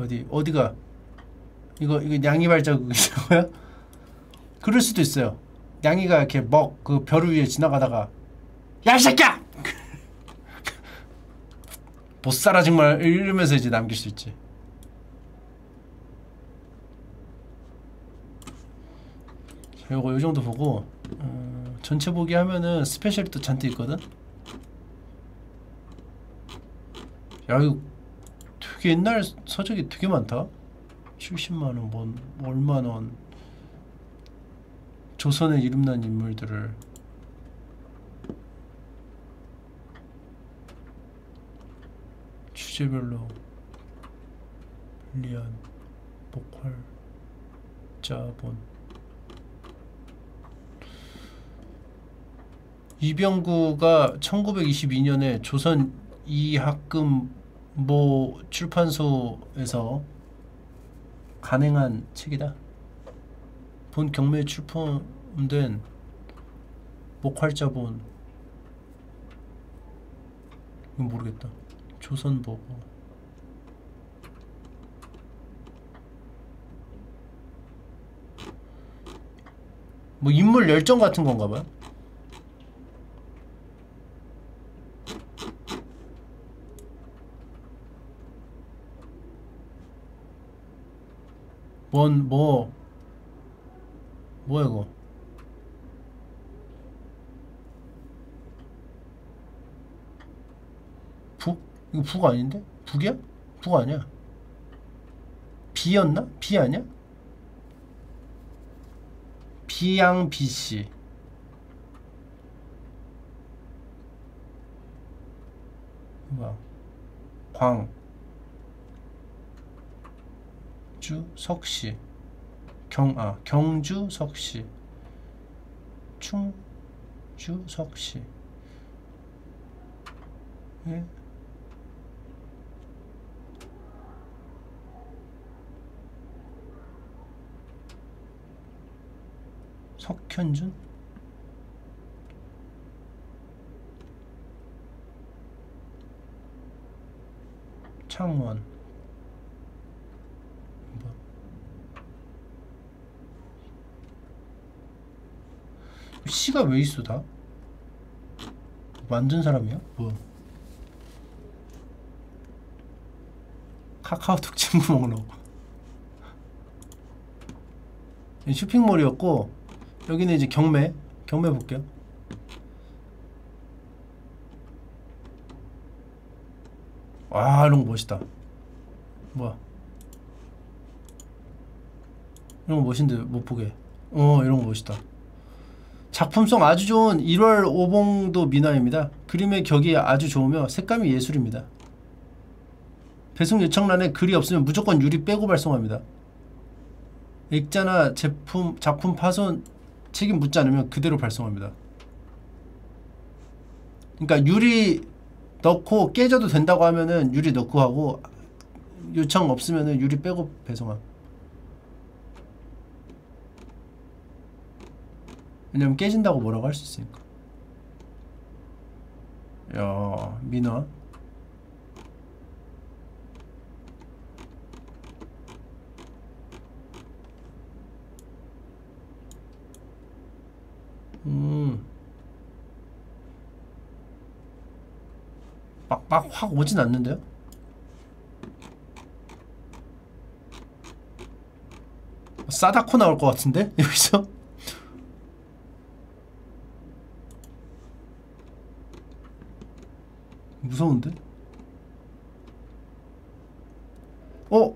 어디 어디가 이거 이거 양이 발자국이고요? 그럴 수도 있어요. 양이가 이렇게 먹 그 벼루 위에 지나가다가 야, 이 새끼야! 못 살아 정말 이러면서 이제 남길 수 있지. 자, 요거 요 정도 보고 어, 전체 보기 하면은 스페셜이 또 잔뜩 있거든. 야 이거 되게 옛날 서적이 되게 많다. 70만 원, 뭐 얼마 원. 조선에 이름난 인물들을 주제별로 리안, 목활, 자본 이병구가 1922년에 조선 이학금 모 출판소에서 간행한 책이다. 본 경매에 출품된 목활자본 이건 모르겠다. 조선보고 뭐 인물 열정 같은 건가 봐요. 뭔 뭐 뭐야 이거 북? 이거 북 아닌데? 북이야? 북 아니야 비였나? 비 아니야? 비양 비씨 뭐야 광 주 석씨 경아 경주 석씨 충주 석씨 예? 석현준? 창원 뭐. 씨가 왜 있어 다? 만든 사람이야? 뭐 카카오톡 친구 목록 쇼핑몰이었고 여기는 이제 경매 경매 볼게요. 와 이런 거 멋있다. 뭐야? 이런 거 멋인데 못 보게. 어 이런 거 멋있다. 작품성 아주 좋은 1월 오봉도 미나입니다. 그림의 격이 아주 좋으며 색감이 예술입니다. 배송 요청란에 글이 없으면 무조건 유리 빼고 발송합니다. 액자나 제품 작품 파손 책임 묻지 않으면 그대로 발송합니다. 그러니까 유리 넣고 깨져도 된다고 하면은 유리 넣고 하고 요청 없으면은 유리 빼고 배송함. 왜냐면 깨진다고 뭐라고 할 수 있으니까. 야, 민화. 음. 막, 막 확 오진 않는데요? 싸다코 나올 것 같은데? 여기서? 무서운데? 어?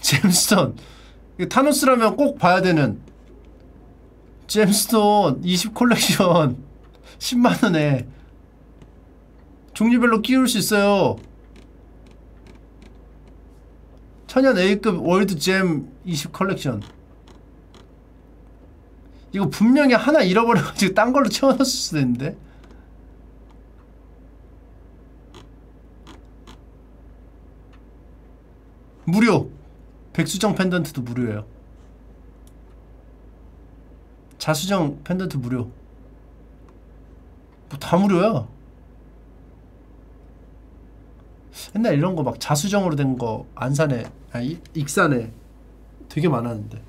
이거 타노스라면 꼭 봐야 되는. 잼스톤 20 콜렉션. 10만원에. 종류별로 끼울 수 있어요. 천연 A급 World Gem 20 컬렉션. 이거 분명히 하나 잃어버려가지고 딴 걸로 채워놨을 수도 있는데 무료. 백수정 펜던트도 무료예요. 자수정 펜던트 무료. 뭐 다 무료야. 옛날 이런 거 막 자수정으로 된 거 안산에 아니 익산에 되게 많았는데.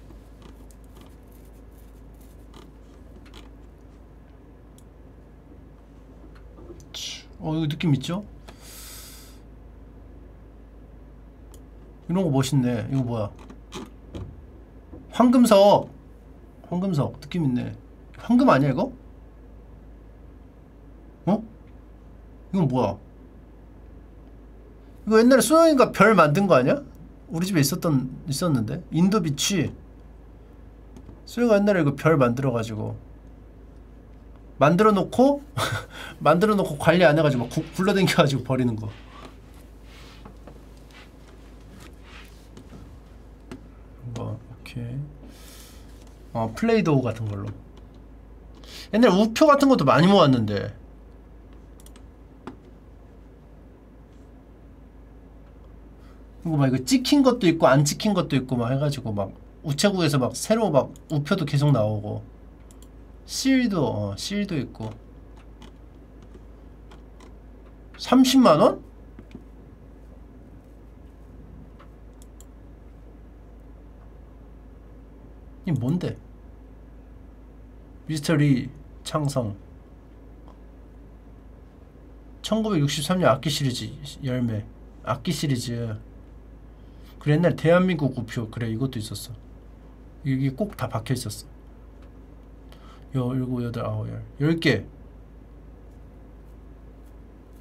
치, 어 이거 느낌 있죠? 이런 거 멋있네. 이거 뭐야? 황금석. 황금석. 느낌 있네. 황금 아니야 이거? 어? 이건 뭐야? 이거 옛날에 소영이가 별 만든 거 아니야? 우리 집에 있었던 있었는데? 인도 비치. 소영이가 옛날에 이거 별 만들어 가지고. 만들어 놓고 만들어 놓고 관리 안 해가지고 막 구- 굴러댕겨 가지고 버리는 거. 뭐 오케이. 어 플레이도우 같은 걸로. 옛날에 우표 같은 것도 많이 모았는데. 이거 막 이거 찍힌 것도 있고 안 찍힌 것도 있고 막 해가지고 막 우체국에서 막 새로 막 우표도 계속 나오고 실도 어, 실도 있고 30만 원? 이 뭔데? 미스터리 창성. 1963년 악기 시리즈 열매. 악기 시리즈. 그래 옛날 대한민국 우표. 그래 이것도 있었어. 이게 꼭 다 박혀 있었어. 여 일곱 여덟 아홉 열. 열 개.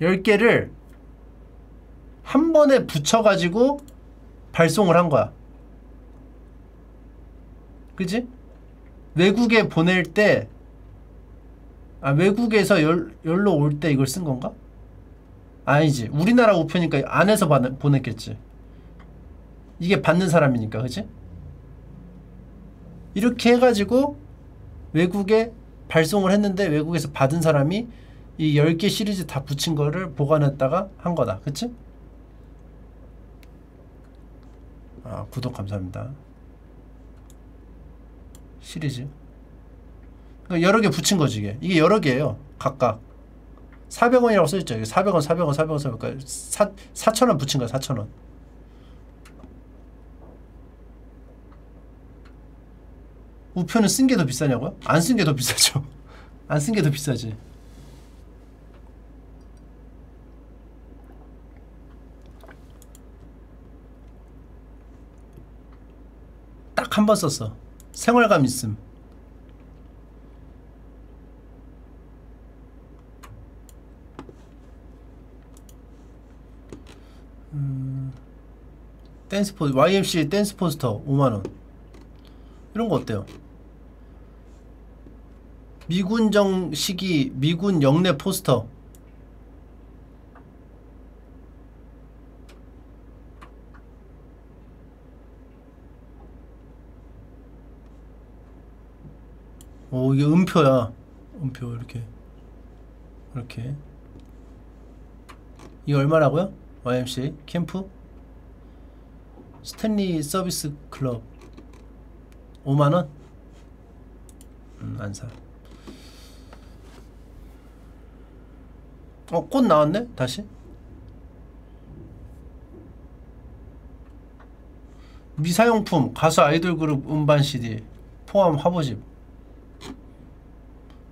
열 개를 한 번에 붙여가지고 발송을 한 거야. 그지? 외국에 보낼 때, 아, 외국에서 열, 열로 올 때 이걸 쓴 건가? 아니지. 우리나라 우표니까 안에서 받, 보냈겠지. 이게 받는 사람이니까, 그지? 이렇게 해가지고 외국에 발송을 했는데 외국에서 받은 사람이 이 10개 시리즈 다 붙인 거를 보관했다가 한 거다. 그치? 아, 구독 감사합니다. 시리즈. 그러니까 여러 개 붙인 거지, 이게. 이게 여러 개예요. 각각. 400원이라고 써있죠. 이게 400원, 400원, 400원, 400원. 그러니까 4, 4,000원 붙인 거야, 4,000원. 우표는 쓴 게 더 비싸냐고요? 안 쓴 게 더 비싸죠. 안 쓴 게 더 비싸지. 딱 한 번 썼어. 생활감 있음. 음, 댄스 포스 YMC 댄스 포스터 5만원. 이런 거 어때요? 미군정 시기 미군 영내 포스터. 오 이게 음표야 음표 이렇게 이렇게 이거 얼마라고요? YMCA 캠프 스탠리 서비스 클럽 5만원? 음, 안 사. 어, 꽃 나왔네? 다시? 미사용품, 가수 아이돌 그룹 음반 CD, 포함 화보집.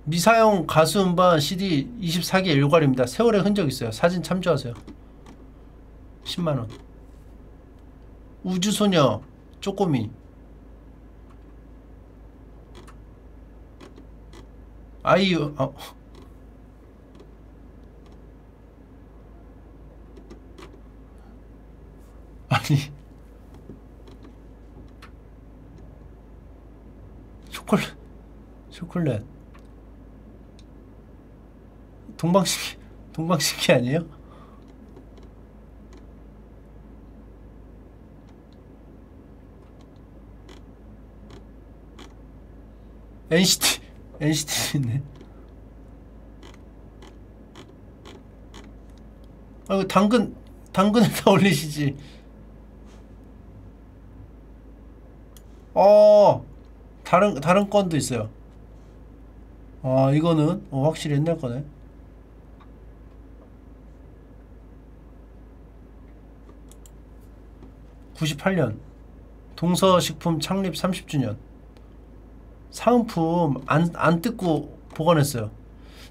미사용 가수 음반 CD 24개 일괄입니다. 세월의 흔적 있어요. 사진 참조하세요. 10만원. 우주소녀, 쪼꼬미. 아이유, 어. 아니. 초콜릿, 초콜릿. 동방신기, 동방신기 아니에요? NCT, NCT 있네. 아, 이거 당근, 당근에다 올리시지. 어, 다른, 다른 건도 있어요. 아, 이거는, 어, 확실히 옛날 거네. (98년) 동서식품 창립 (30주년) 사은품 안, 안 뜯고 보관했어요.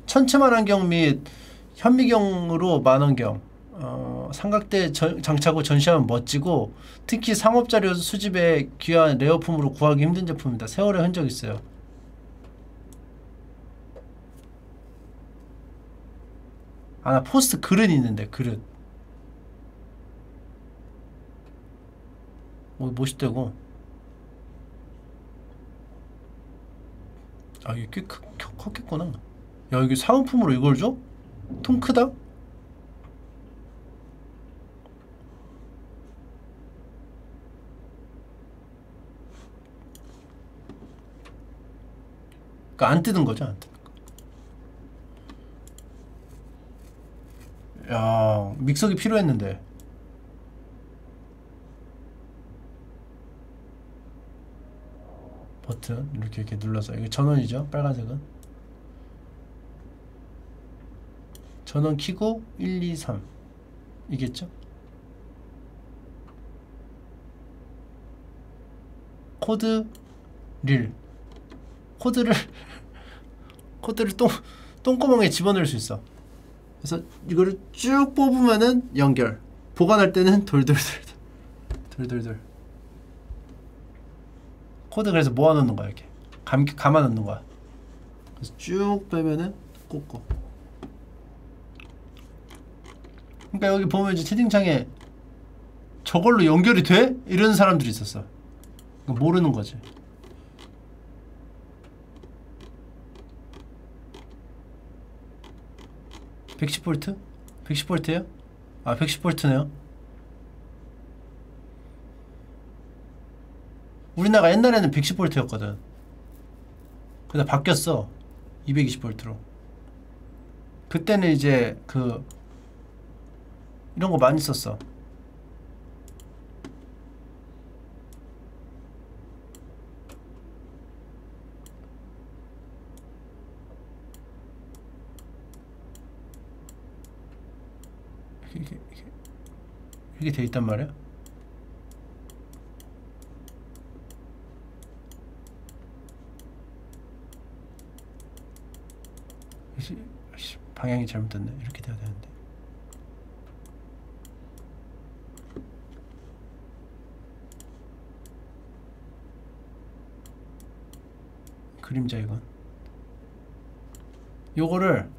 천체만환경 및 현미경으로 만원경. 어, 삼각대 전- 장착후 전시하면 멋지고 특히 상업자료 수집에 귀한 rare품으로 구하기 힘든 제품입니다. 세월의 흔적 있어요. 아, 나 포스트 그릇 있는데 그릇. 오, 멋있대고. 아 이게 꽤 크, 크- 컸겠구나 야 이게 사은품으로 이걸 줘? 통 크다? 그니까 안 뜯은 거죠 안 뜯은 거야 믹서기 필요했는데 버튼 이렇게 이렇게 눌러서. 이게 전원이죠? 빨간색은? 전원 키고 1, 2, 3 이겠죠? 코드 릴. 코드를 코드를 똥 똥구멍에 집어넣을 수 있어. 그래서 이거를 쭉 뽑으면은 연결. 보관할 때는 돌돌돌. 돌돌돌 코드 그래서 모아 놓는 거야 이렇게. 감, 감아 놓는 거야. 그래서 쭉 빼면은 꽂고. 그러니까 여기 보면 이제 채팅창에 저걸로 연결이 돼? 이런 사람들이 있었어. 그러니까 모르는 거지. (110V) (110V예요) 아 (110V네요) 우리나라가 옛날에는 110V였거든. 근데 바뀌었어. 220V로. 그때는 이제 그 이런 거 많이 썼어. 이게 이게 이게 돼 있단 말이야? 방향이 잘못됐네. 이렇게 돼야 되는데. 그림자 이건. 요거를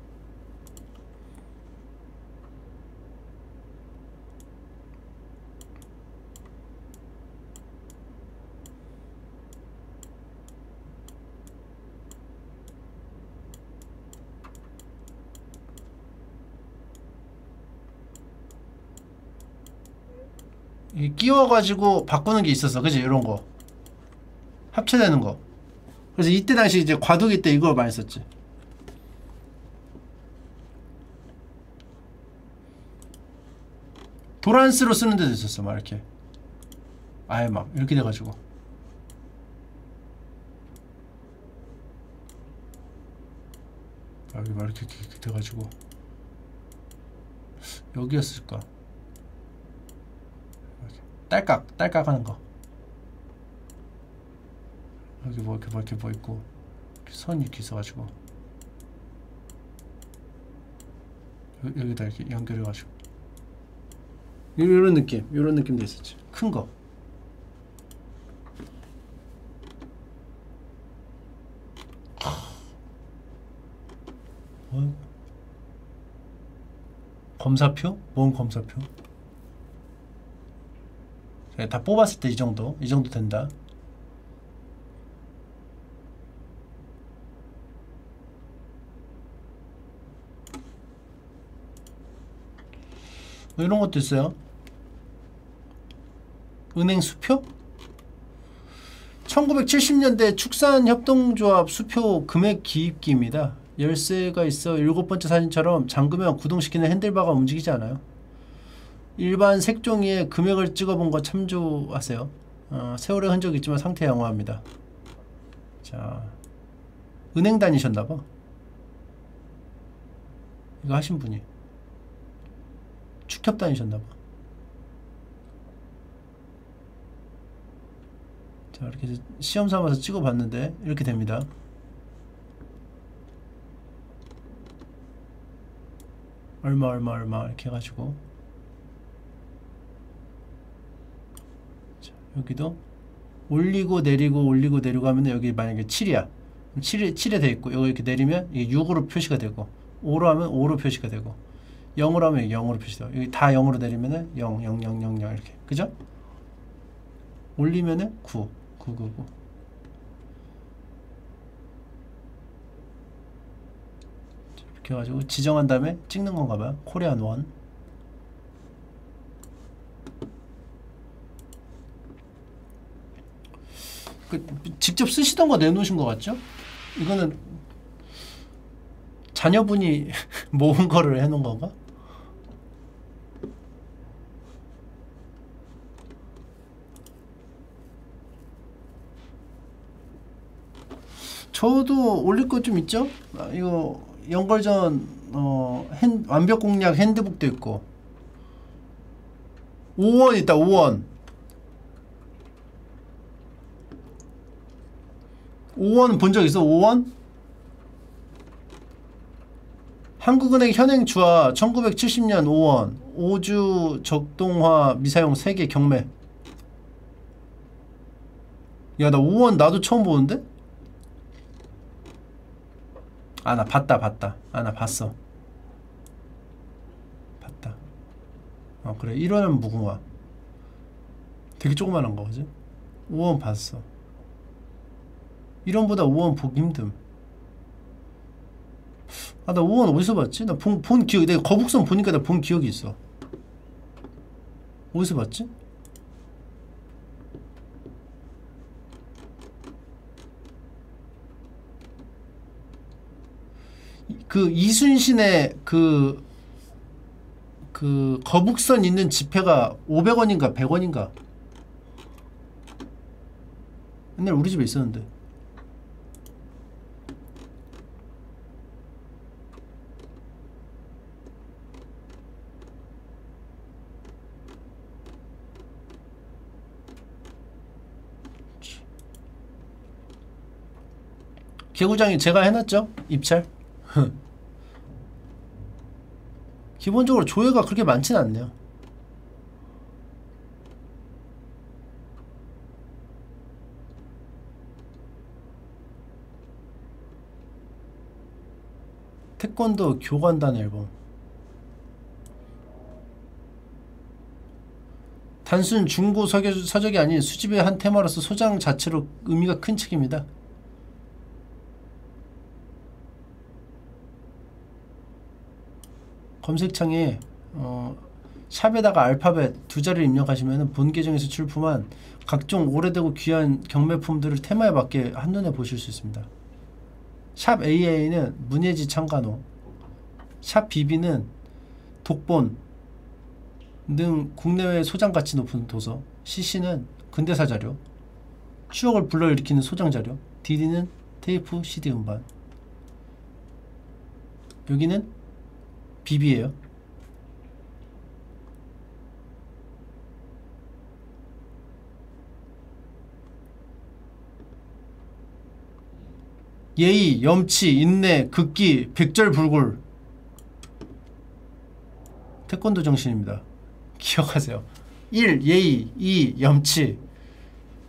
끼워가지고 바꾸는 게 있었어. 그지? 이런 거. 합체되는 거. 그래서 이때 당시 이제 과도기 때 이걸 많이 썼지. 도란스로 쓰는 데도 있었어 막 이렇게. 아예 막 이렇게 돼가지고. 여기 막 이렇게, 이렇게, 돼가지고. 여기였을까? 여기. 딸깍 딸깍 하는 거 여기 뭐 이렇게 뭐 이렇게 뭐 있고 이렇게 선 이렇게 있어가지고 여, 여기다 이렇게 연결해가지고 이런 느낌 이런 느낌도 있었지 큰거 어? 검사표? 뭔 검사표? 네, 다 뽑았을 때 이 정도 이 정도 된다 뭐 이런 것도 있어요 은행 수표? 1970년대 축산협동조합 수표 금액 기입기입니다. 열쇠가 있어 일곱 번째 사진처럼 잠그면 구동시키는 핸들바가 움직이지 않아요. 일반 색종이에 금액을 찍어본 거 참조하세요. 어, 세월의 흔적이 있지만 상태 양호합니다. 자, 은행 다니셨나봐. 이거 하신 분이. 축협 다니셨나봐. 자 이렇게 시험 삼아서 찍어봤는데 이렇게 됩니다. 얼마 얼마 얼마 이렇게 해가지고 자, 여기도 올리고 내리고 올리고 내리고 하면 여기 만약에 7이야. 7에, 7에 돼 있고 여기 이렇게 내리면 이게 6으로 표시가 되고 5로 하면 5로 표시가 되고 0으로 하면 0으로 표시되고 여기 다 0으로 내리면은 0 0 0 0 0 이렇게. 그죠? 올리면은 9 999 이렇게 해가지고 지정한 다음에 찍는 건가 봐요. 코리안 원 그, 직접 쓰시던 거 내놓으신 것 같죠? 이거는 자녀분이 모은 거를 해놓은 건가? 저도 올릴 거 좀 있죠? 아, 이거 연걸전 어, 핸, 완벽 공략 핸드북도 있고 5원 있다 5원 5원 본 적 있어? 5원? 한국은행 현행 주화 1970년 5원. 5주 적동화 미사용 세계 경매. 야 나 5원 나도 처음 보는데? 아 나 봤다 봤다. 아 나 봤어. 봤다. 어 그래. 1원은 무궁화. 되게 조그만한 거 그지? 5원 봤어 1원보다 5원 보기 힘듦 아 나 5원 어디서 봤지? 나 본 본 기억 내가 거북선 보니까 나 본 기억이 있어 어디서 봤지? 그 이순신의 그, 그 거북선 있는 지폐가 500원인가 100원인가 옛날 우리 집에 있었는데 개구장이 제가 해놨죠 입찰 기본적으로 조회가 그렇게 많진 않네요. 태권도 교관단 앨범 단순 중고 서적, 서적이 아닌 수집의 한 테마로서 소장 자체로 의미가 큰 책입니다. 검색창에 어, 샵에다가 알파벳 두 자리를 입력하시면 본 계정에서 출품한 각종 오래되고 귀한 경매품들을 테마에 맞게 한눈에 보실 수 있습니다. 샵 AA는 문예지 창간호, 샵 BB는 독본 등 국내외 소장 가치 높은 도서, CC는 근대사 자료, 추억을 불러일으키는 소장 자료, DD는 테이프, CD 음반. 여기는 BB예요. 예의, 염치, 인내, 극기, 백절불굴. 태권도 정신입니다. 기억하세요. 1. 예의 2. 염치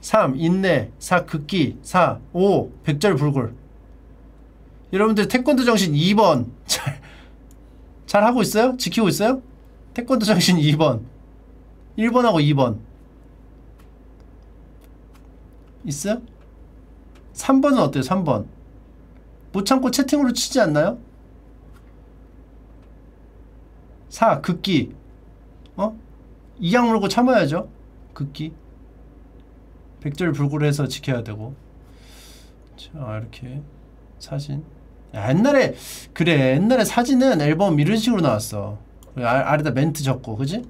3. 인내 4. 극기 4. 5. 백절불굴 여러분들 태권도 정신 2번 잘, 잘 하고 있어요? 지키고 있어요? 태권도 정신 2번 1번하고 2번 있어요? 3번은 어때요? 3번 못 참고 채팅으로 치지 않나요? 4. 극기 어? 이악 물고 참아야죠. 극기. 백절불굴해서 지켜야 되고. 자 이렇게 사진. 야, 옛날에 그래 옛날에 사진은 앨범 이런 식으로 나왔어. 아, 아래다 멘트 적고 그지?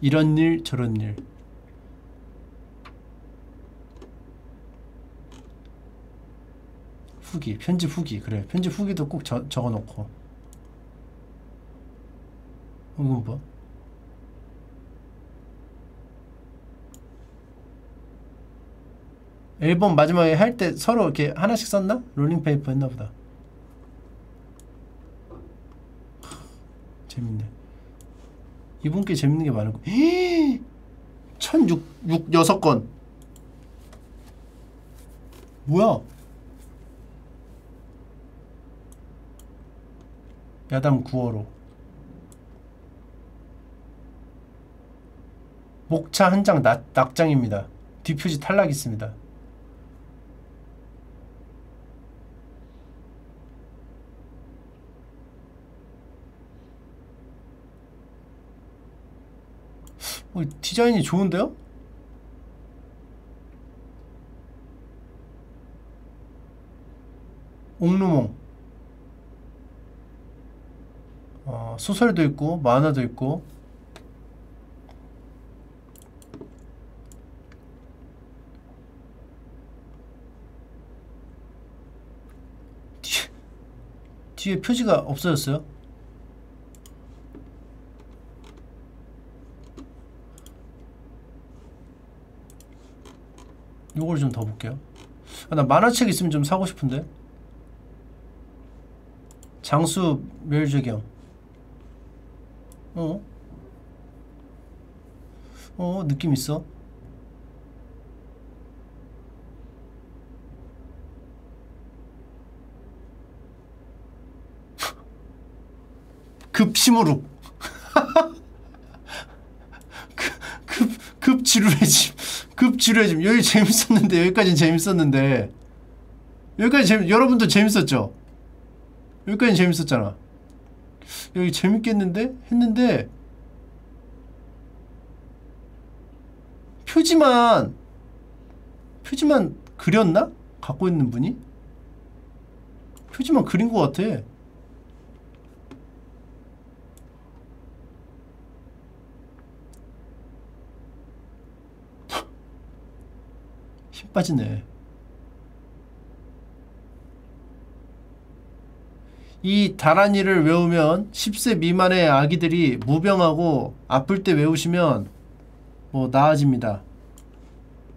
이런 일 저런 일. 후기 편집 후기 그래 편집 후기도 꼭 저, 적어놓고. 이건 뭐? 앨범 마지막에 할 때 서로 이렇게 하나씩 썼나? 롤링페이퍼 했나 보다. 재밌네. 이분 께 재밌는 게 많고. 1006, 6건 뭐야? 야담 9월호. 목차 한 장 낙장입니다. 뒷표지 탈락 있습니다. 어, 디자인이 좋은데요? 옥루몽 어, 소설도 있고 만화도 있고 뒤에, 표지가 없어졌어요? 요걸 좀 더 볼게요. 아, 나 만화책 있으면 좀 사고 싶은데. 장수 멸제경. 어? 어, 느낌 있어. 급심으룩. 급, 급, 급 지루해짐. 급 지루해짐. 여기 재밌었는데, 여기까지는 재밌었는데. 여기까지 재밌, 여러분도 재밌었죠? 여기까지 재밌었잖아. 여기 재밌겠는데? 했는데, 표지만, 표지만 그렸나? 갖고 있는 분이? 표지만 그린 것 같아. 힘 빠지네. 이 다란이를 외우면 10세 미만의 아기들이 무병하고 아플 때 외우시면 뭐 나아집니다.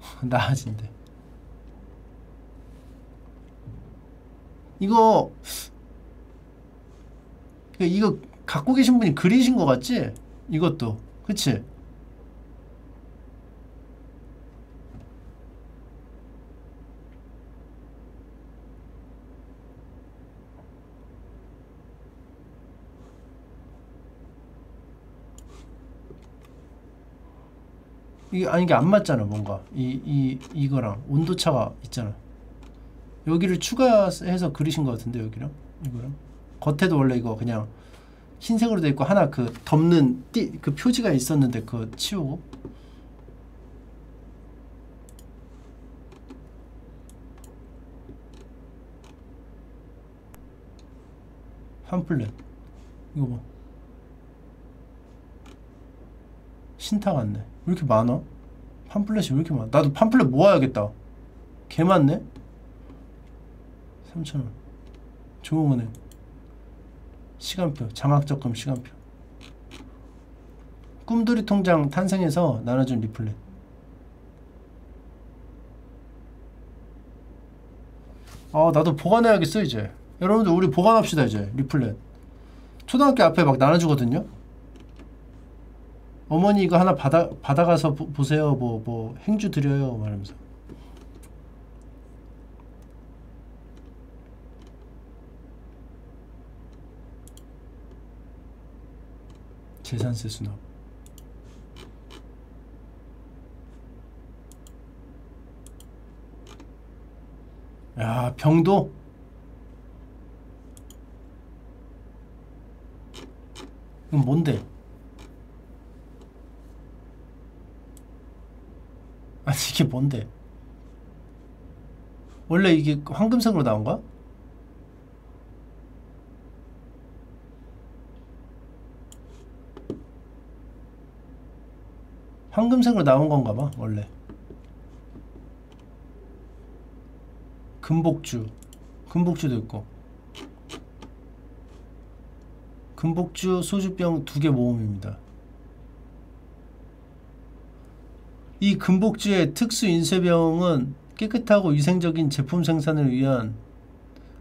나아진대. 이거 이거 갖고 계신 분이 그리신 것 같지? 이것도 그치? 이게 아니 이게 안 맞잖아 뭔가. 이 이 이 거랑. 온도 차가 있잖아. 여기를 추가해서 그리신 것 같은데 여기랑? 이거랑? 겉에도 원래 이거 그냥 흰색으로 돼 있고 하나 그 덮는 띠 그 표지가 있었는데 그거 치우고? 팜플렛. 이거 봐 신타 같네. 왜 이렇게 많아? 팜플렛이 왜 이렇게 많아? 나도 팜플렛 모아야겠다. 개 많네? 3,000원. 좋은은행 시간표 장학적금 시간표. 꿈돌이 통장 탄생해서 나눠준 리플렛. 아 나도 보관해야겠어 이제. 여러분들 우리 보관합시다 이제 리플렛. 초등학교 앞에 막 나눠주거든요 어머니 이거 하나 받아 받아가서 보, 보세요. 뭐 뭐 행주 드려요. 말하면서. 재산세 수납. 야 병도? 이건 뭔데? 아니 이게 뭔데? 원래 이게 황금색으로 나온 거야? 황금색으로 나온 건가 봐 원래 금복주 금복주도 있고 금복주 소주병 두 개 모음입니다 이 금복주의 특수 인쇄병은 깨끗하고 위생적인 제품 생산을 위한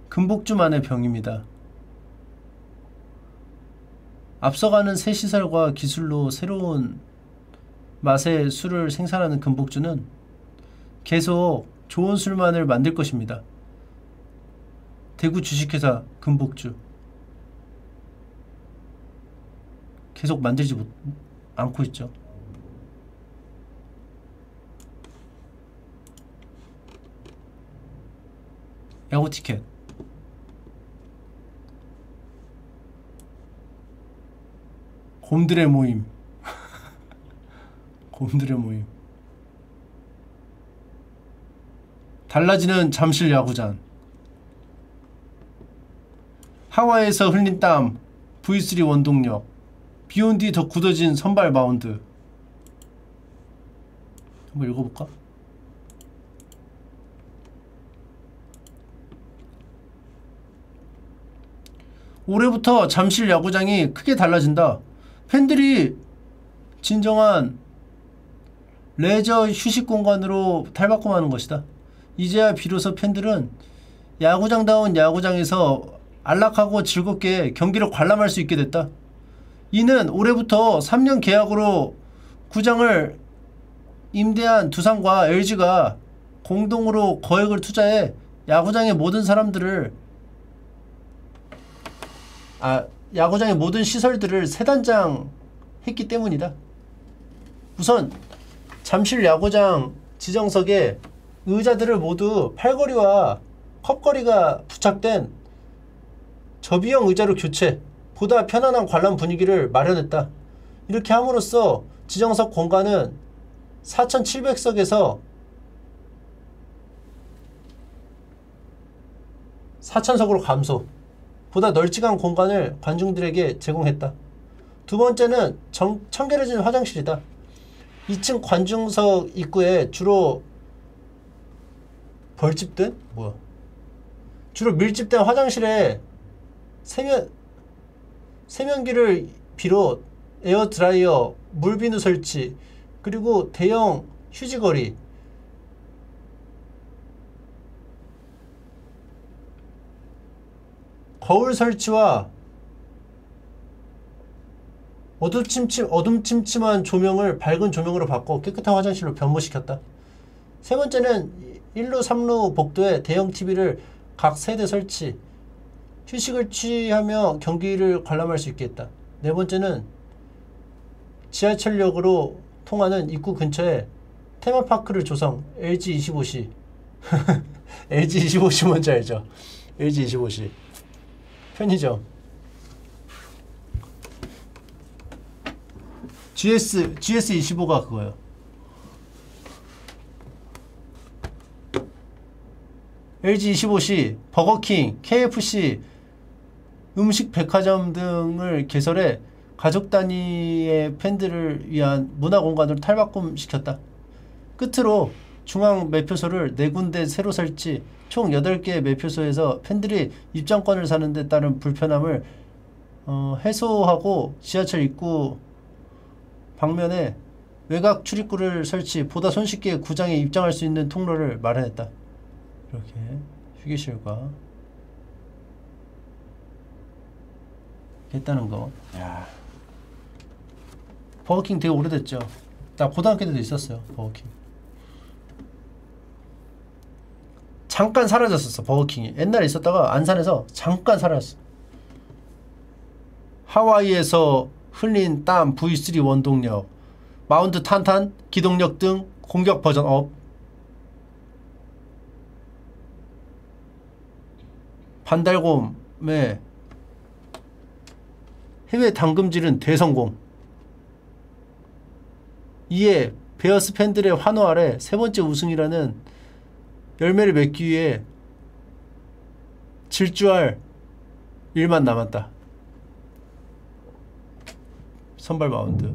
금복주만의 병입니다. 앞서가는 새 시설과 기술로 새로운 맛의 술을 생산하는 금복주는 계속 좋은 술만을 만들 것입니다. 대구 주식회사 금복주 계속 만들지 못, 않고 있죠. 야구 티켓. 곰들의 모임. 곰들의 모임. 달라지는 잠실 야구장. 하와이에서 흘린 땀 V3 원동력. 비온 뒤 더 굳어진 선발 마운드. 한번 읽어볼까? 올해부터 잠실 야구장이 크게 달라진다. 팬들이 진정한 레저 휴식 공간으로 탈바꿈하는 것이다. 이제야 비로소 팬들은 야구장다운 야구장에서 안락하고 즐겁게 경기를 관람할 수 있게 됐다. 이는 올해부터 3년 계약으로 구장을 임대한 두산과 LG가 공동으로 거액을 투자해 야구장의 모든 사람들을 아 야구장의 모든 시설들을 세단장 했기 때문이다. 우선 잠실 야구장 지정석에 의자들을 모두 팔걸이와 컵걸이가 부착된 접이형 의자로 교체, 보다 편안한 관람 분위기를 마련했다. 이렇게 함으로써 지정석 공간은 4,700석에서 4,000석으로 감소. 보다 널찍한 공간을 관중들에게 제공했다. 두 번째는 정, 청결해진 화장실이다. 2층 관중석 입구에 주로 벌집된 뭐야? 주로 밀집된 화장실에 세면 세면기를 비롯 에어 드라이어, 물비누 설치, 그리고 대형 휴지거리, 거울 설치와 어둠침침, 어둠침침한 조명을 밝은 조명으로 바꿔 깨끗한 화장실로 변모시켰다. 세 번째는 1루, 3루 복도에 대형 TV를 각 세대 설치, 휴식을 취하며 경기를 관람할 수 있게 했다. 네 번째는 지하철역으로 통하는 입구 근처에 테마파크를 조성, LG25시. LG25시 뭔지 알죠? LG25시. 편의점. GS GS 25가 그거예요. LG 25C, 버거킹, KFC, 음식 백화점 등을 개설해 가족 단위의 팬들을 위한 문화 공간으로 탈바꿈 시켰다. 끝으로 중앙 매표소를 4군데 새로 설치, 총 8개의 매표소에서 팬들이 입장권을 사는 데 따른 불편함을 어, 해소하고 지하철 입구 방면에 외곽 출입구를 설치, 보다 손쉽게 구장에 입장할 수 있는 통로를 마련했다. 이렇게 휴게실과 했다는 거. 야. 버거킹 되게 오래됐죠. 나 고등학교 때도 있었어요. 버거킹. 잠깐 사라졌었어. 버거킹이. 옛날에 있었다가 안산에서 잠깐 사라졌어. 하와이에서 흘린 땀 V3 원동력, 마운드 탄탄, 기동력 등 공격 버전 업. 반달곰의 해외 당금질은 대성공. 이에 베어스 팬들의 환호 아래 세 번째 우승이라는 열매를 맺기 위해 질주할 일만 남았다. 선발 마운드.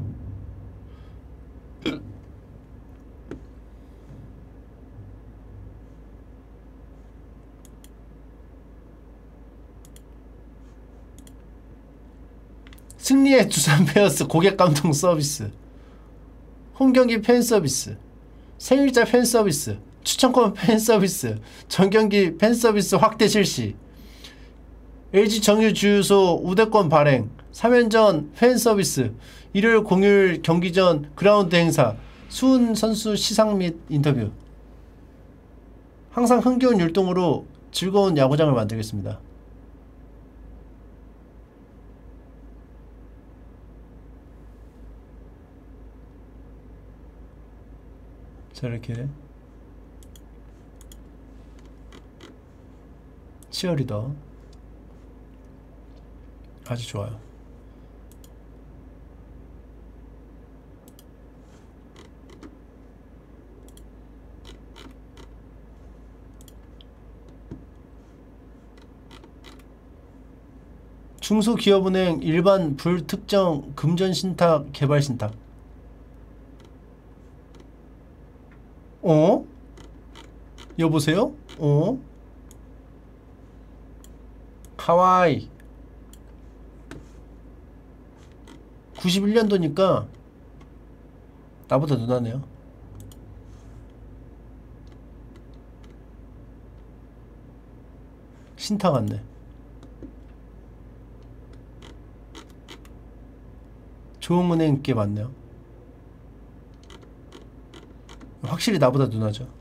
승리의 두산 베어스 고객 감동 서비스. 홈경기 팬 서비스. 생일자 팬 서비스. 추천권 팬 서비스. 전경기 팬 서비스 확대 실시. LG 정유 주유소 우대권 발행. 3연전 팬 서비스. 일요일 공휴일 경기 전 그라운드 행사. 수훈 선수 시상 및 인터뷰. 항상 흥겨운 율동으로 즐거운 야구장을 만들겠습니다. 자 이렇게 치어리더 아주 좋아요. 중소기업은행 일반 불특정 금전신탁 개발신탁 어? 여보세요? 어? 카와이. 91년도니까 나보다 누나네요. 신타 같네 조흥은행 게 맞네요. 확실히 나보다 누나죠.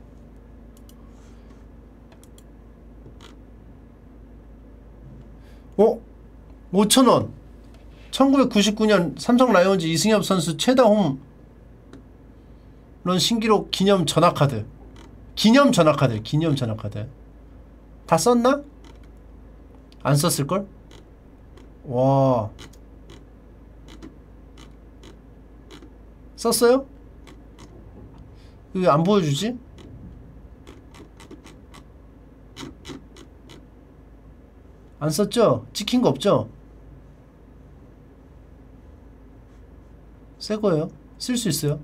어? 5천원 1999년 삼성 라이온즈 이승엽 선수 최다 홈런 신기록 기념 전화카드 기념 전화카드 기념 전화카드 다 썼나? 안 썼을걸? 와 썼어요? 왜 안 보여주지? 안 썼죠? 찍힌 거 없죠? 새 거예요. 쓸 수 있어요.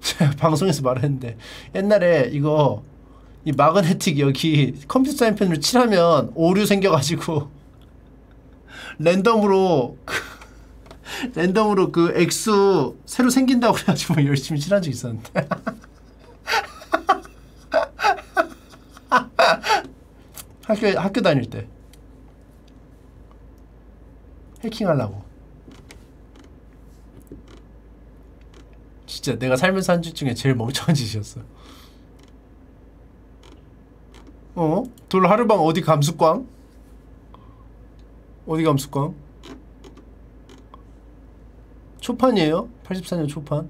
방송에서 말했는데 옛날에 이거 이 마그네틱 여기 컴퓨터 사인펜으로 칠하면 오류 생겨가지고 랜덤으로 그 랜덤으로 그 액수 새로 생긴다고 그래가지고 열심히 칠한 적 있었는데 학교 학교 다닐 때 해킹하려고 진짜 내가 살면서 한 짓 중에 제일 멍청한 짓이었어 어? 돌 하루방 어디 감수광? 어디 감수광? 초판이에요? 84년 초판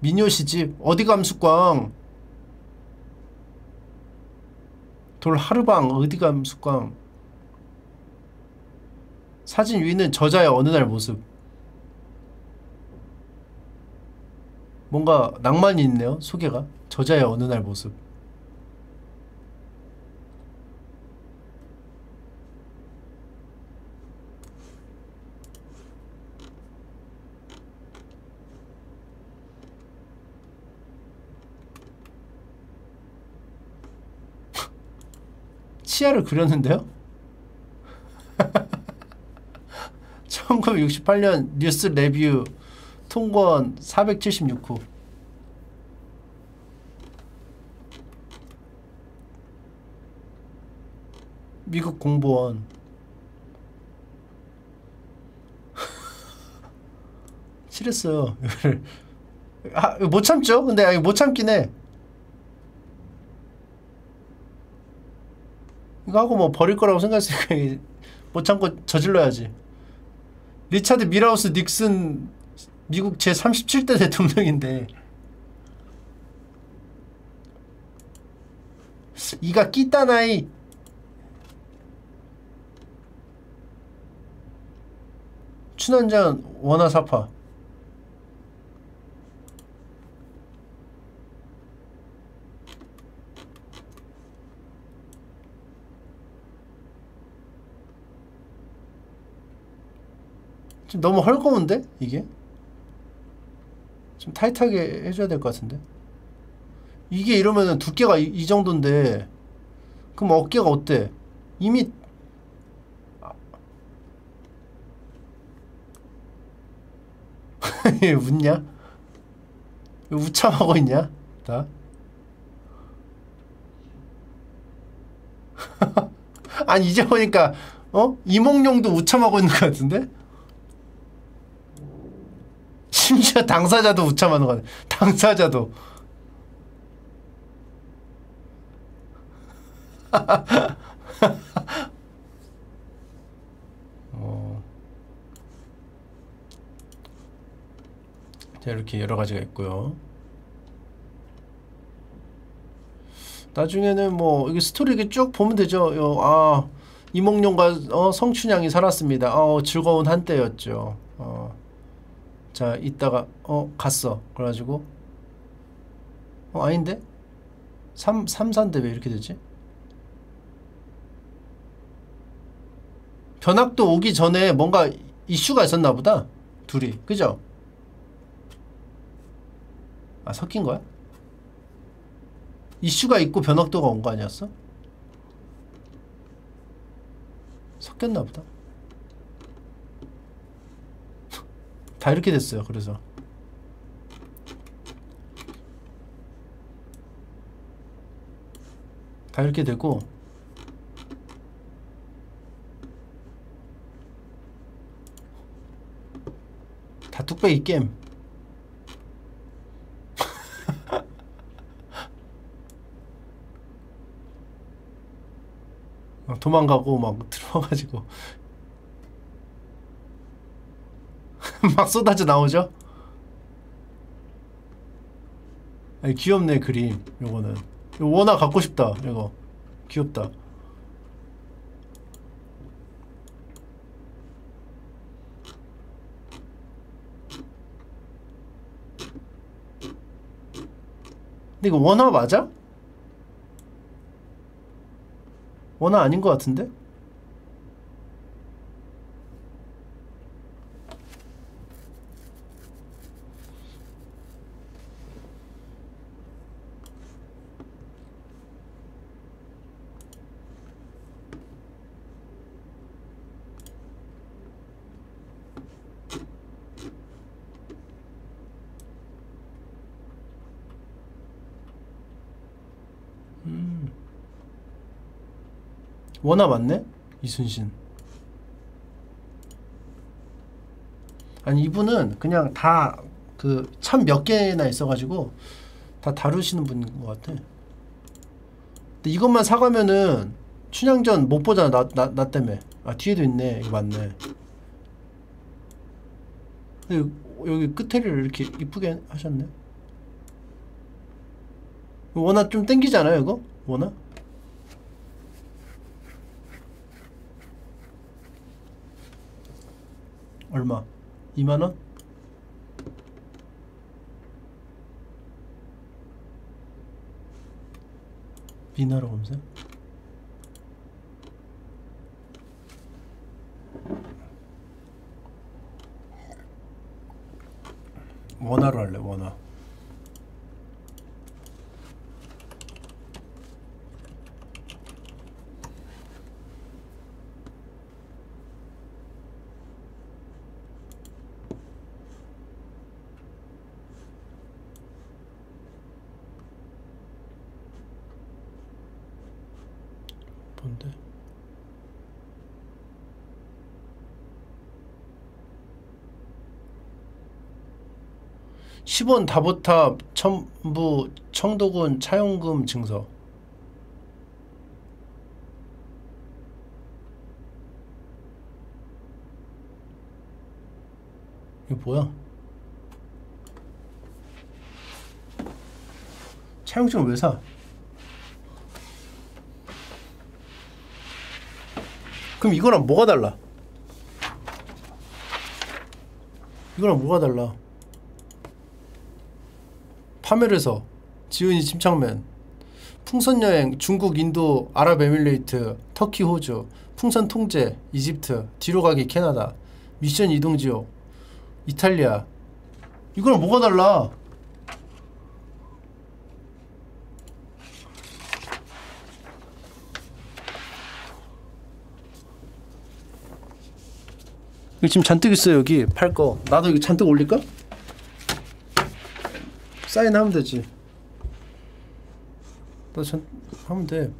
미녀 시집 어디 감수광 돌 하루방 어디 감수광 사진 위는 저자의 어느 날 모습. 뭔가 낭만이 있네요. 소개가. 저자의 어느 날 모습. 치아를 그렸는데요? 1968년 뉴스 레뷰 통권 476호. 미국 공보원. 칠했어요. 이거를. 아, 못 참죠? 근데 아, 못 참긴 해 이거 하고 뭐 버릴 거라고 생각했으니까 못 참고 저질러야지. 리차드 미라우스 닉슨 미국 제 37대 대통령인데 이가 끼따나이. 춘환전 원화사파 좀 너무 헐거운데 이게? 좀 타이트하게 해줘야 될 것 같은데? 이게 이러면은 두께가 이, 이 정도인데 그럼 어깨가 어때? 이미 아. 얘 웃냐? 왜 우참하고 있냐? 나? 아니 이제 보니까 어? 이몽룡도 우참하고 있는 것 같은데 심지어 당사자도 우참하는 거네. 당사자도. 어. 자, 이렇게 여러 가지가 있고요. 나중에는 뭐 이게 스토리 이렇게 쭉 보면 되죠. 요, 아 이몽룡과 어, 성춘향이 살았습니다. 어, 즐거운 한때였죠. 어. 자 이따가 어 갔어. 그래가지고 어 아닌데? 3 3사인데 왜 이렇게 되지? 변학도 오기 전에 뭔가 이슈가 있었나 보다? 둘이. 그죠? 아 섞인 거야? 이슈가 있고 변학도가 온 거 아니었어? 섞였나 보다 다 이렇게 됐어요. 그래서. 다 이렇게 되고. 다 뚝배기 게임. 막 도망가고 막 들어가가지고 막 쏟아져 나오죠? 아니 귀엽네 그림 요거는 이거 워낙 갖고 싶다 이거 귀엽다 근데 이거 원화 맞아? 원화 아닌 것 같은데? 원화 맞네? 이순신 아니 이분은 그냥 다 그 참 몇 개나 있어가지고 다 다루시는 분인 것 같아 근데 이것만 사가면은 춘향전 못 보잖아 나, 나, 나 때문에 아 뒤에도 있네 이거 맞네 근데 여기 끝에를 이렇게 이쁘게 하셨네 원화 좀 땡기지 않아요 이거? 원화? 얼마? 2만 원? 비나라 검색? 원화로 할래 원화 뭔데? 10원 다보탑 첨부 청도군 차용금 증서 이거 뭐야? 차용증을 왜 사? 그럼 이거랑 뭐가 달라? 이거랑 뭐가 달라? 파멸에서 지은이 침착맨 풍선 여행 중국 인도 아랍에밀레이트 터키 호주 풍선 통제 이집트 뒤로 가기 캐나다 미션 이동 지역 이탈리아 이거랑 뭐가 달라? 이거 지금 잔뜩 있어 요 여기 팔 거 나도 이거 잔뜩 올릴까? 사인하면 되지. 나잔 하면 돼.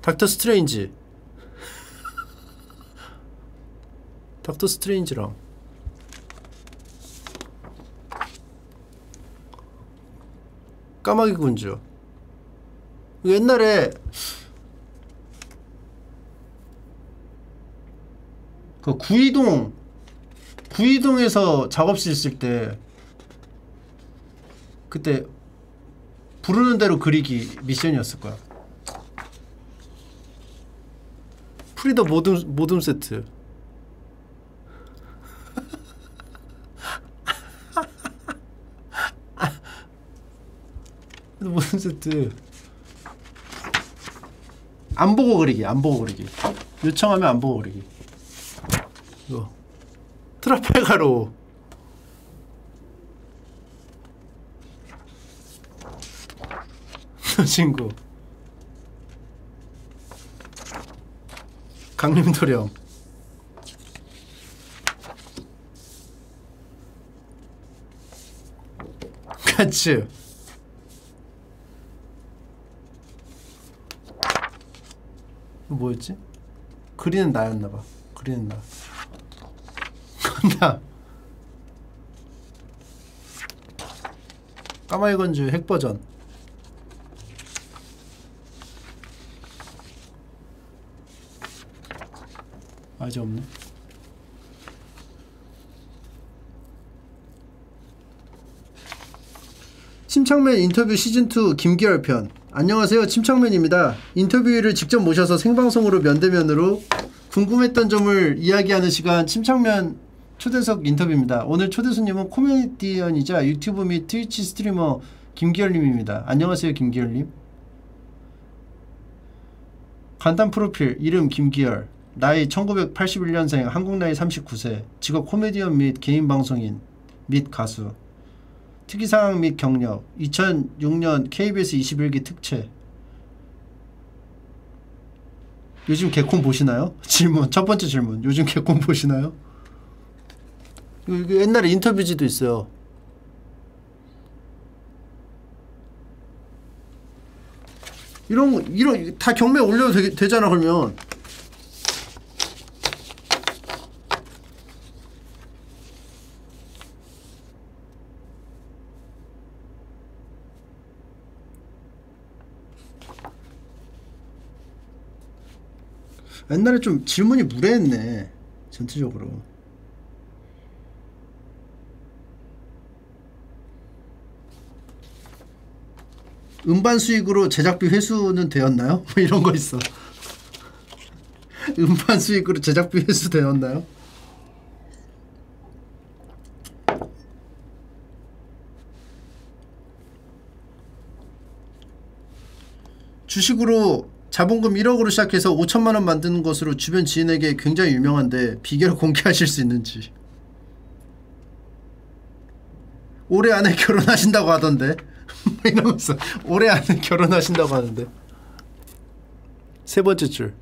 닥터 닥터 스트레인지. 닥터 스트레인지랑. 까마귀 군주. 옛날에 그 구이동 구이동에서 작업실 있을 때 그때 부르는 대로 그리기 미션이었을 거야. 프리더 모듬 모듬 세트. 모듬 세트. 안 보고 그리기, 안 보고 그리기. 요청하면 안 보고 그리기. 이거 트라팔가로. 친구. 강림도령. 카츠 뭐였지? 그리는 나였나봐. 그리는 나 건담 까마귀 건주 핵 버전. 아직 없네. 침착맨 인터뷰 시즌2 김기열 편. 안녕하세요. 침착맨입니다. 인터뷰를 직접 모셔서 생방송으로 면대면으로 궁금했던 점을 이야기하는 시간 침착맨 초대석 인터뷰입니다. 오늘 초대 손님은 코미디언이자 유튜브 및 트위치 스트리머 김기열님입니다. 안녕하세요 김기열님. 간단 프로필 이름 김기열. 나이 1981년생 한국 나이 39세. 직업 코미디언 및 개인 방송인 및 가수. 특이사항 및 경력. 2006년 KBS 21기 특채. 요즘 개콘 보시나요? 질문 첫 번째 질문. 요즘 개콘 보시나요? 이거, 옛날에 인터뷰지도 있어요. 이런 거 이런 다 경매 올려도 되, 되잖아 그러면. 옛날에 좀 질문이 무례했네 전체적으로 음반 수익으로 제작비 회수는 되었나요? 뭐 이런 거 있어 음반 수익으로 제작비 회수 되었나요? 주식으로 자본금 1억으로 시작해서 5천만 원 만드는 것으로 주변 지인에게 굉장히 유명한데 비결을 공개하실 수 있는지 올해 안에 결혼하신다고 하던데. 이러면서 올해 안에 결혼하신다고 하는데. 세 번째 줄.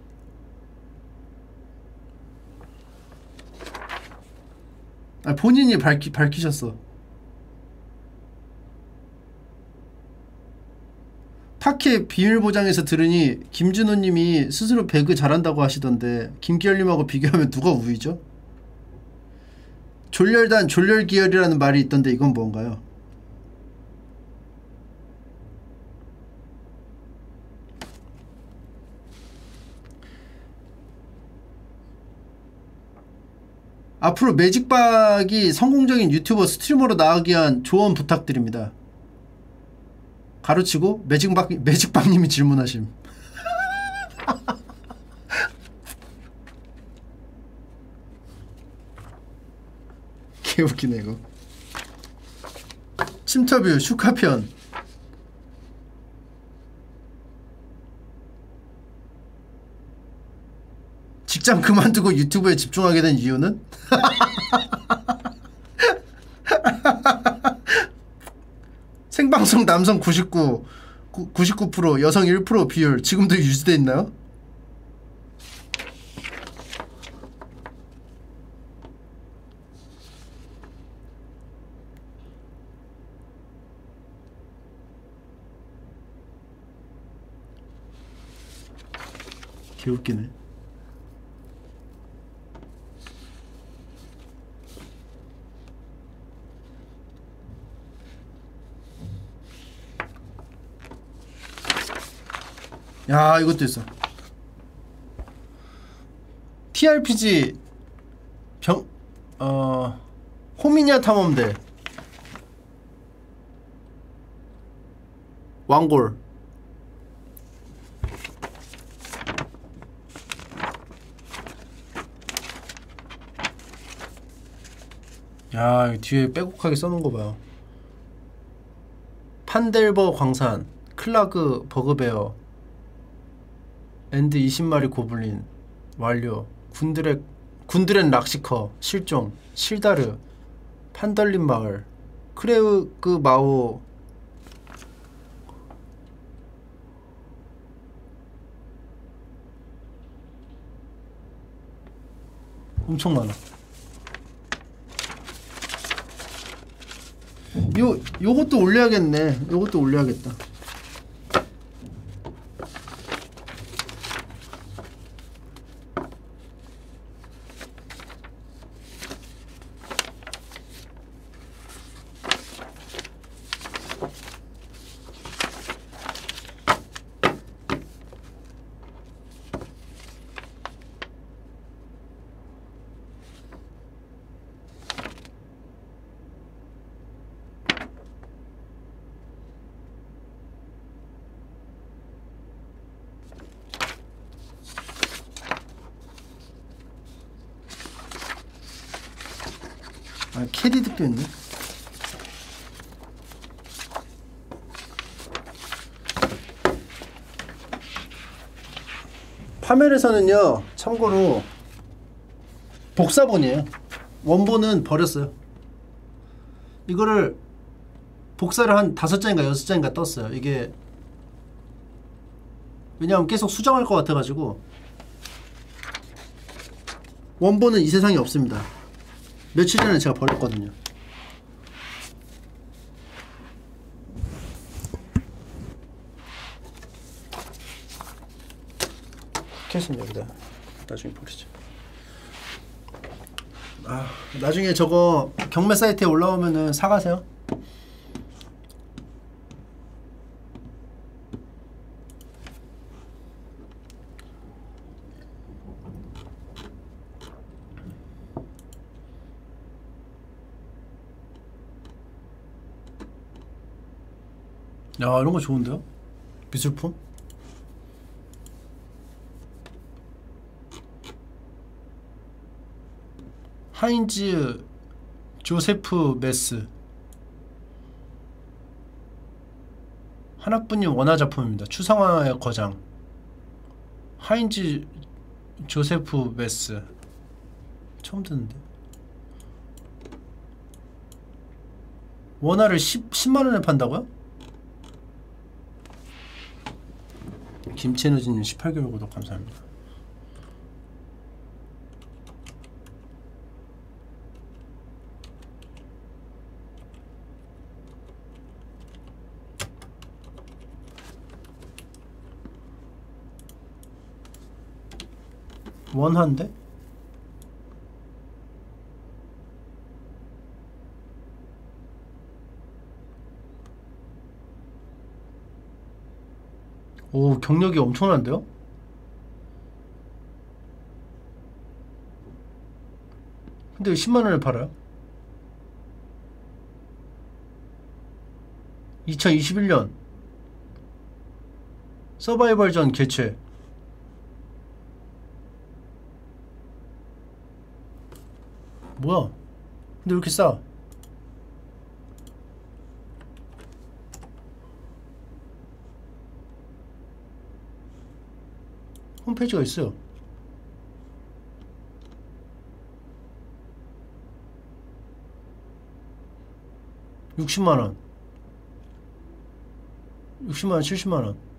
아, 본인이 밝히, 밝히셨어. 타케 비밀보장에서 들으니 김준호님이 스스로 배그 잘한다고 하시던데 김기열님하고 비교하면 누가 우위죠? 졸렬단 졸렬기열이라는 말이 있던데 이건 뭔가요? 앞으로 매직박이 성공적인 유튜버 스트리머로 나가기 위한 조언 부탁드립니다. 가로치고 매직박 매직박님이 질문하심. 개 웃기네 이거. 침터뷰 슈카편. 직장 그만두고 유튜브에 집중하게 된 이유는? 생방송 남성 99, 99% 여성 1% 비율 지금도 유지돼 있나요? 개웃기네. 야 이것도 있어. TRPG 병.. 어.. 호미니아 탐험대. 왕골 야 뒤에 빼곡하게 써놓은 거 봐요. 판델버 광산 클라그 bugbear and 20마리 고블린 완료. 군드렛 군드렛 락시커 실종 실다르 판덜린 마을 크레우그 마오. 엄청 많아 요 요것도 올려야겠네. 요것도 올려야겠다 아 캐디 득도 있네 파멜에서는요 참고로 복사본이에요. 원본은 버렸어요. 이거를 복사를 한 다섯 장인가 여섯 장인가 떴어요. 이게 왜냐하면 계속 수정할 것 같아가지고 원본은 이 세상에 없습니다. 며칠 전에 제가 버렸거든요. 캐스는 여기다 나중에 버리자. 아 나중에 저거 경매 사이트에 올라오면은 사가세요. 야 이런 거 좋은데요? 미술품? 하인즈 조세프 메스 하나뿐인 원화 작품입니다. 추상화의 거장 하인즈 조세프 메스 처음 듣는데 원화를 10, 10만 원에 판다고요? 김채너진님 18개월 구독 감사합니다. 원한데? 오 경력이 엄청난데요? 근데 왜 10만원에 팔아요? 2021년 서바이벌전 개최 뭐야 근데 왜 이렇게 싸? 홈페이지가 있어요. 육십만 원. 육십만 원, 칠십만 원.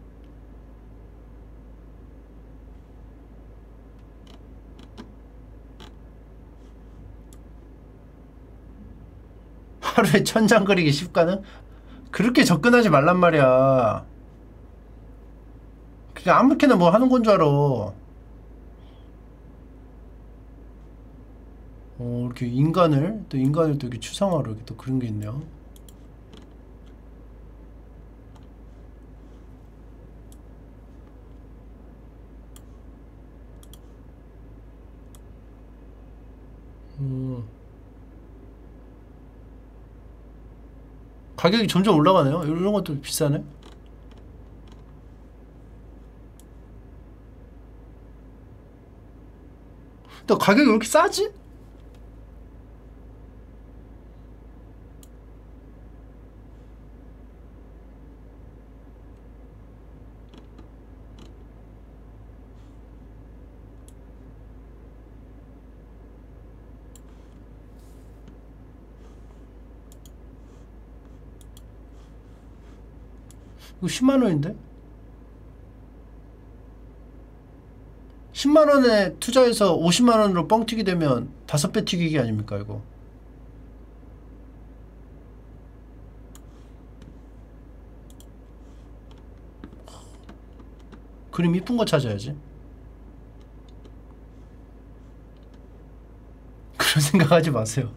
하루에 천장 그리기 쉽가는? 그렇게 접근하지 말란 말이야. 그게 아무렇게나 뭐 하는 건 줄 알아. 어, 이렇게 인간을, 또 인간을 또 이렇게 추상화로 이렇게 또 그런 게 있네요. 음. 가격이 점점 올라가네요. 이런 것도 비싸네. 근데 가격이 왜 이렇게 싸지? 이거 10만 원인데? 10만 원에 투자해서 50만 원으로 뻥튀기 되면 다섯 배 튀기기 아닙니까 이거? 그림 이쁜 거 찾아야지. 그런 생각하지 마세요.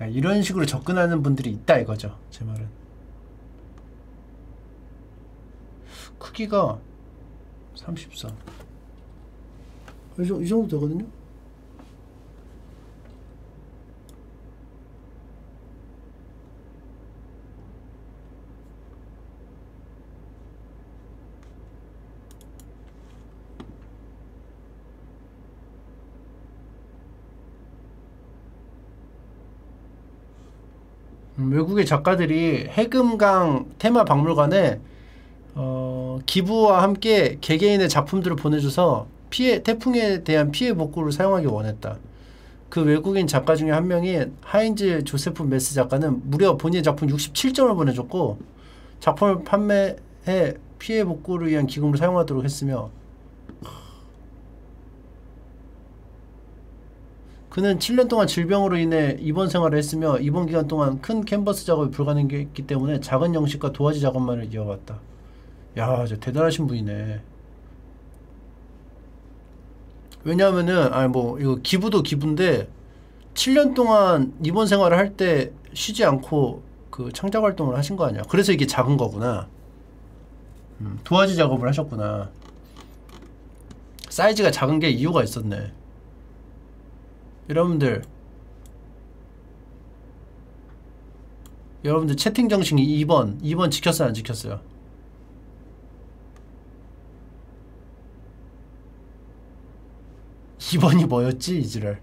야, 이런 식으로 접근하는 분들이 있다 이거죠. 제 말은. 크기가 34. 이, 정- 이 정도 되거든요? 음, 외국의 작가들이 해금강 테마 박물관에 어, 기부와 함께 개개인의 작품들을 보내줘서 피해 태풍에 대한 피해 복구를 사용하기 원했다. 그 외국인 작가 중에 한 명인 하인즈 조세프 메스 작가는 무려 본인의 작품 67점을 보내줬고 작품을 판매해 피해 복구를 위한 기금으로 사용하도록 했으며 그는 7년 동안 질병으로 인해 입원 생활을 했으며 입원 기간 동안 큰 캔버스 작업이 불가능했기 때문에 작은 영식과 도화지 작업만을 이어왔다. 야, 저 대단하신 분이네. 왜냐하면은 아니 뭐 이거 기부도 기부인데 7년 동안 입원 생활을 할 때 쉬지 않고 그 창작 활동을 하신 거 아니야? 그래서 이게 작은 거구나. 음, 도화지 작업을 하셨구나. 사이즈가 작은 게 이유가 있었네. 여러분들 여러분들 채팅 정신이 2번 2번 지켰어요 안 지켰어요? 2번이 뭐였지 이지랄?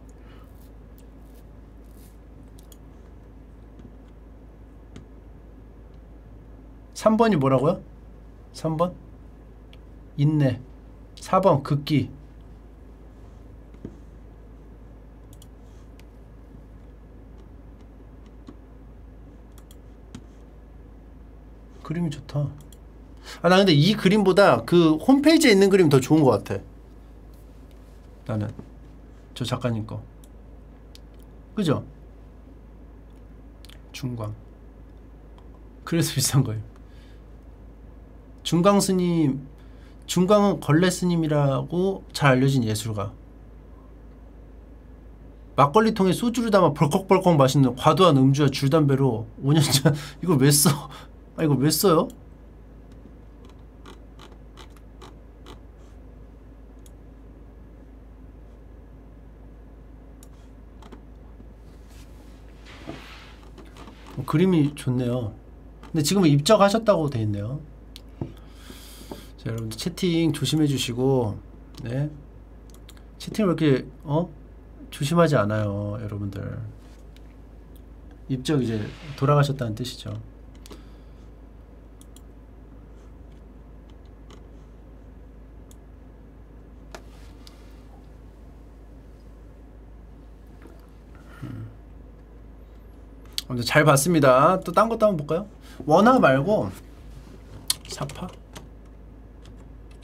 삼번이 뭐라고요? 3번? 인내. 4번 극기. 그림이 좋다. 아나 근데 이 그림보다 그 홈페이지에 있는 그림 더 좋은 것 같아 나는 저 작가님 거 그죠? 중광 그래서 비싼 거예요 중광 스님 중광은 걸레 스님이라고 잘 알려진 예술가 막걸리 통에 소주를 담아 벌컥벌컥 마시는 과도한 음주와 줄담배로 5년전 이걸 왜 써? 아 이걸 왜 써요? 어, 그림이 좋네요. 근데 지금은 입적하셨다고 돼 있네요. 자, 여러분들 채팅 조심해 주시고, 네. 채팅을 왜 이렇게, 어? 조심하지 않아요, 여러분들. 입적 이제 돌아가셨다는 뜻이죠. 아무튼 잘 봤습니다. 또 딴 것도 한번 볼까요? 원화 말고 사파?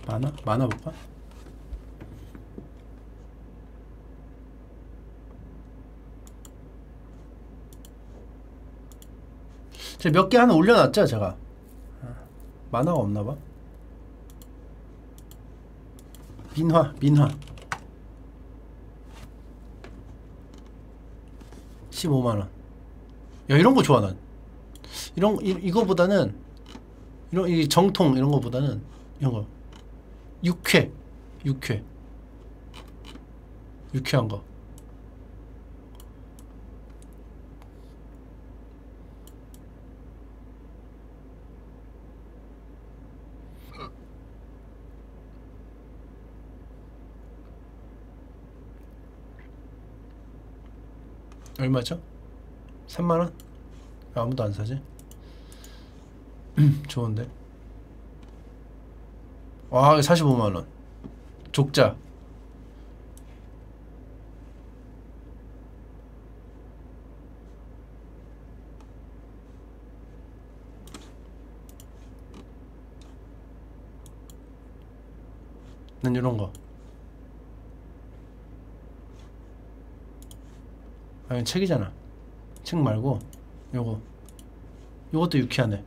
만화? 만화 볼까? 제가 몇 개 하나 올려놨죠 제가 만화가 없나봐 민화 민화 15만원 야 이런 거 좋아 난. 이런 이, 이거보다는 이런 이 정통 이런 거보다는 이런 거. 육회. 육회. 유쾌한 거. 얼마죠? 3만원? 아무도 안 사지? 좋은데? 와 45만원 족자 난 이런 거 아니 책이잖아 책 말고 요거. 요것도 유쾌하네.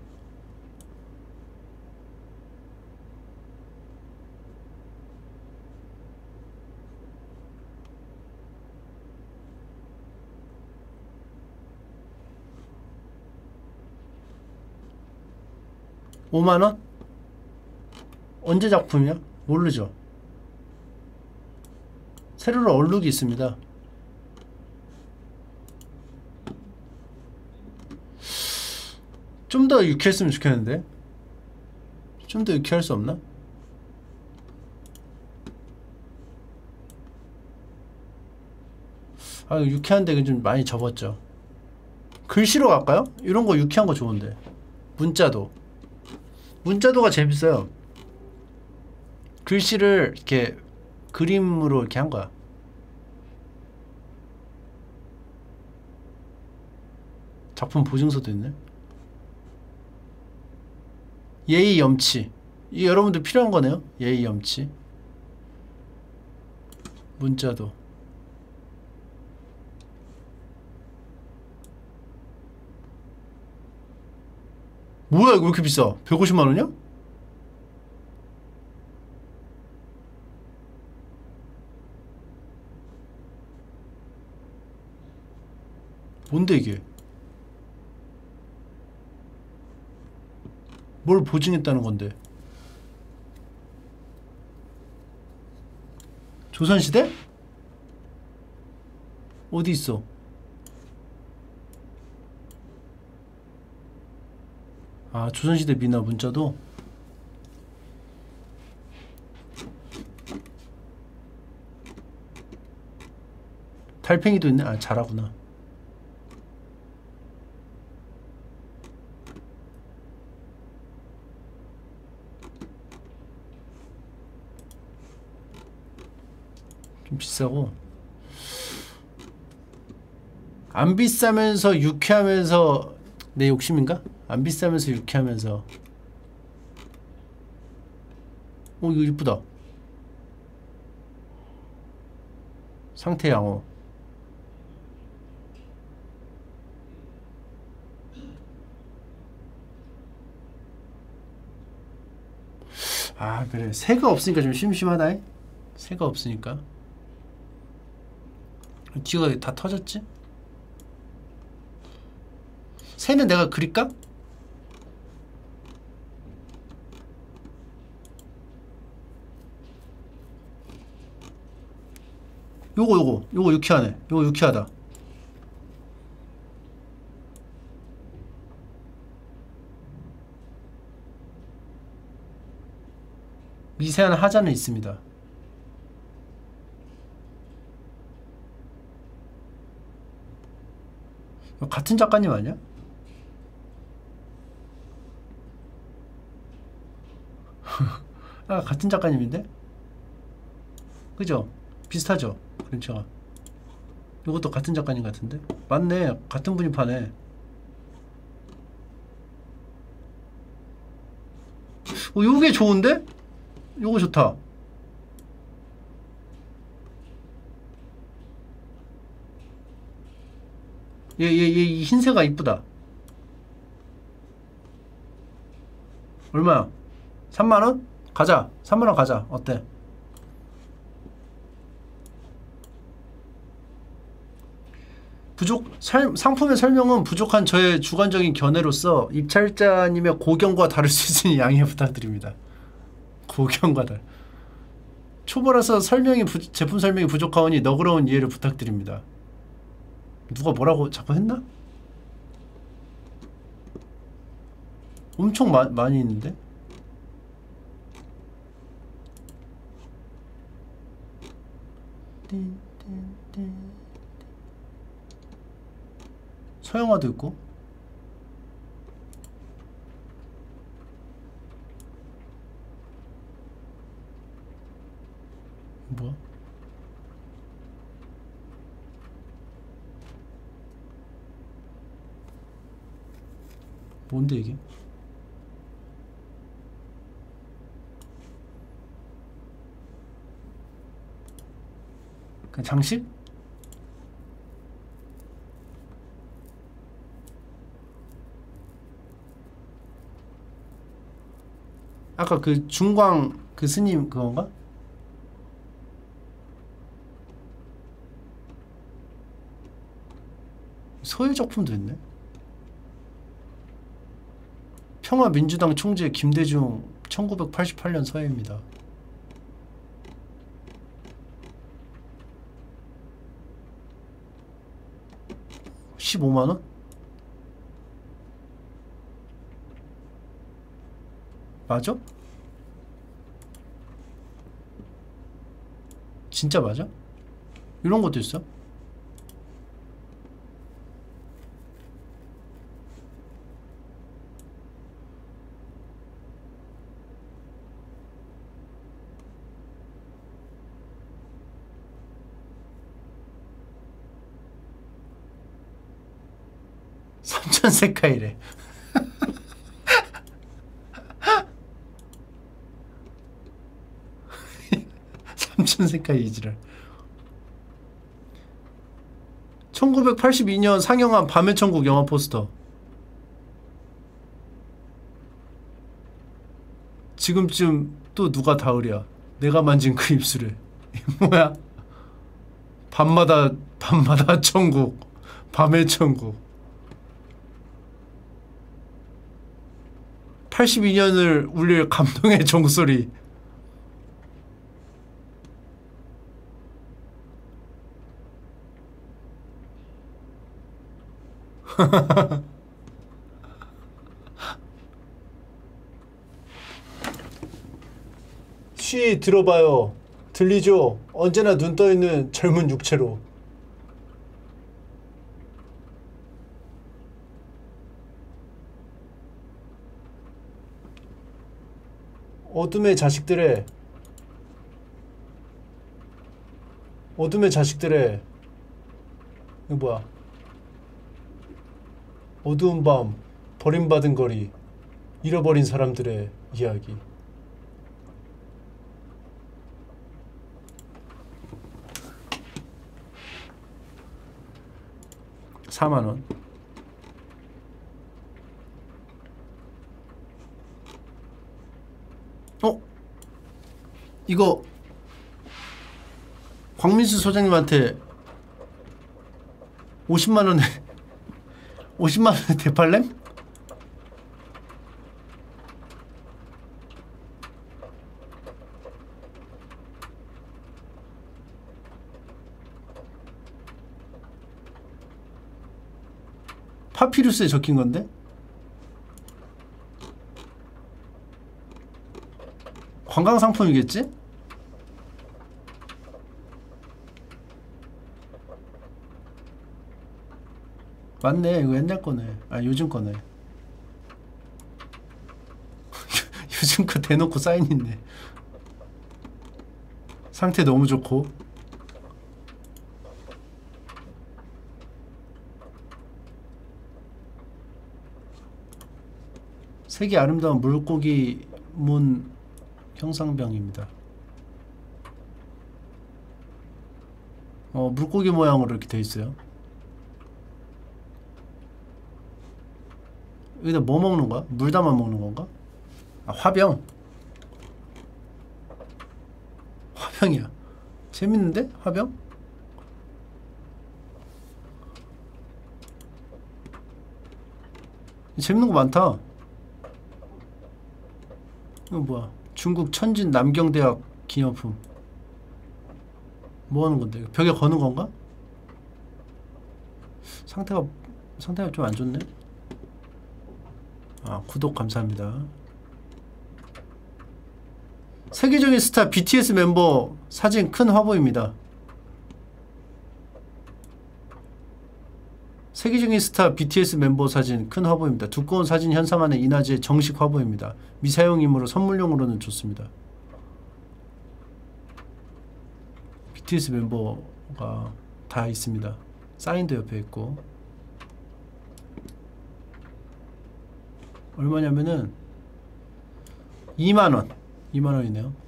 오만원? 언제 작품이야? 모르죠. 세로로 얼룩이 있습니다 좀 더 유쾌했으면 좋겠는데? 좀 더 유쾌할 수 없나? 아 유쾌한데 좀 많이 접었죠. 글씨로 갈까요? 이런 거 유쾌한 거 좋은데. 문자도. 문자도가 재밌어요. 글씨를 이렇게 그림으로 이렇게 한 거야. 작품 보증서도 있네 예의 염치. 이 여러분들 필요한 거네요. 예의 염치. 문자도. 뭐야 이거 왜 이렇게 비싸? 150만 원이야? 뭔데 이게 뭘 보증했다는 건데 조선시대? 어디 있어? 아 조선시대 미나 문자도 달팽이도 있네. 아 잘하구나. 좀 비싸고. 안 비싸면서 유쾌하면서 내 욕심인가? 안 비싸면서 유쾌하면서. 오 이거 이쁘다. 상태 양호. 아 그래. 새가 없으니까 좀 심심하다 새가 없으니까 뒤가 다 터졌지? 새는 내가 그릴까? 요거 요거 요거 유쾌하네 요거 유쾌하다 미세한 하자는 있습니다 이거 같은 작가님 아니야? 아 같은 작가님인데? 그죠? 비슷하죠? 그림체가 이것도 같은 작가님 같은데? 맞네 같은 분이 파네 어 요게 좋은데? 요거 좋다 얘 얘 얘 이 흰새가 이쁘다 얼마야? 3만원? 가자 3만원 가자 어때? 부족 설, 상품의 설명은 부족한 저의 주관적인 견해로서 입찰자님의 고견과 다를 수 있으니 양해 부탁드립니다. 고견과 달. 초보라서 설명이 부, 제품 설명이 부족하오니 너그러운 이해를 부탁드립니다. 누가 뭐라고 자꾸 했나? 엄청 마, 많이 있는데? 서영화도 있고 뭐야? 뭔데 이게? 그냥 장식? 아까 그 중광 그 스님 그건가? 서예 작품도 있네. 평화민주당 총재 김대중 1988년 서예입니다. (15만 원) 맞아? 진짜 맞아? 이런 것도 있어? 세카이래. 삼천 세카이 이지랄. 1982년 상영한 밤의 천국 영화 포스터. 지금쯤 또 누가 다으랴. 내가 만진 그. 이게 뭐야? 밤마다 밤마다 천국. 밤의 천국. 82년을 울릴 감동의 종소리. 쉬 들어봐요. 들리죠? 언제나 눈 떠있는 젊은 육체로. 어둠의 자식들의 어둠의 자식들의 이거 뭐야? 어두운 밤 버림받은 거리 잃어버린 사람들의 이야기. 사만원 어? 이거 광민수 소장님한테 50만 원에 50만 원에 대팔렘? 파피루스에 적힌 건데? 관광 상품이겠지? 맞네 이거 옛날 거네. 아 요즘 거네. 요즘 거 대놓고 사인 있네. 상태 너무 좋고. 색이 아름다운 물고기 문 형상병입니다. 어 물고기 모양으로 이렇게 돼 있어요. 여기다 뭐 먹는 거야? 물 담아 먹는 건가? 아 화병. 화병이야. 재밌는데? 화병? 재밌는 거 많다. 이거 뭐야? 중국 천진 남경대학 기념품. 뭐 하는 건데? 벽에 거는 건가? 상태가 상태가 좀 안 좋네. 아, 구독 감사합니다. 세계적인 스타 BTS 멤버 사진 큰 화보입니다. 세계적인 스타 BTS 멤버 사진 큰 화보입니다. 두꺼운 사진 현상하는 이나즈의 정식 화보입니다. 미사용이므로 선물용으로는 좋습니다. BTS 멤버가 다 있습니다. 사인도 옆에 있고 얼마냐면은 2만원 2만원이네요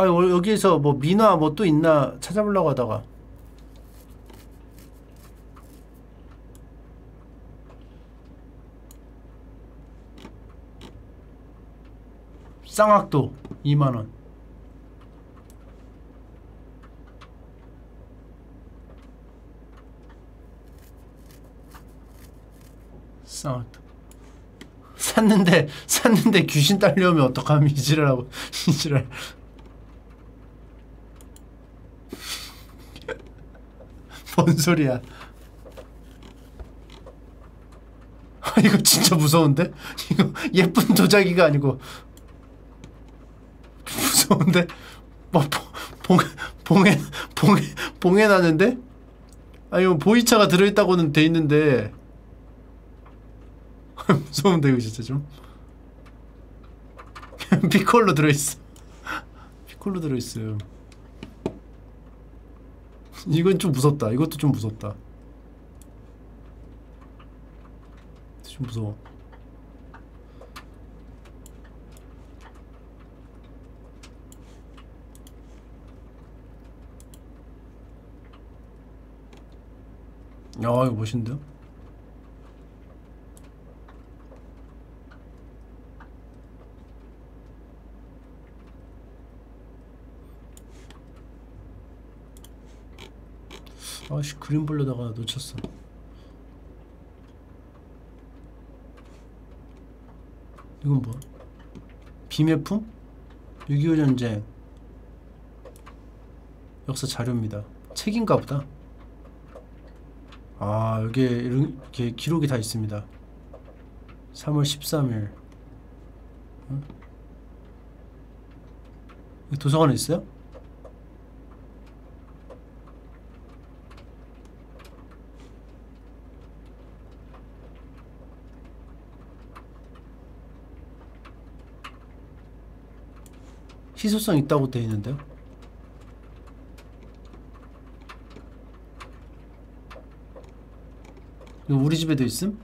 아 여- 여기에서 뭐 민화 뭐또 있나 찾아보려고 하다가. 쌍악도 2만원. 쌍악도. 샀는데 샀는데 귀신 딸려오면 어떡하면 이지랄하고 이지랄 뭔 소리야 아 이거 진짜 무서운데? 이거 예쁜 도자기가 아니고 무서운데? 뭐 봉, 봉해 봉해 봉해 나는데? 아니 뭐 보이차가 들어있다고는 돼 있는데 무서운데 이거 진짜 좀 피콜로 들어있어 피콜로 들어있어요 이건 좀 무섭다. 이것도 좀 무섭다. 좀 무서워. 야 이거 멋있는데요? 아씨 그림 보려다가 놓쳤어. 이건 뭐야? 비매품? 6.25 전쟁. 역사 자료입니다. 책인가 보다. 아 여기에 이렇게 기록이 다 있습니다. 3월 13일. 여기 도서관에 있어요? 희소성 있다고 돼 있는데요? 이거 우리 집에도 있음?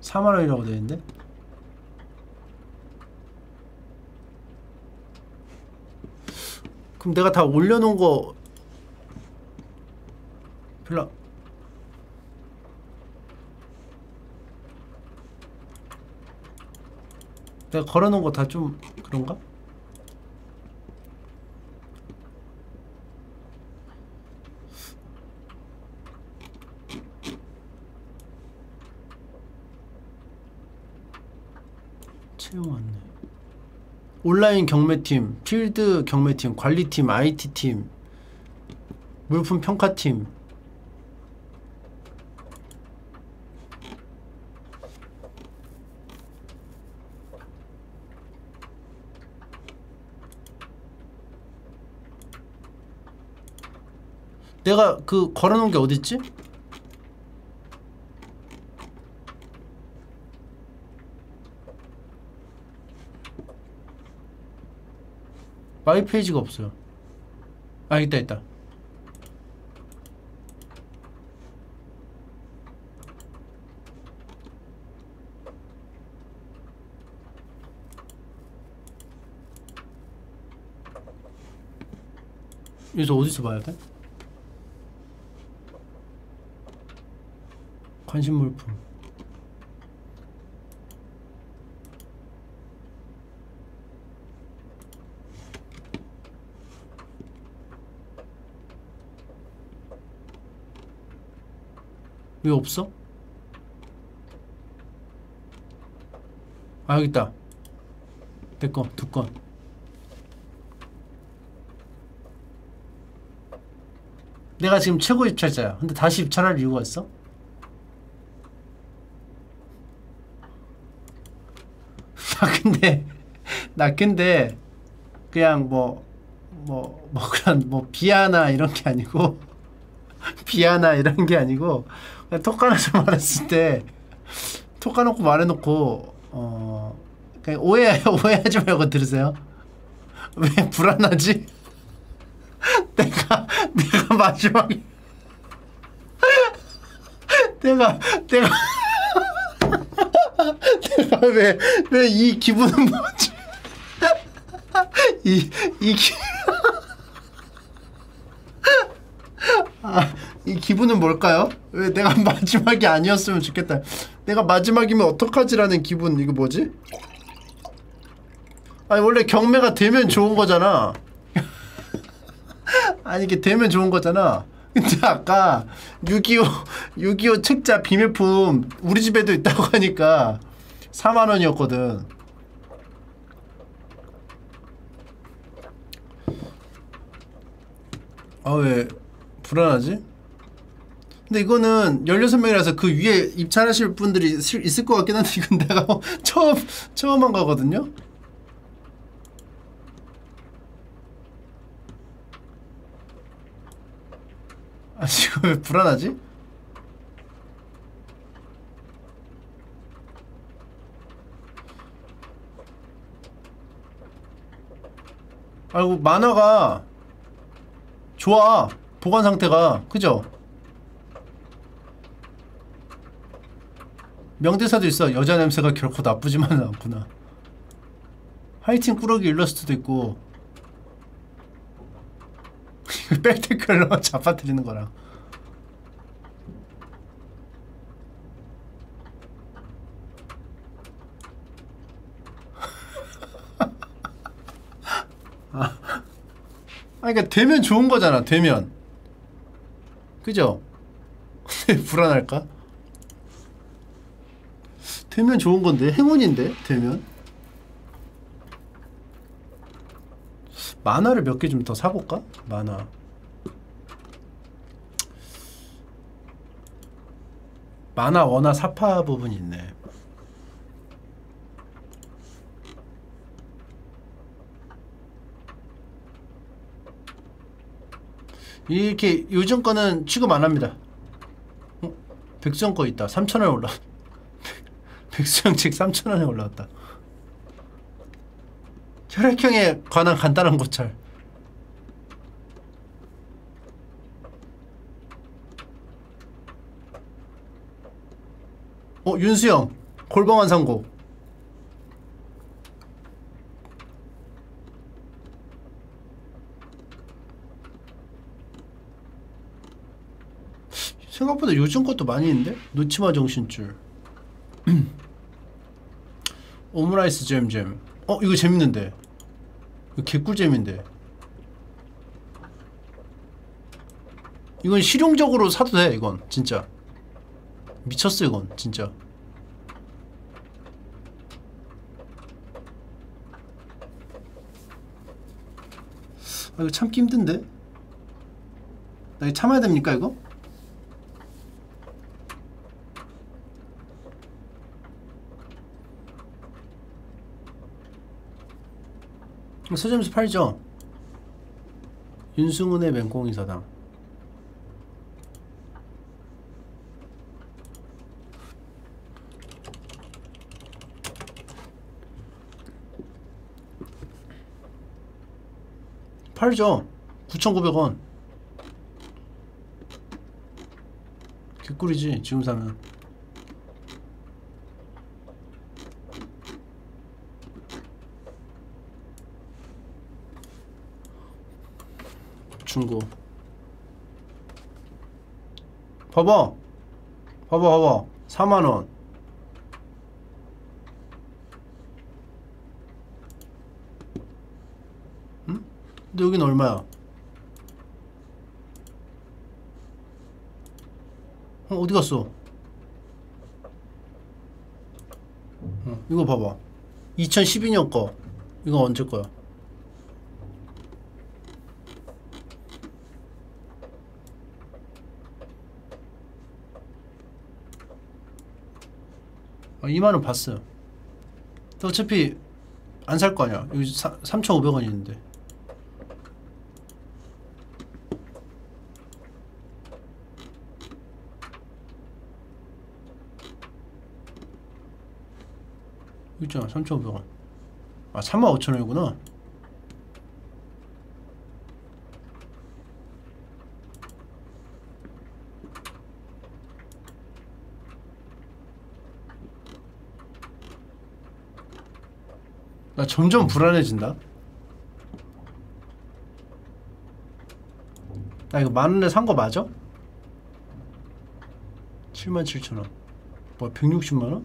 4만 원이라고 돼 있는데? 그럼 내가 다 올려놓은 거 별로 내가 걸어놓은 거 다 좀 그런가? 채용 안내 온라인 경매팀, 필드 경매팀, 관리팀, IT팀, 물품 평가팀 내가 그 걸어놓은 게 어딨지? 마이 페이지가 없어요. 아 있다 있다. 여기서 어디서 봐야 돼? 관심 물품. 왜 없어? 아 여기 있다. 내거 두 건. 내가 지금 최고 입찰자야. 근데 다시 입찰할 이유가 있어? 나 근데 나 근데 그냥 뭐 뭐뭐 그런 뭐 비하나 이런 게 아니고 비하나 이런 게 아니고 톡 까놓고 말했을 때 톡 까놓고 말해놓고 어 그냥 오해 오해하지 말고 들으세요. 왜 불안하지? 내가 내가 마지막에 내가 내가 내가 왜 왜 이 기분은 뭐지? 이이 기... 아, 이 기분은 뭘까요? 왜 내가 마지막이 아니었으면 좋겠다. 내가 마지막이면 어떡하지라는 기분 이거 뭐지? 아니 원래 경매가 되면 좋은 거잖아. 아니 이게 되면 좋은 거잖아. 근데 아까 6.25 6.25 책자 비밀품 우리 집에도 있다고 하니까 4만 원이었거든. 아 왜 불안하지? 근데 이거는 16명이라서 그 위에 입찰하실 분들이 있을 것 같긴 한데 이건 내가 처음 처음 한 거거든요. 아 지금 왜 불안하지? 아이고 만화가 좋아 보관 상태가 그죠? 명대사도 있어 여자 냄새가 결코 나쁘지만은 않구나 하이틴 꾸러기 일러스트도 있고 백테클로 잡아뜨리는 거랑 아, 그러니까 되면 좋은 거잖아. 되면 그죠? 불안할까? 되면 좋은 건데 행운인데 되면 만화를 몇 개 좀 더 사볼까? 만화 만화 원화 사파 부분이 있네 이렇게 요즘 거는 취급 안 합니다. 어? 백수형 거 있다. 3,000원에 올라. 백수형 책 3,000원에 올라왔다. 혈액형에 관한 간단한 고찰. 어, 윤수영. 골방한 상고. 생각보다 요즘 것도 많이 있는데? 놓치마 정신줄 오므라이스 잼잼. 어 이거 재밌는데. 이거 개꿀잼인데. 이건 실용적으로 사도 돼 이건. 진짜. 미쳤어 이건. 진짜. 아 이거 참기 힘든데? 나 이거 참아야 됩니까 이거? 서점에서 팔죠. 윤승훈의 맹꽁이 사당. 팔죠. 9,900원. 개꿀이지 지금 사면. 중고 봐봐. 봐봐 봐봐. 4만원. 응? 근데 여긴 얼마야? 어, 어디 갔어? 어, 이거 봐봐. 2012년 거. 이거 언제 거야 아, 2만원 봤어요. 어차피 안 살 거 아니야. 여기 3,500원 있는데. 있잖아. 3,500원. 아, 35,000원이구나. 점점 불안해진다. 나 이거 만 원에 산 거 맞아? 7만 7천 원. 뭐 160만 원?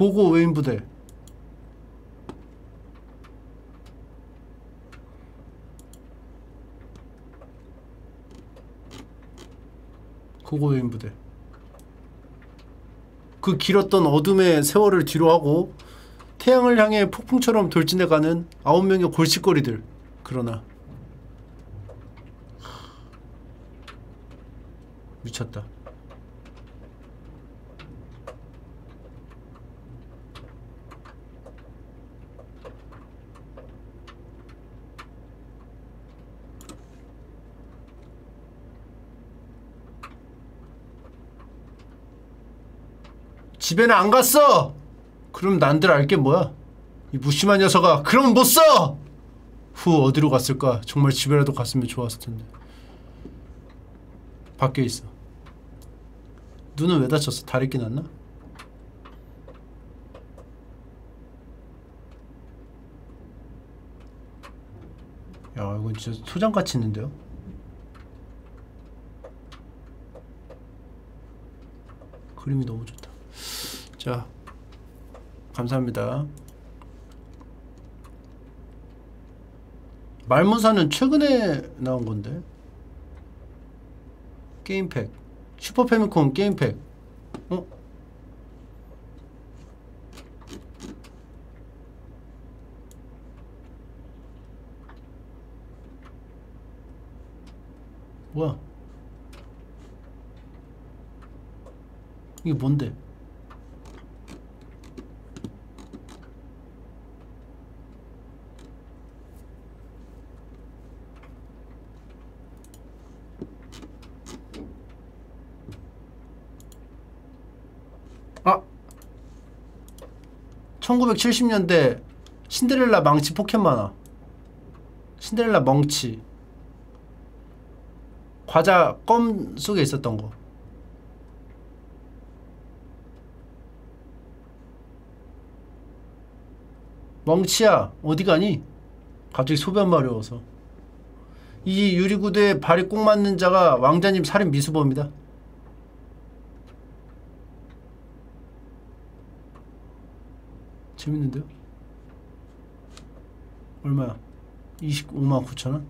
고고 외인 부대. 고고 외인 부대. 그 길었던 어둠의 세월을 뒤로하고 태양을 향해 폭풍처럼 돌진해가는 아홉 명의 골칫거리들. 그러나 미쳤다. 집에는 안 갔어. 그럼 난들 알게 뭐야? 이 무심한 녀석아. 그럼 못 써. 후 어디로 갔을까? 정말 집에라도 갔으면 좋았을 텐데. 밖에 있어. 눈은 왜 다쳤어? 다리 끼났나? 야 이건 진짜 소장같이 있는데요? 그림이 너무 좋다. 자 감사합니다. 말문사는 최근에 나온 건데. 게임팩. 슈퍼 패미콘 게임팩. 어? 뭐야? 이게 뭔데? 1970년대 신데렐라 망치 포켓 만화. 신데렐라 멍치. 과자 껌 속에 있었던 거. 멍치야 어디 가니? 갑자기 소변 마려워서. 이 유리구두에 발이 꼭 맞는 자가 왕자님 살인 미수범이다 재밌는데요? 얼마야? 25만 9천 원?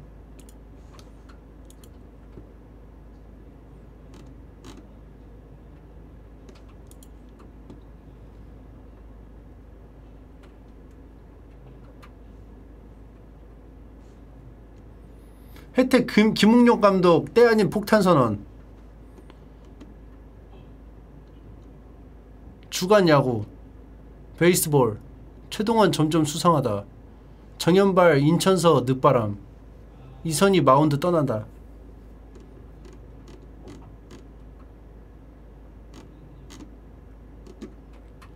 혜택 김, 김웅룡 감독 때 아닌 폭탄 선언 주간 야구 베이스볼 최동원 점점 수상하다. 정현발 인천서 늦바람. 이선희 마운드 떠난다.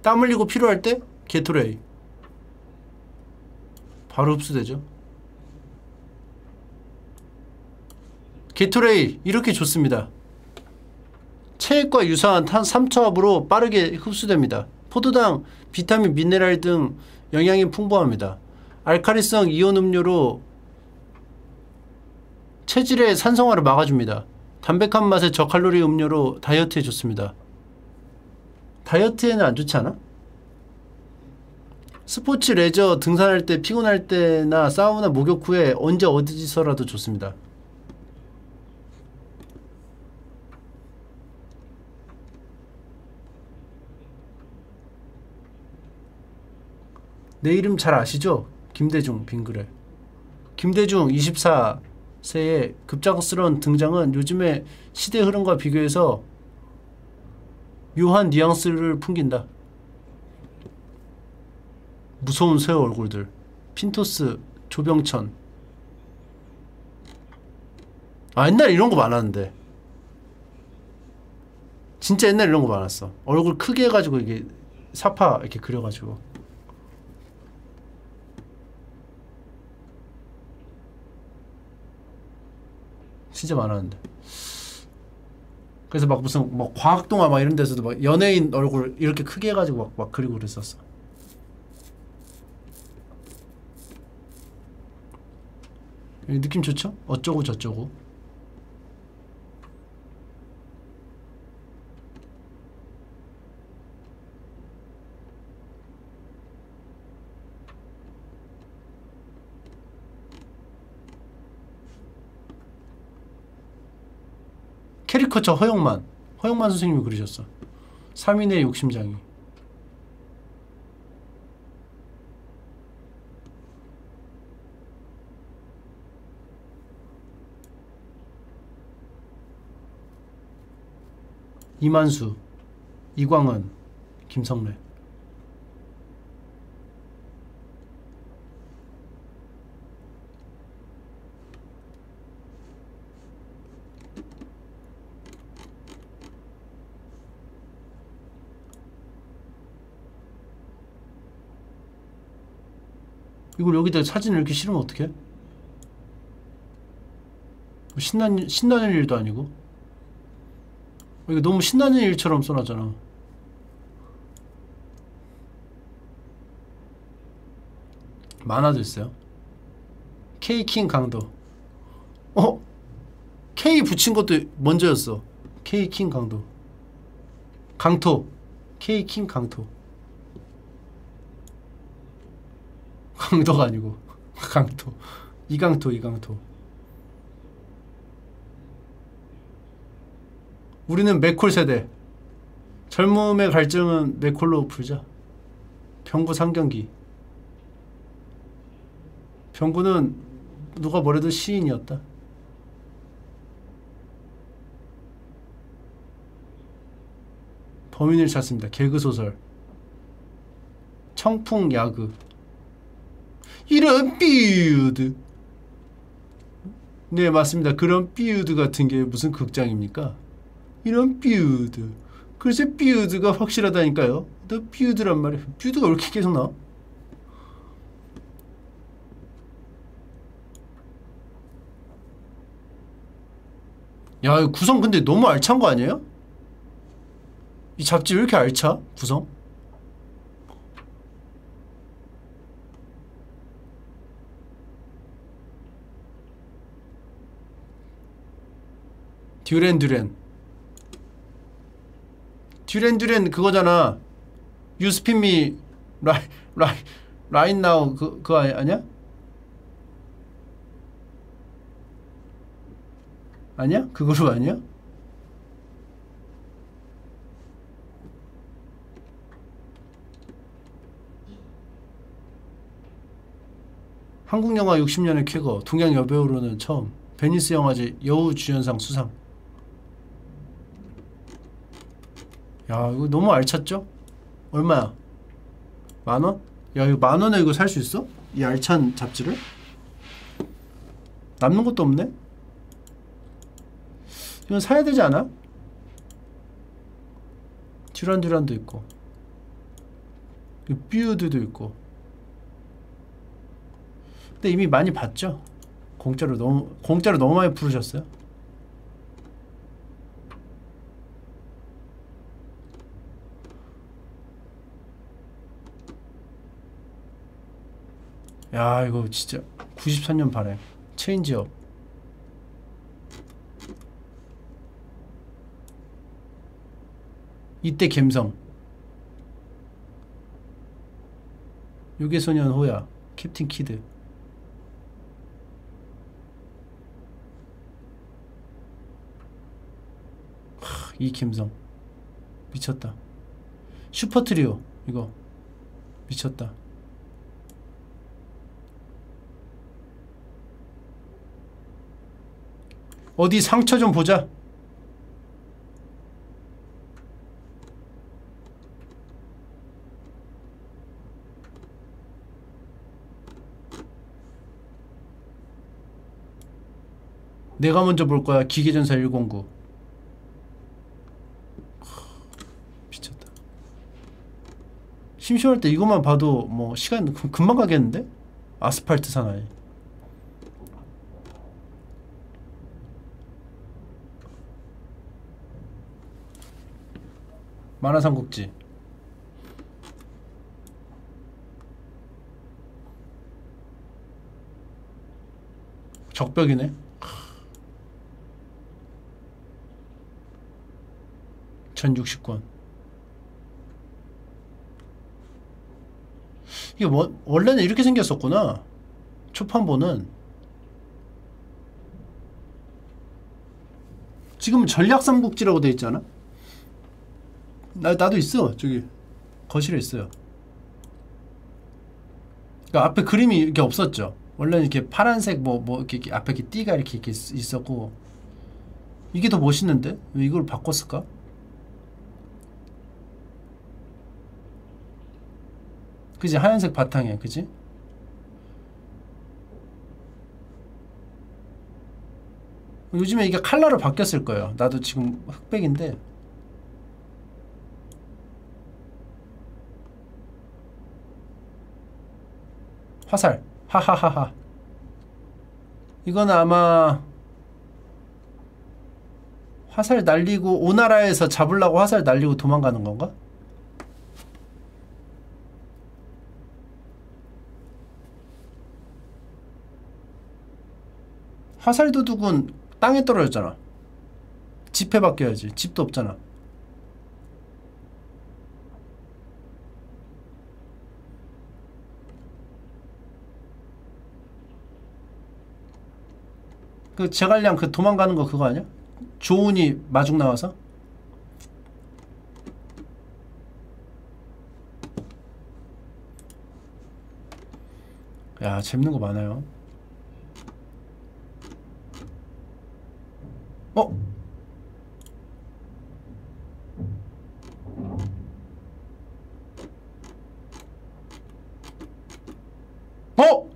땀 흘리고 필요할 때 게토레이. 바로 흡수되죠. 게토레이 이렇게 좋습니다. 체액과 유사한 탄 삼투압으로 빠르게 흡수됩니다 포도당, 비타민, 미네랄 등 영양이 풍부합니다. 알카리성 이온 음료로 체질의 산성화를 막아줍니다. 담백한 맛의 저칼로리 음료로 다이어트에 좋습니다. 다이어트에는 안 좋지 않아? 스포츠, 레저, 등산할 때, 피곤할 때나 사우나, 목욕 후에 언제 어디서라도 좋습니다. 내 이름 잘 아시죠? 김대중 빙그레. 김대중 24세의 급작스러운 등장은 요즘의 시대 흐름과 비교해서 묘한 뉘앙스를 풍긴다. 무서운 새 얼굴들. 핀토스 조병천. 아 옛날에 이런 거 많았는데. 진짜 옛날에 이런 거 많았어. 얼굴 크게 해가지고 이게 사파 이렇게 그려가지고 진짜 많았는데. 그래서 막 무슨 뭐 과학동화 막 이런 데서도 막 연예인 얼굴 이렇게 크게 해가지고 막, 막 그리고 그랬었어. 느낌 좋죠? 어쩌고 저쩌고. 캐리커처 허영만. 허영만 선생님이 그러셨어. 3인의 욕심장이. 이만수 이광은 김성래 이걸 여기다 사진을 이렇게 실으면 어떡해? 뭐 신난, 신나는 일도 아니고? 이거 너무 신나는 일처럼 써놨잖아. 만화도 있어요? K킹 강도. 어? K 붙인 것도 먼저였어. K킹 강도. 강토. K킹 강토 강도가 아니고. 강토 이강토 이강토 우리는 맥콜 세대. 젊음의 갈증은 맥콜로 풀자. 병구 3경기. 병구는 누가 뭐래도 시인이었다. 범인을 찾습니다. 개그소설. 청풍야그. 이런 삐우드. 네 맞습니다. 그런 삐우드 같은 게 무슨 극장입니까? 이런 삐우드. 글쎄 삐우드가 확실하다니까요. 너 삐우드란 말이야. 삐우드가 왜 이렇게 계속 나와? 야, 구성 근데 너무 알찬 거 아니에요? 이 잡지 왜 이렇게 알차? 구성? 듀렌 듀렌 듀렌 듀렌 그거잖아 유스피미 라이 라이 라인 나우 그 그거 아니- 아니야? 아니야? 그 그룹 아니야? 한국 영화 60년의 쾌거 동양 여배우로는 처음 베니스 영화제 여우 주연상 수상 야 이거 너무 알찼죠? 얼마야? 만원? 야 이거 만원에 이거 살 수 있어? 이 알찬 잡지를? 남는 것도 없네? 이건 사야 되지 않아? 듀란 듀란도 있고 뷰드도 있고 근데 이미 많이 봤죠? 공짜로 너무 공짜로 너무 많이 부르셨어요? 야 이거 진짜 93년 발행 체인지업. 이때 갬성. 요괴소년 호야 캡틴 키드. 하, 이 갬성. 미쳤다. 슈퍼트리오 이거. 미쳤다 어디 상처 좀 보자 내가 먼저 볼 거야. 기계전사 109. 미쳤다. 심심할 때 이것만 봐도 뭐 시간 금- 금방 가겠는데? 아스팔트 사나이. 만화삼국지. 적벽이네. 1060권. 이게 뭐 원래는 이렇게 생겼었구나. 초판본은 지금은 전략 삼국지라고 돼 있잖아. 나 나도 있어. 저기 거실에 있어요. 그러니까 앞에 그림이 이렇게 없었죠. 원래는 이렇게 파란색 뭐뭐 이렇게, 앞에 이렇게 띠가 이렇게, 이렇게 있- 있었고 이게 더 멋있는데 왜 이걸 바꿨을까? 그지 하얀색 바탕에 그지? 요즘에 이게 컬러로 바뀌었을 거예요. 나도 지금 흑백인데 화살 하하하하 이거는 아마 화살 날리고 오나라에서 잡으려고 화살 날리고 도망가는 건가? 화살 도둑은 땅에 떨어졌잖아. 집에 바뀌어야지. 집도 없잖아. 그 제갈량 그 도망가는 거 그거 아니야? 조운이 마중 나와서? 야 재밌는 거 많아요 어? 어?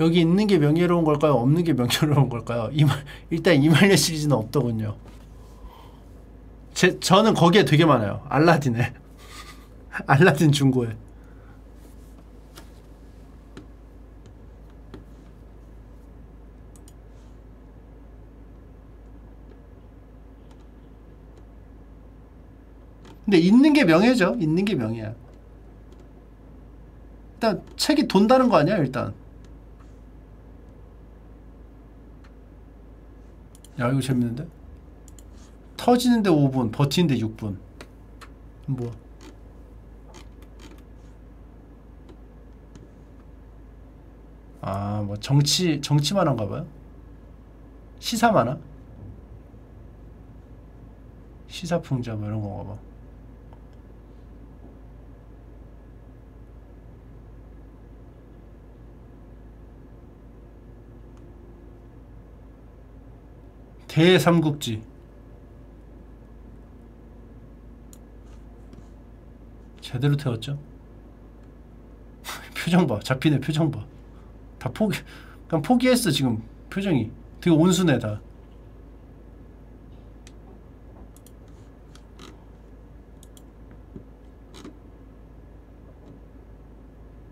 여기 있는 게 명예로운 걸까요? 없는 게 명예로운 걸까요? 이말 일단 이말년 시리즈는 없더군요. 제 저는 거기에 되게 많아요. 알라딘에 알라딘 중고에. 근데 있는 게 명예죠. 있는 게 명예야. 일단 책이 돈다는 거 아니야 일단. 야 이거 재밌는데? 터지는데 5분, 버티는데 6분. 뭐? 아, 뭐 정치 정치 만화인가 봐요. 시사 만화? 시사 풍자 뭐 이런 건가 봐. 대삼국지 제대로 태웠죠? 표정 봐 잡히네 표정 봐다 포기 그냥 포기했어 지금 표정이 되게 온순해 다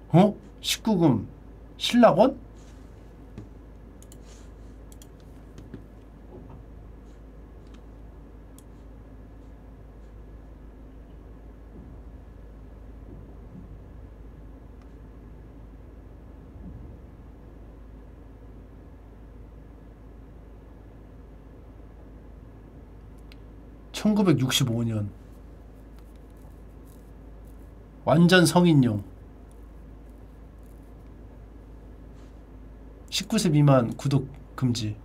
어? 19금 신라권? (1965년) 완전 성인용. 19세 미만 구독 금지.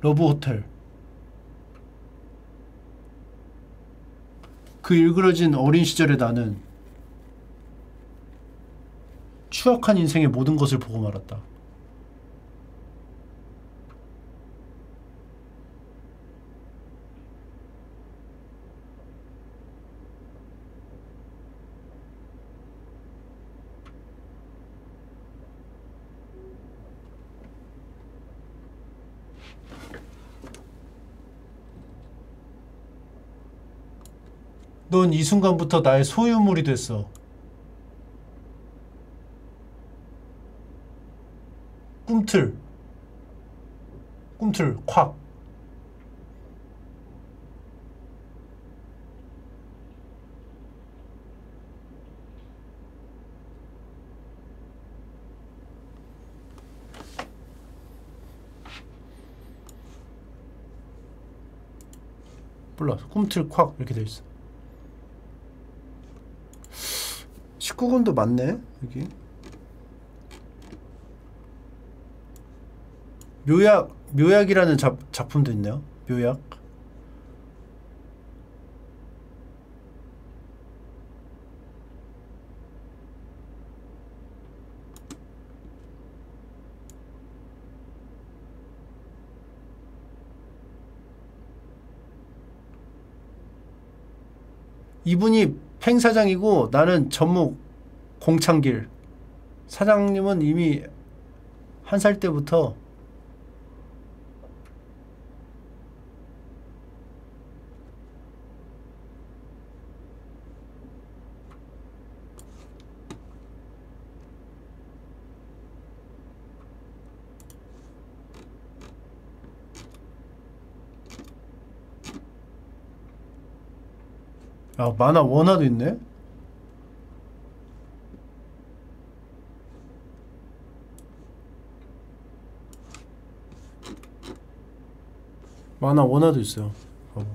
러브 호텔. 그 일그러진 어린 시절의 나는 추악한 인생의 모든 것을 보고 말았다. 넌 이 순간부터 나의 소유물이 됐어. 꿈틀. 꿈틀, 콱. 몰라. 꿈틀, 콱. 이렇게 돼 있어. 19금도 맞네 여기 묘약 묘약이라는 작, 작품도 있네요. 묘약. 이분이 팽 사장이고 나는 전무 공창길. 사장님은 이미 한 살 때부터 야 만화 원화도 있네 만화 원화도 있어요. 봐봐.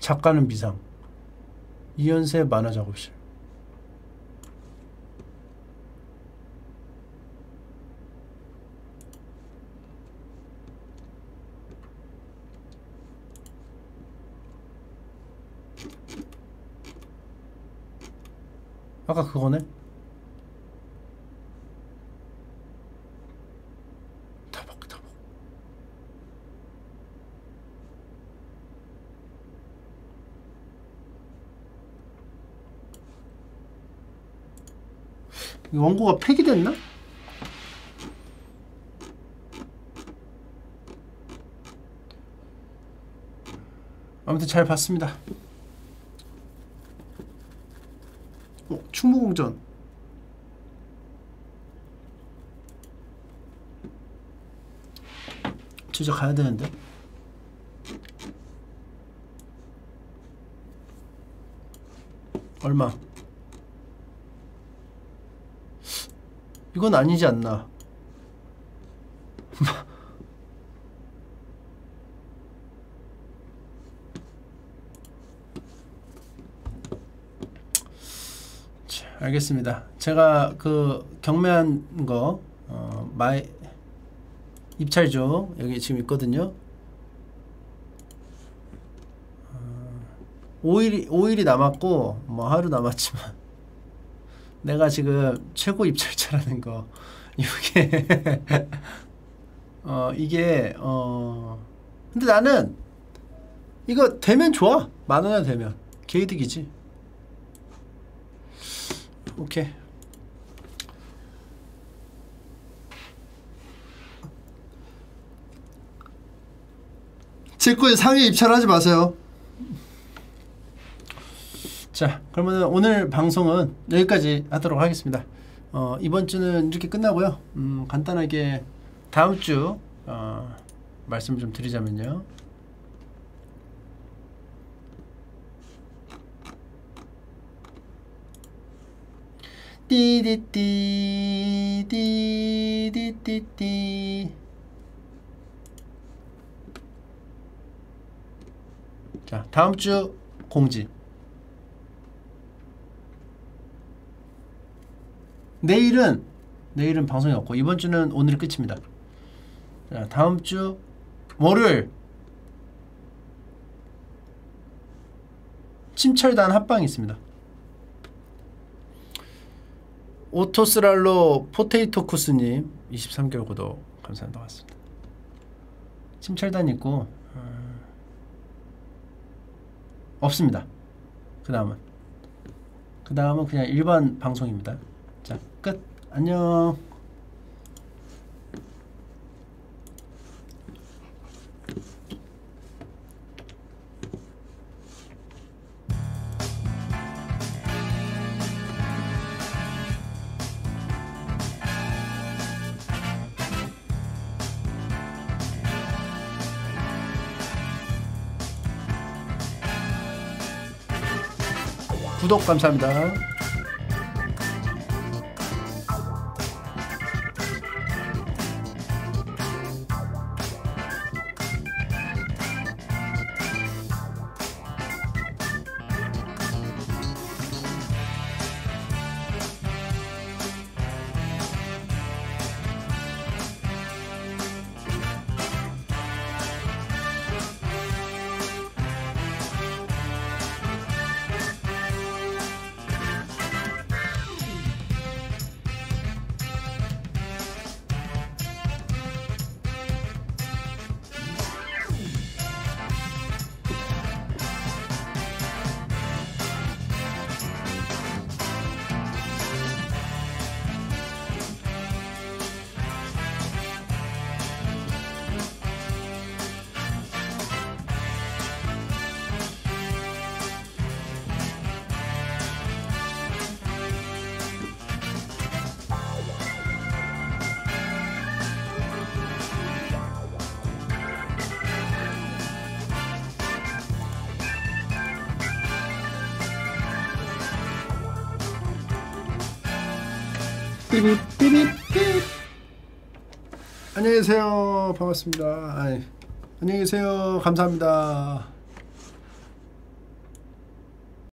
작가는 미상. 이연세 만화 작업실. 아까 그거네. 타박 타박. 이 원고가 폐기됐나? 아무튼 잘 봤습니다. 어, 충무공전. 진짜 가야 되는데. 얼마? 이건 아니지 않나? 자, 알겠습니다. 제가 그 경매한 거 어, 마이 입찰조 여기 지금 있거든요. 어, 5일이 5일이 남았고 뭐 하루 남았지만 내가 지금 최고 입찰자라는 거 이게 어 이게 어 근데 나는 이거 되면 좋아 만 원이나 되면 개이득이지 오케이 제 거에 상위 입찰하지 마세요. 자, 그러면 오늘 방송은 여기까지 하도록 하겠습니다. 어, 이번 주는 이렇게 끝나고요. 음, 간단하게 다음 주 어, 말씀 좀 드리자면요. 띠디띠 띠디띠띠. 자 다음 주 공지. 내일은 내일은 방송이 없고 이번 주는 오늘이 끝입니다. 자 다음 주 월요일. 침철단 합방이 있습니다 오토스랄로 포테이토 쿠스님 23개월 구독 감사합니다. 반갑습니다. 침철단 있고 어, 없습니다. 그 다음은. 그 다음은 그냥 일반 방송입니다. 자 끝. 안녕 구독 감사합니다 계세요. 반갑습니다. 아이, 안녕히 계세요. 감사합니다